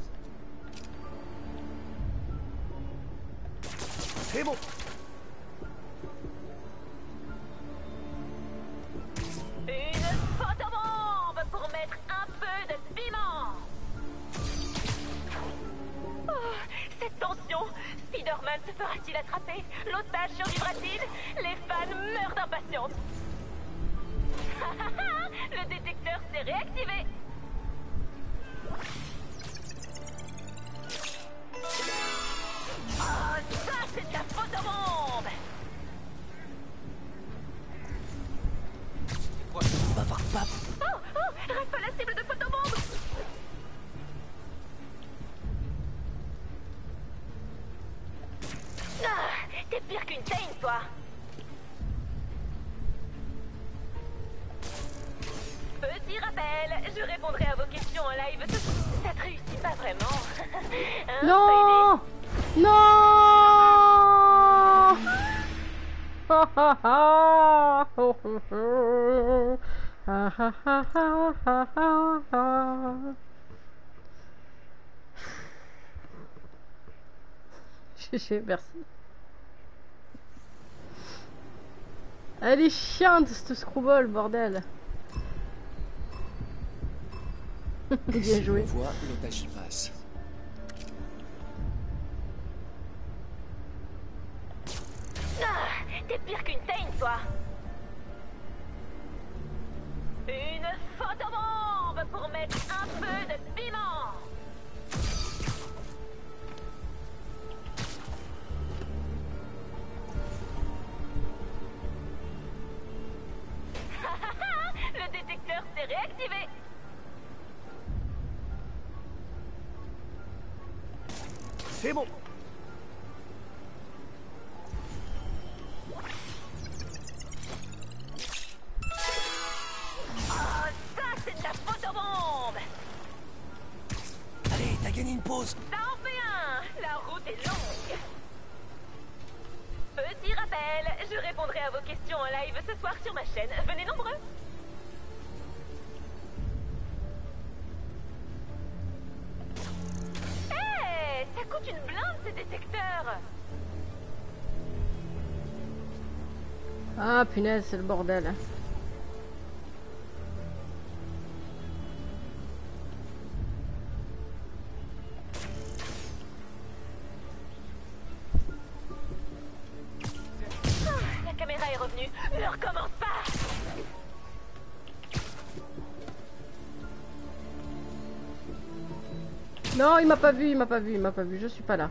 C'est bon. Cette tension. Spider-Man se fera-t-il attraper? L'otage survivra-t-il? Les fans meurent d'impatience. Le détecteur s'est réactivé. Oh, ça c'est de la photobombe On va voir Pap. Oh, oh, reste pas la cible de photobombe Ah, t'es pire qu'une Tain, toi Petit rappel, je répondrai à vos questions en live. Ça te réussit pas vraiment. Hein, Non Non Ha, ha, ha. Ho, ho, ho. Ha, ha, ha, ha, ha, ha, ha. GG, merci. Elle est chiante cette screwball, bordel. Bien joué. on voit, l'otage y passe. Ah, t'es pire qu'une Tain, toi Une photobombe pour mettre un peu de piment S'est réactivé C'est bon. Oh, ça c'est de la photobombe Allez, t'as gagné une pause. Ça en fait un La route est longue Petit rappel, je répondrai à vos questions en live ce soir sur ma chaîne. Venez nombreux Ah punaise, c'est le bordel. La caméra est revenue. Ne recommence pas Non, il m'a pas vu, il m'a pas vu, il m'a pas vu, je suis pas là.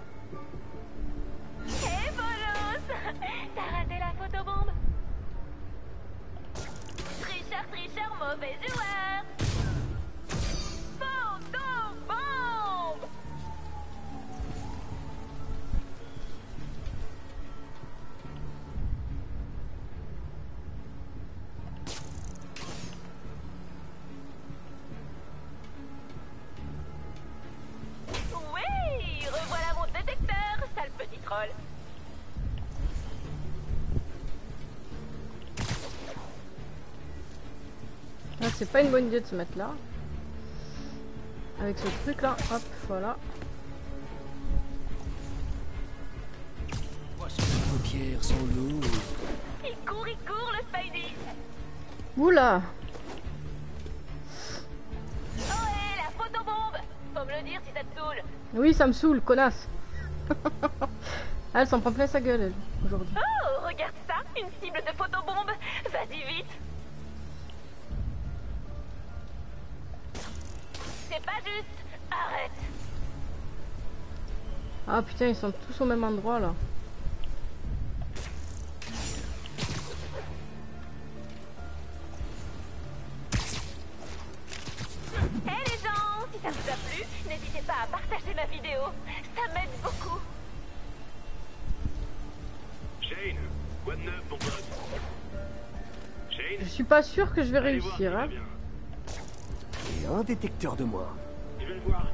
C'est pas une bonne idée de se mettre là. Avec ce truc là, hop, voilà. Vos pierres sont lourdes. Il court, il court, le Spidey Oula Oh hé, la photobombe Faut me le dire si ça te saoule. Oui, ça me saoule, connasse. elle s'en prend plein sa gueule, elle, aujourd'hui. Oh, Ah putain, ils sont tous au même endroit là. Hé les gens, si ça vous a plu, n'hésitez pas à partager ma vidéo. Ça m'aide beaucoup. Shane, quoi de neuf, pote Shane Je suis pas sûr que je vais Allez voir réussir, va hein. Et un détecteur de moi. Je vais le voir.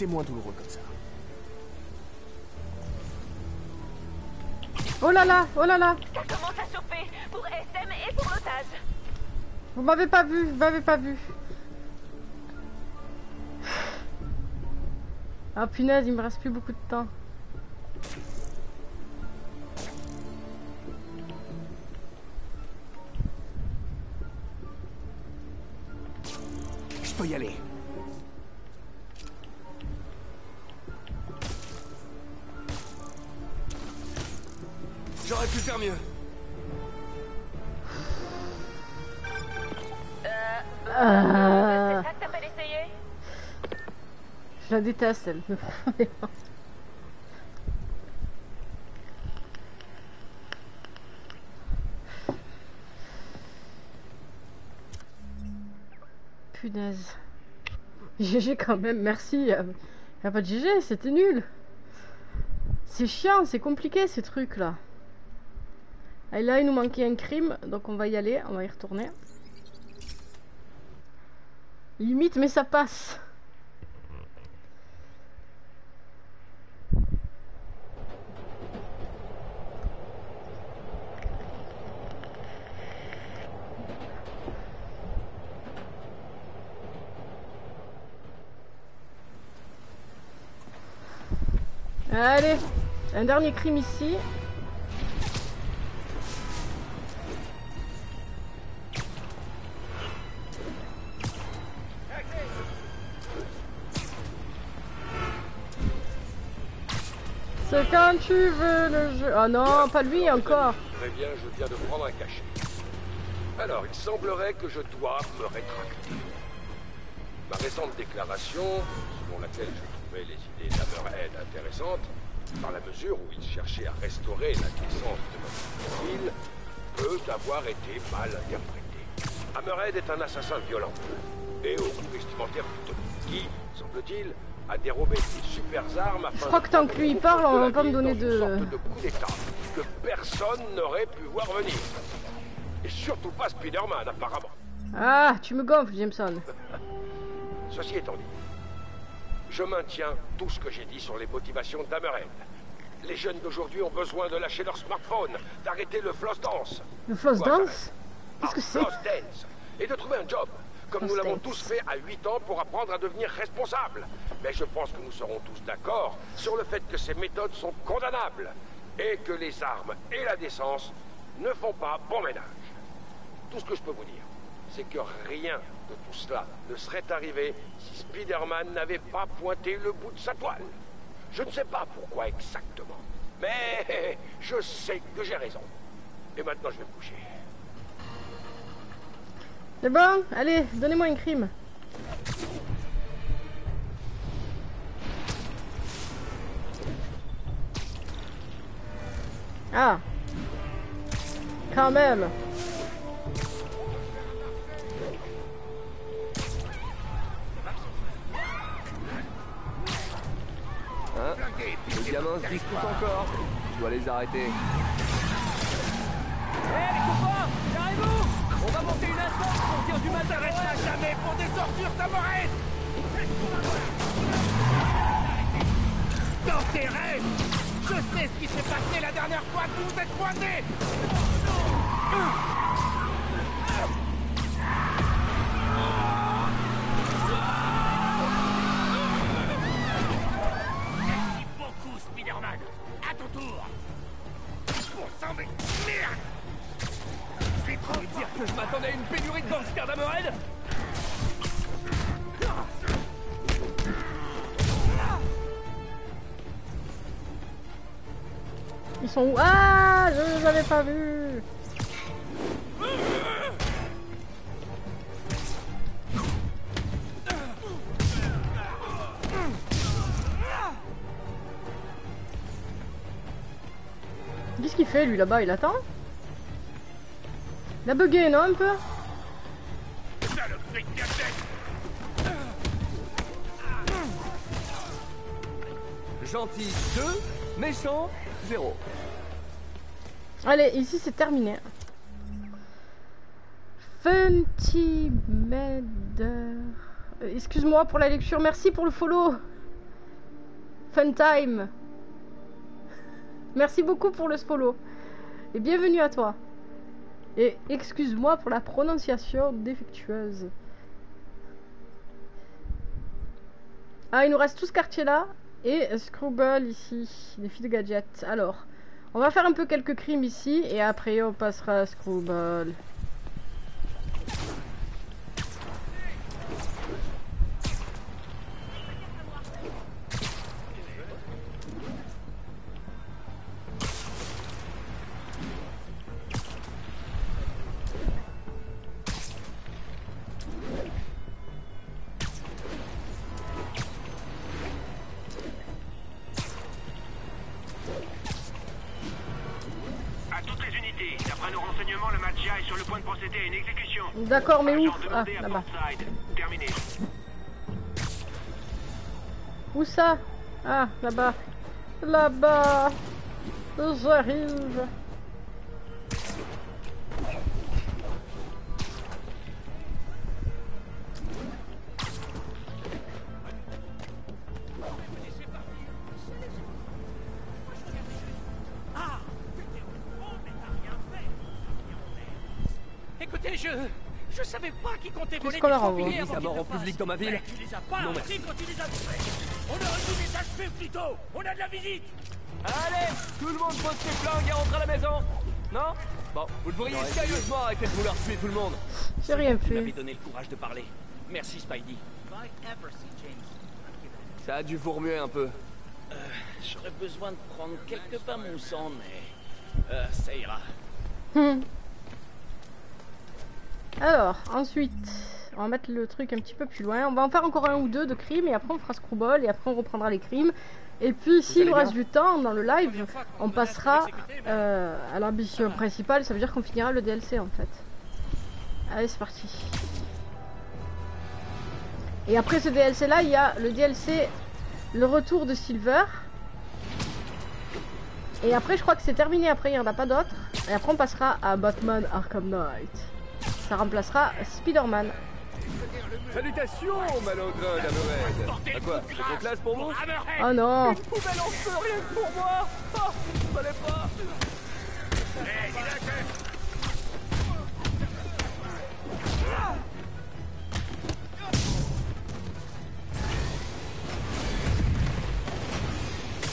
C'est moins douloureux comme ça. Oh là là, oh là là Ça commence à chauffer pour SM et pour l'otage. Vous m'avez pas vu, vous m'avez pas vu. Ah punaise, il me reste plus beaucoup de temps. Punaise. GG quand même, merci. Y a, y a pas de GG, c'était nul. C'est chiant, c'est compliqué ces trucs là. Et là, il nous manquait un crime, donc on va y aller, on va y retourner. Limite, mais ça passe. Allez, un dernier crime ici. C'est quand tu veux le jeu. Oh non, pas lui encore. Très bien, je viens de prendre un cachet. Alors, il semblerait que je dois me rétracter. Ma récente déclaration, selon laquelle je trouvais les idées d'Hammerhead intéressantes, dans la mesure où il cherchait à restaurer la puissance de notre ville, peut avoir été mal interprétée. Hammerhead est un assassin violent et au goût vestimentaire douteux, qui, semble-t-il, a dérobé des super armes afin Je crois que tant que lui il parle, on va pas me donner de... de coup d'état que personne n'aurait pu voir venir. Et surtout pas Spider-Man, apparemment. Ah, tu me gonfles, Jameson. Ceci étant dit, je maintiens tout ce que j'ai dit sur les motivations d'Hammerhead. Les jeunes d'aujourd'hui ont besoin de lâcher leur smartphone, d'arrêter le floss dance. Le floss dance Qu'est-ce que c'est Floss dance. Et de trouver un job, comme nous l'avons tous fait à 8 ans pour apprendre à devenir responsable. Mais je pense que nous serons tous d'accord sur le fait que ces méthodes sont condamnables et que les armes et la décence ne font pas bon ménage. Tout ce que je peux vous dire, c'est que rien tout cela ne serait arrivé si Spider-Man n'avait pas pointé le bout de sa toile. Je ne sais pas pourquoi exactement, mais je sais que j'ai raison. Et maintenant, je vais me coucher. C'est bon Allez, donnez-moi une crime. Ah Quand même Hein Les gamins se disputent encore. Je dois les arrêter. Hé les copains Carrez-vous On va monter une instance pour dire du matériel à jamais pour des ordures tamorènes Dans tes rêves Je sais ce qui s'est passé la dernière fois que vous êtes pointés je m'attendais à une pénurie de gangsters d'Hammerhead Ils sont où Ah Je les avais pas vus. Qu'est-ce qu'il fait lui là-bas? Il attend? Il a bugué non un peu Gentil 2, méchant 0. Allez, ici c'est terminé. Fenty Meder. Euh, Excuse-moi pour la lecture, merci pour le follow. Fun time. Merci beaucoup pour le follow. Et bienvenue à toi. Et excuse-moi pour la prononciation défectueuse. Ah, il nous reste tout ce quartier là. Et Screwball ici, les filles de gadgets. Alors, on va faire un peu quelques crimes ici et après on passera à Screwball. D'accord, mais où? Ah, là-bas. Où ça? Ah, là-bas. Là-bas. J'arrive. Écoutez, je... Je savais pas qui comptait Qu'est-ce voler qu'on des avant qu'ils en le public dans ma ville Mais tu les as pas Non, appris quand tu les as trouvés On aurait dû les achever plus tôt On a de la visite Allez, tout le monde pose ses flingues et rentre à la maison. Non Bon, vous devriez sérieusement arrêter de vouloir tuer tout le monde. J'ai rien Tu m'avais fait. donné le courage de parler. Merci, Spidey. Ça a dû vous remuer un peu. J'aurais besoin de prendre quelques pas mon sang, mais... euh, ça ira. Alors, ensuite, on va mettre le truc un petit peu plus loin. On va en faire encore un ou deux de crimes et après on fera Screwball et après on reprendra les crimes. Et puis, s'il nous reste du temps dans le live, on passera euh, à l'ambition principale. Ça veut dire qu'on finira le DLC en fait. Allez, c'est parti. Et après ce DLC là, il y a le DLC Le retour de Silver. Et après, je crois que c'est terminé. Après, il n'y en a pas d'autres. Et après, on passera à Batman Arkham Knight. Ça remplacera Spider-Man. Salutations, malogre d'Hammerhead À quoi C'est classe pour moi Oh non. Une poubelle en feu, rien que pour moi. Oh, il fallait pas. Hey,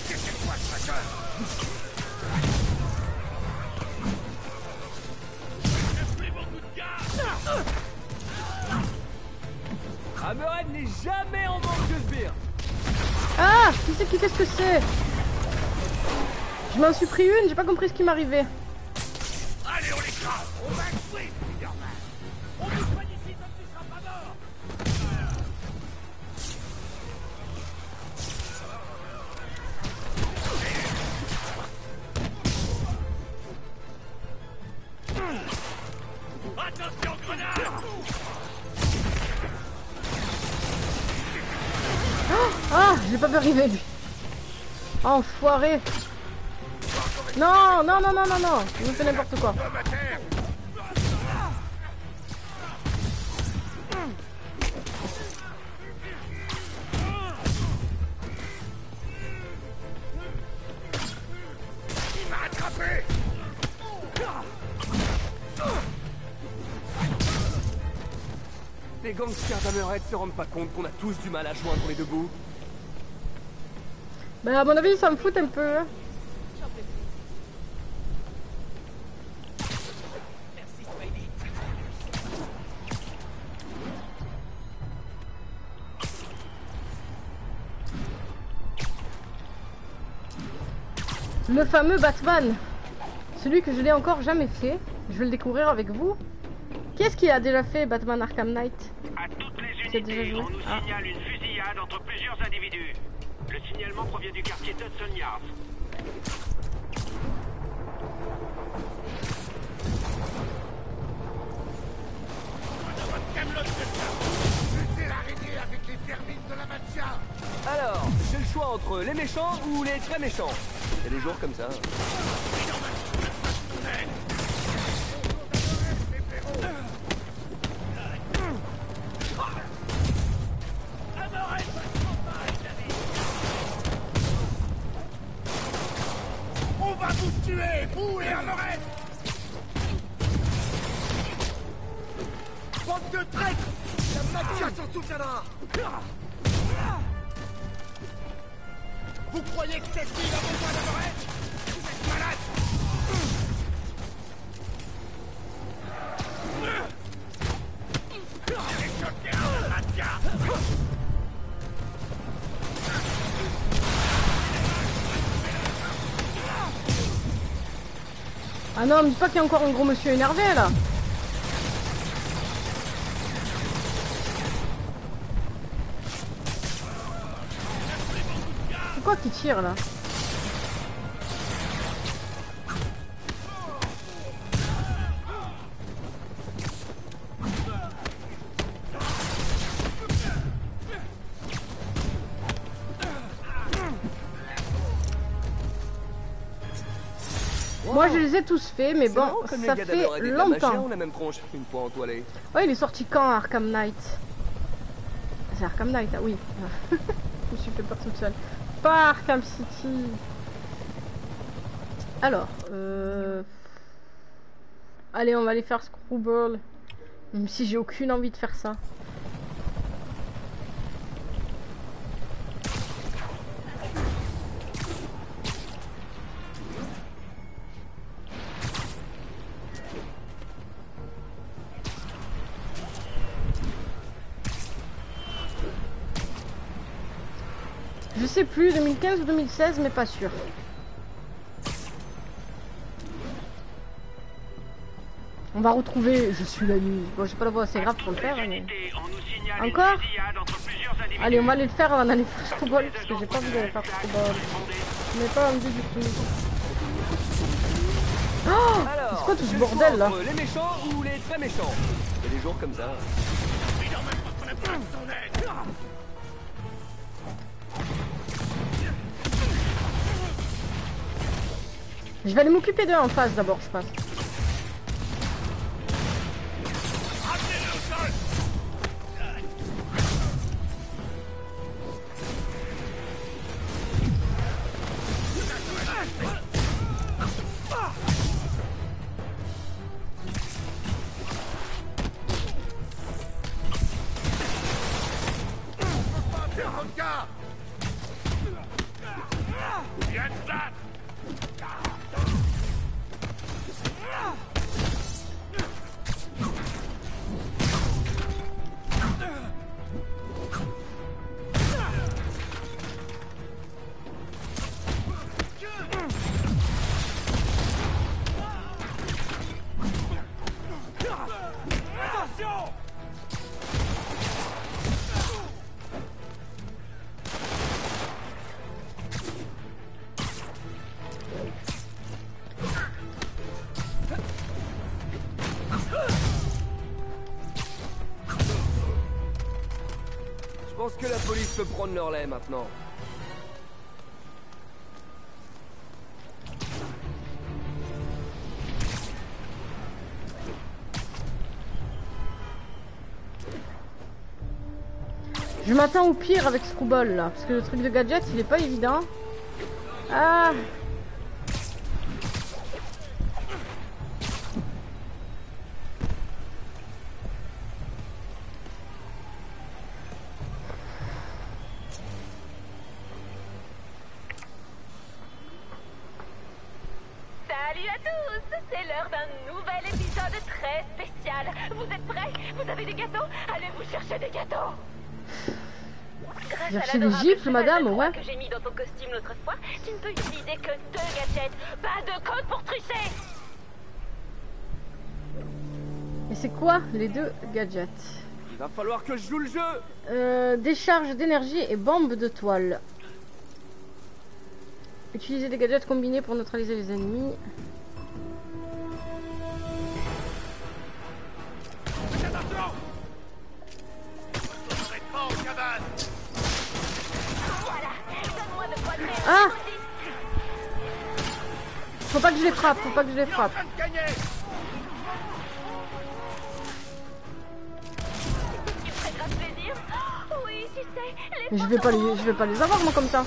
Qu'est-ce que c'est quoi ce n'est jamais en manque de sbires. Ah Qui c'est qui fait ce que c'est? Je m'en suis pris une, j'ai pas compris ce qui m'arrivait. Allez, on l'écrase On va Ah J'ai pas pu arriver lui. Enfoiré Non, non, non, non, non, non Il me fait n'importe quoi. Les gangsters d'Hammerhead se rendent pas compte qu'on a tous du mal à joindre les deux bouts. Bah à mon avis ça me fout un peu. hein. Le fameux Batman. Celui que je n'ai encore jamais fait. Je vais le découvrir avec vous. Qui est-ce qui a déjà fait Batman Arkham Knight? À toutes les déjà unités, joué? on nous Ah. signale une fusillade entre plusieurs individus. Le signalement provient du quartier la mafia Alors, j'ai le choix entre les méchants ou les très méchants. Il y a des jours comme ça. On va vous tuer, vous et Arlorette Bande de traîtres. La mafia s'en souviendra. Vous croyez que cette ville a besoin d'Arlorette Vous êtes malade Ah non, me dis pas qu'il y a encore un gros monsieur énervé là. C'est quoi qui tire là? Moi je les ai tous faits, mais bon, comme ça fait longtemps. ont la même tronche, une fois entoilés. Ouais, il est sorti quand Arkham Knight? C'est Arkham Knight, ah oui. je me suis fait peur toute seule. Pas Arkham City. Alors, euh... Allez, on va aller faire Screwball. Même si j'ai aucune envie de faire ça. Je sais plus, 2015 ou 2016, mais pas sûr. On va retrouver Je suis la nuit. Bon, j'ai pas la voix assez grave pour le faire. mais- Encore Allez, on va aller le faire avant d'aller faire Screwball, parce que j'ai pas envie d'aller faire Screwball. Je n'ai pas envie du tout. Oh C'est quoi tout ce bordel là Les méchants ou les très méchants? Il y a des jours comme ça. Je vais aller m'occuper d'eux en face d'abord, je pense. Je m'attends au pire avec Screwball là, parce que le truc de gadget il est pas évident. Ah Cheval madame, ouais. que j'ai mis dans ton costume l'autre fois, tu ne peux utiliser que deux gadgets. Pas de code pour tricher Et c'est quoi les deux gadgets? Il va falloir que je joue le jeu Euh, Décharge d'énergie et bombe de toile. Utiliser des gadgets combinés pour neutraliser les ennemis. Frappe, faut pas que je les frappe. Oh, Mais je vais pas les, je vais pas les avoir moi comme ça.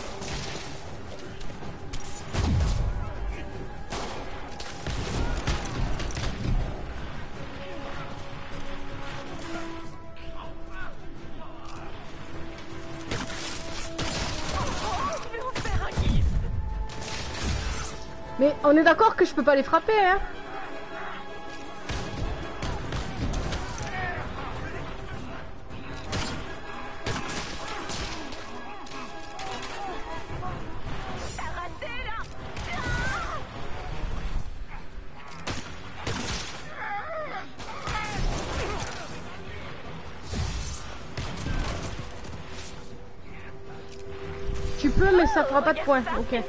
On est d'accord que je peux pas les frapper hein Tu peux mais ça fera pas de points. Ok.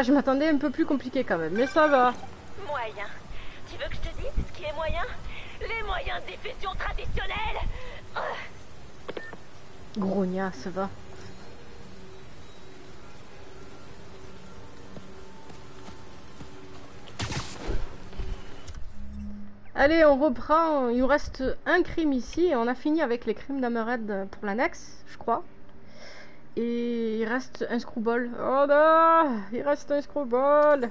Va, je m'attendais un peu plus compliqué quand même, mais ça va. Moyen. Tu veux que je te dise ce qui est moyen? Les moyens de diffusion traditionnels Euh, Grogna, ça va. Allez, on reprend. Il nous reste un crime ici et on a fini avec les crimes d'Amered pour l'annexe, je crois. Et il reste un screwball. Oh non Il reste un screwball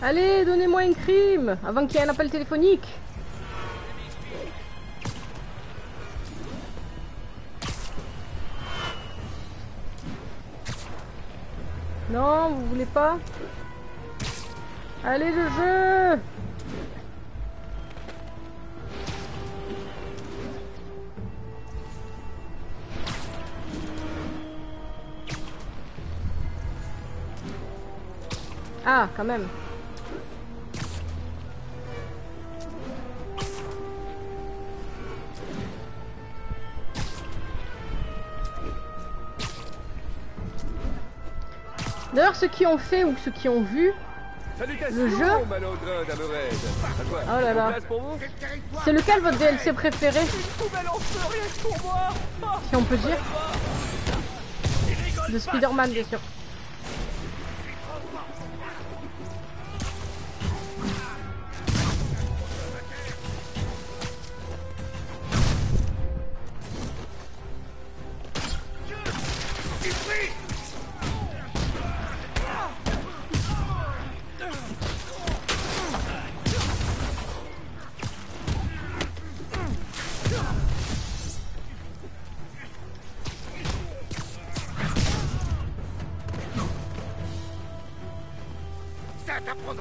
Allez, donnez-moi un crime avant qu'il y ait un appel téléphonique. Non, vous voulez pas Allez, le jeu Ah, quand même. D'ailleurs, ceux qui ont fait ou ceux qui ont vu le jeu, Oh là là. C'est lequel votre DLC préféré Si on peut dire. De Spider-Man, bien sûr.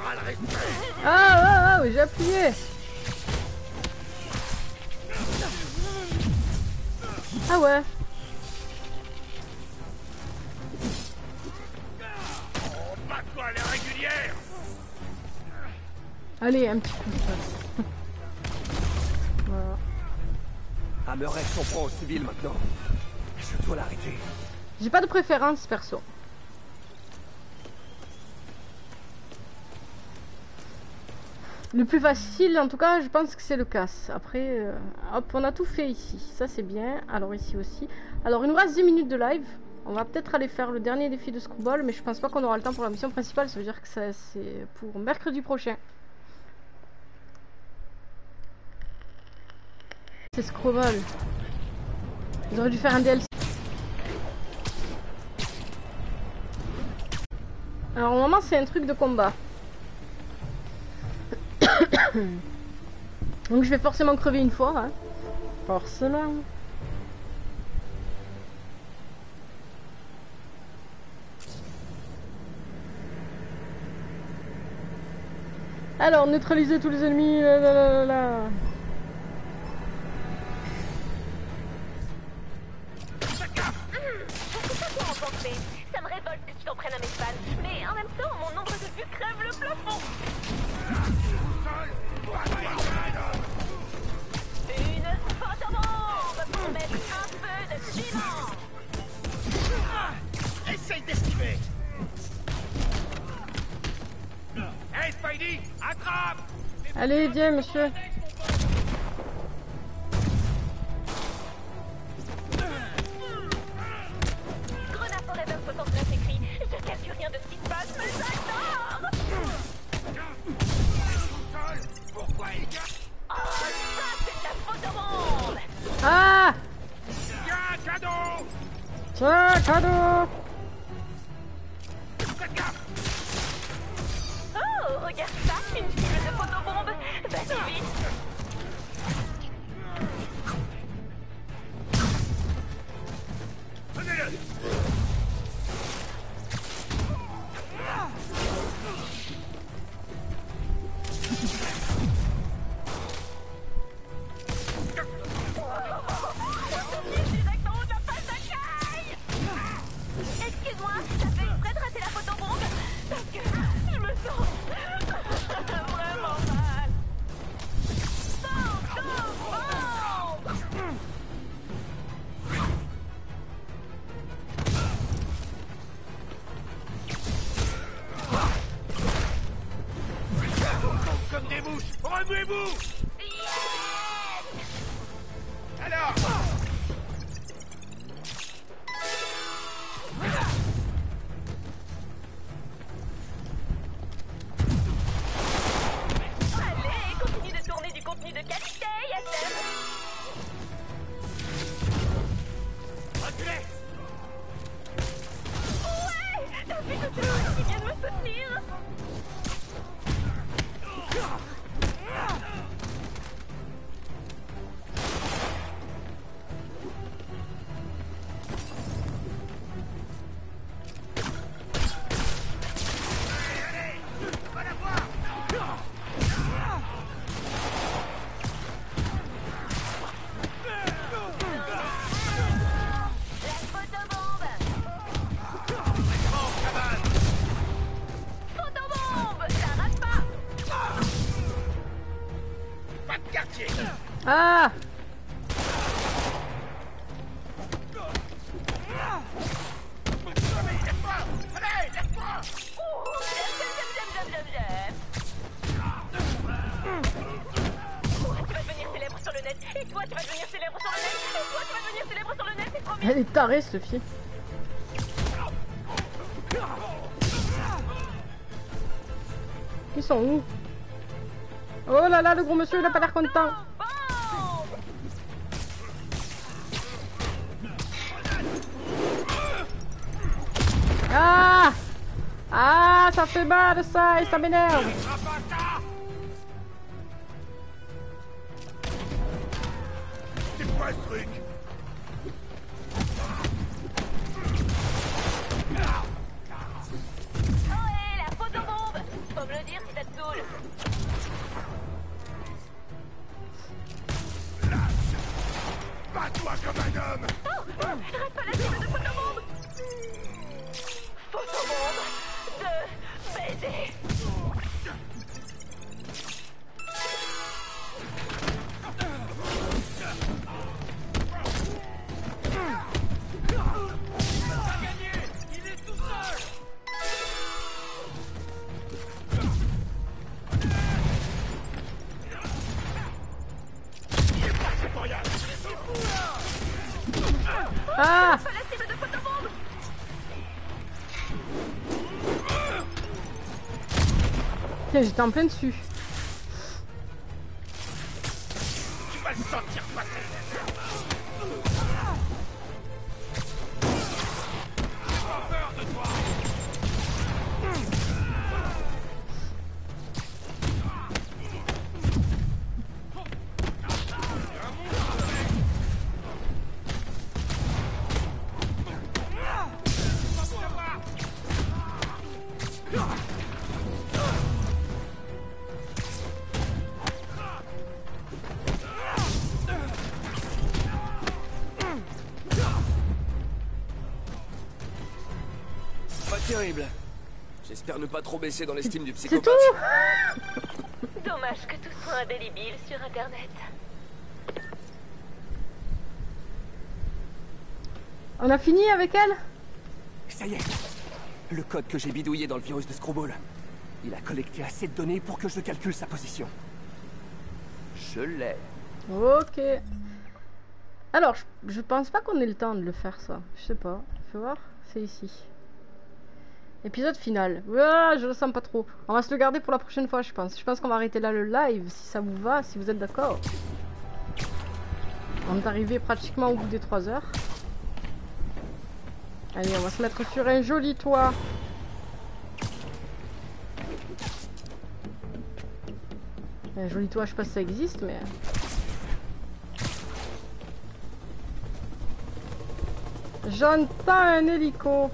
Ah, ah, ah, oui, j'ai appuyé. Ah ouais. Allez, un petit coup de passe. voilà. Hammerhead s'en prend aux civils maintenant. Je dois l'arrêter. J'ai pas de préférence perso. Le plus facile, en tout cas, je pense que c'est le casse. Après, euh, hop, on a tout fait ici. Ça, c'est bien. Alors, ici aussi. Alors, il nous reste 10 minutes de live. On va peut-être aller faire le dernier défi de Screwball, mais je pense pas qu'on aura le temps pour la mission principale. Ça veut dire que c'est pour mercredi prochain. C'est Screwball. Ils auraient dû faire un DLC. Alors, au moment, c'est un truc de combat. Donc je vais forcément crever une fois. Hein. Forcément. Alors, neutraliser tous les ennemis. là, là, là, là. Ça me révolte que tu t'en prennes à mes fans. Mais en même temps, de la photobombe Ah! Tiens, cadeau photobombe Vas-y, vite Prenez-le Direct toi, tu vas devenir célèbre sur le net Et toi, tu vas devenir célèbre sur le net C'est bien Elle est tarée, cette fille. Ils sont où? Oh là là, le gros monsieur, il a pas l'air content. Ah Ah, ça fait mal ça et ça m'énerve. J'étais en plein dessus. Pas trop baisser dans l'estime du C'est psychopathe. tout Dommage que tout soit indélébile sur Internet. On a fini avec elle? Ça y est. Le code que j'ai bidouillé dans le virus de Screwball. Il a collecté assez de données pour que je calcule sa position. Je l'ai. Ok. Alors, je, je pense pas qu'on ait le temps de le faire ça. Je sais pas. Fais voir. C'est ici. Épisode final. Ouah, je le sens pas trop. On va se le garder pour la prochaine fois, je pense. Je pense qu'on va arrêter là le live, si ça vous va, si vous êtes d'accord. On est arrivé pratiquement au bout des 3 heures. Allez, on va se mettre sur un joli toit. Un joli toit, je sais pas si ça existe, mais... J'entends un hélico.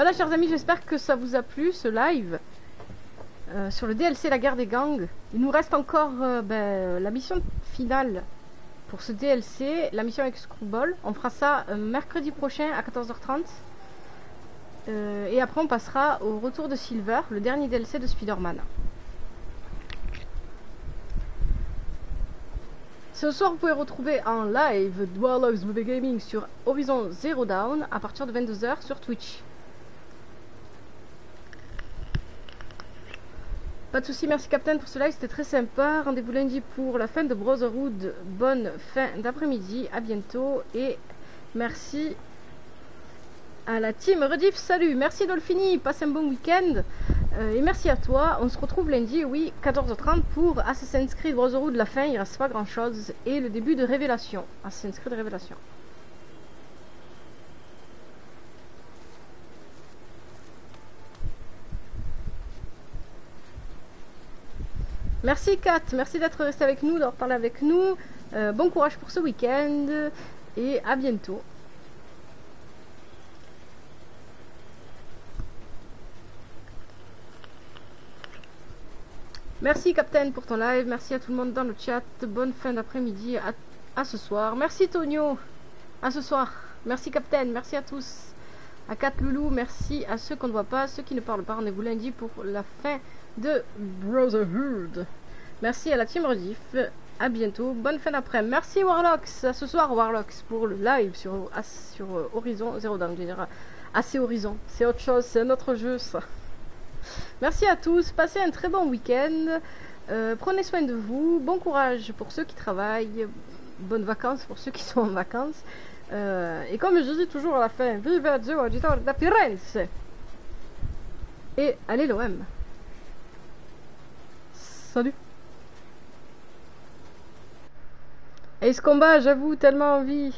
Voilà, chers amis, j'espère que ça vous a plu, ce live. euh, sur le DLC La guerre des gangs. Il nous reste encore euh, ben, la mission finale pour ce DLC, la mission avec Screwball. On fera ça euh, mercredi prochain à 14h30. Euh, et après, on passera au retour de Silver, le dernier DLC de Spider-Man. Ce soir, vous pouvez retrouver en live Dwarloves Movie Gaming sur Horizon Zero Dawn à partir de 22h sur Twitch. Pas de soucis, merci Captain pour ce live, c'était très sympa. Rendez-vous lundi pour la fin de Brotherhood. Bonne fin d'après-midi, à bientôt et merci à la team Rediff. Salut, merci Dolphini, passe un bon week-end Euh, et merci à toi. On se retrouve lundi, oui, 14h30 pour Assassin's Creed Brotherhood. La fin, il reste pas grand-chose et le début de Révélation. Assassin's Creed Révélation. Merci Kat, merci d'être resté avec nous, d'avoir parlé avec nous. Euh, bon courage pour ce week-end et à bientôt. Merci Captain pour ton live, merci à tout le monde dans le chat, bonne fin d'après-midi à, ce soir. Merci Tonio, à ce soir. Merci Captain, merci à tous. À Kat Loulou, merci à ceux qu'on ne voit pas, ceux qui ne parlent pas. Rendez-vous lundi pour la fin de Brotherhood. Merci à la team Rediff. À bientôt. Bonne fin d'après. Merci Warlocks. À ce soir Warlocks pour le live sur, sur euh, Horizon Zero Dawn. Dire, assez Horizon. C'est autre chose. C'est un autre jeu ça. Merci à tous. Passez un très bon week-end. Euh, prenez soin de vous. Bon courage pour ceux qui travaillent. Bonnes vacances pour ceux qui sont en vacances. Euh, et comme je dis toujours à la fin, vive Dio, auditeur Firenze Et allez l'OM Salut. Et ce combat, j'avoue, tellement envie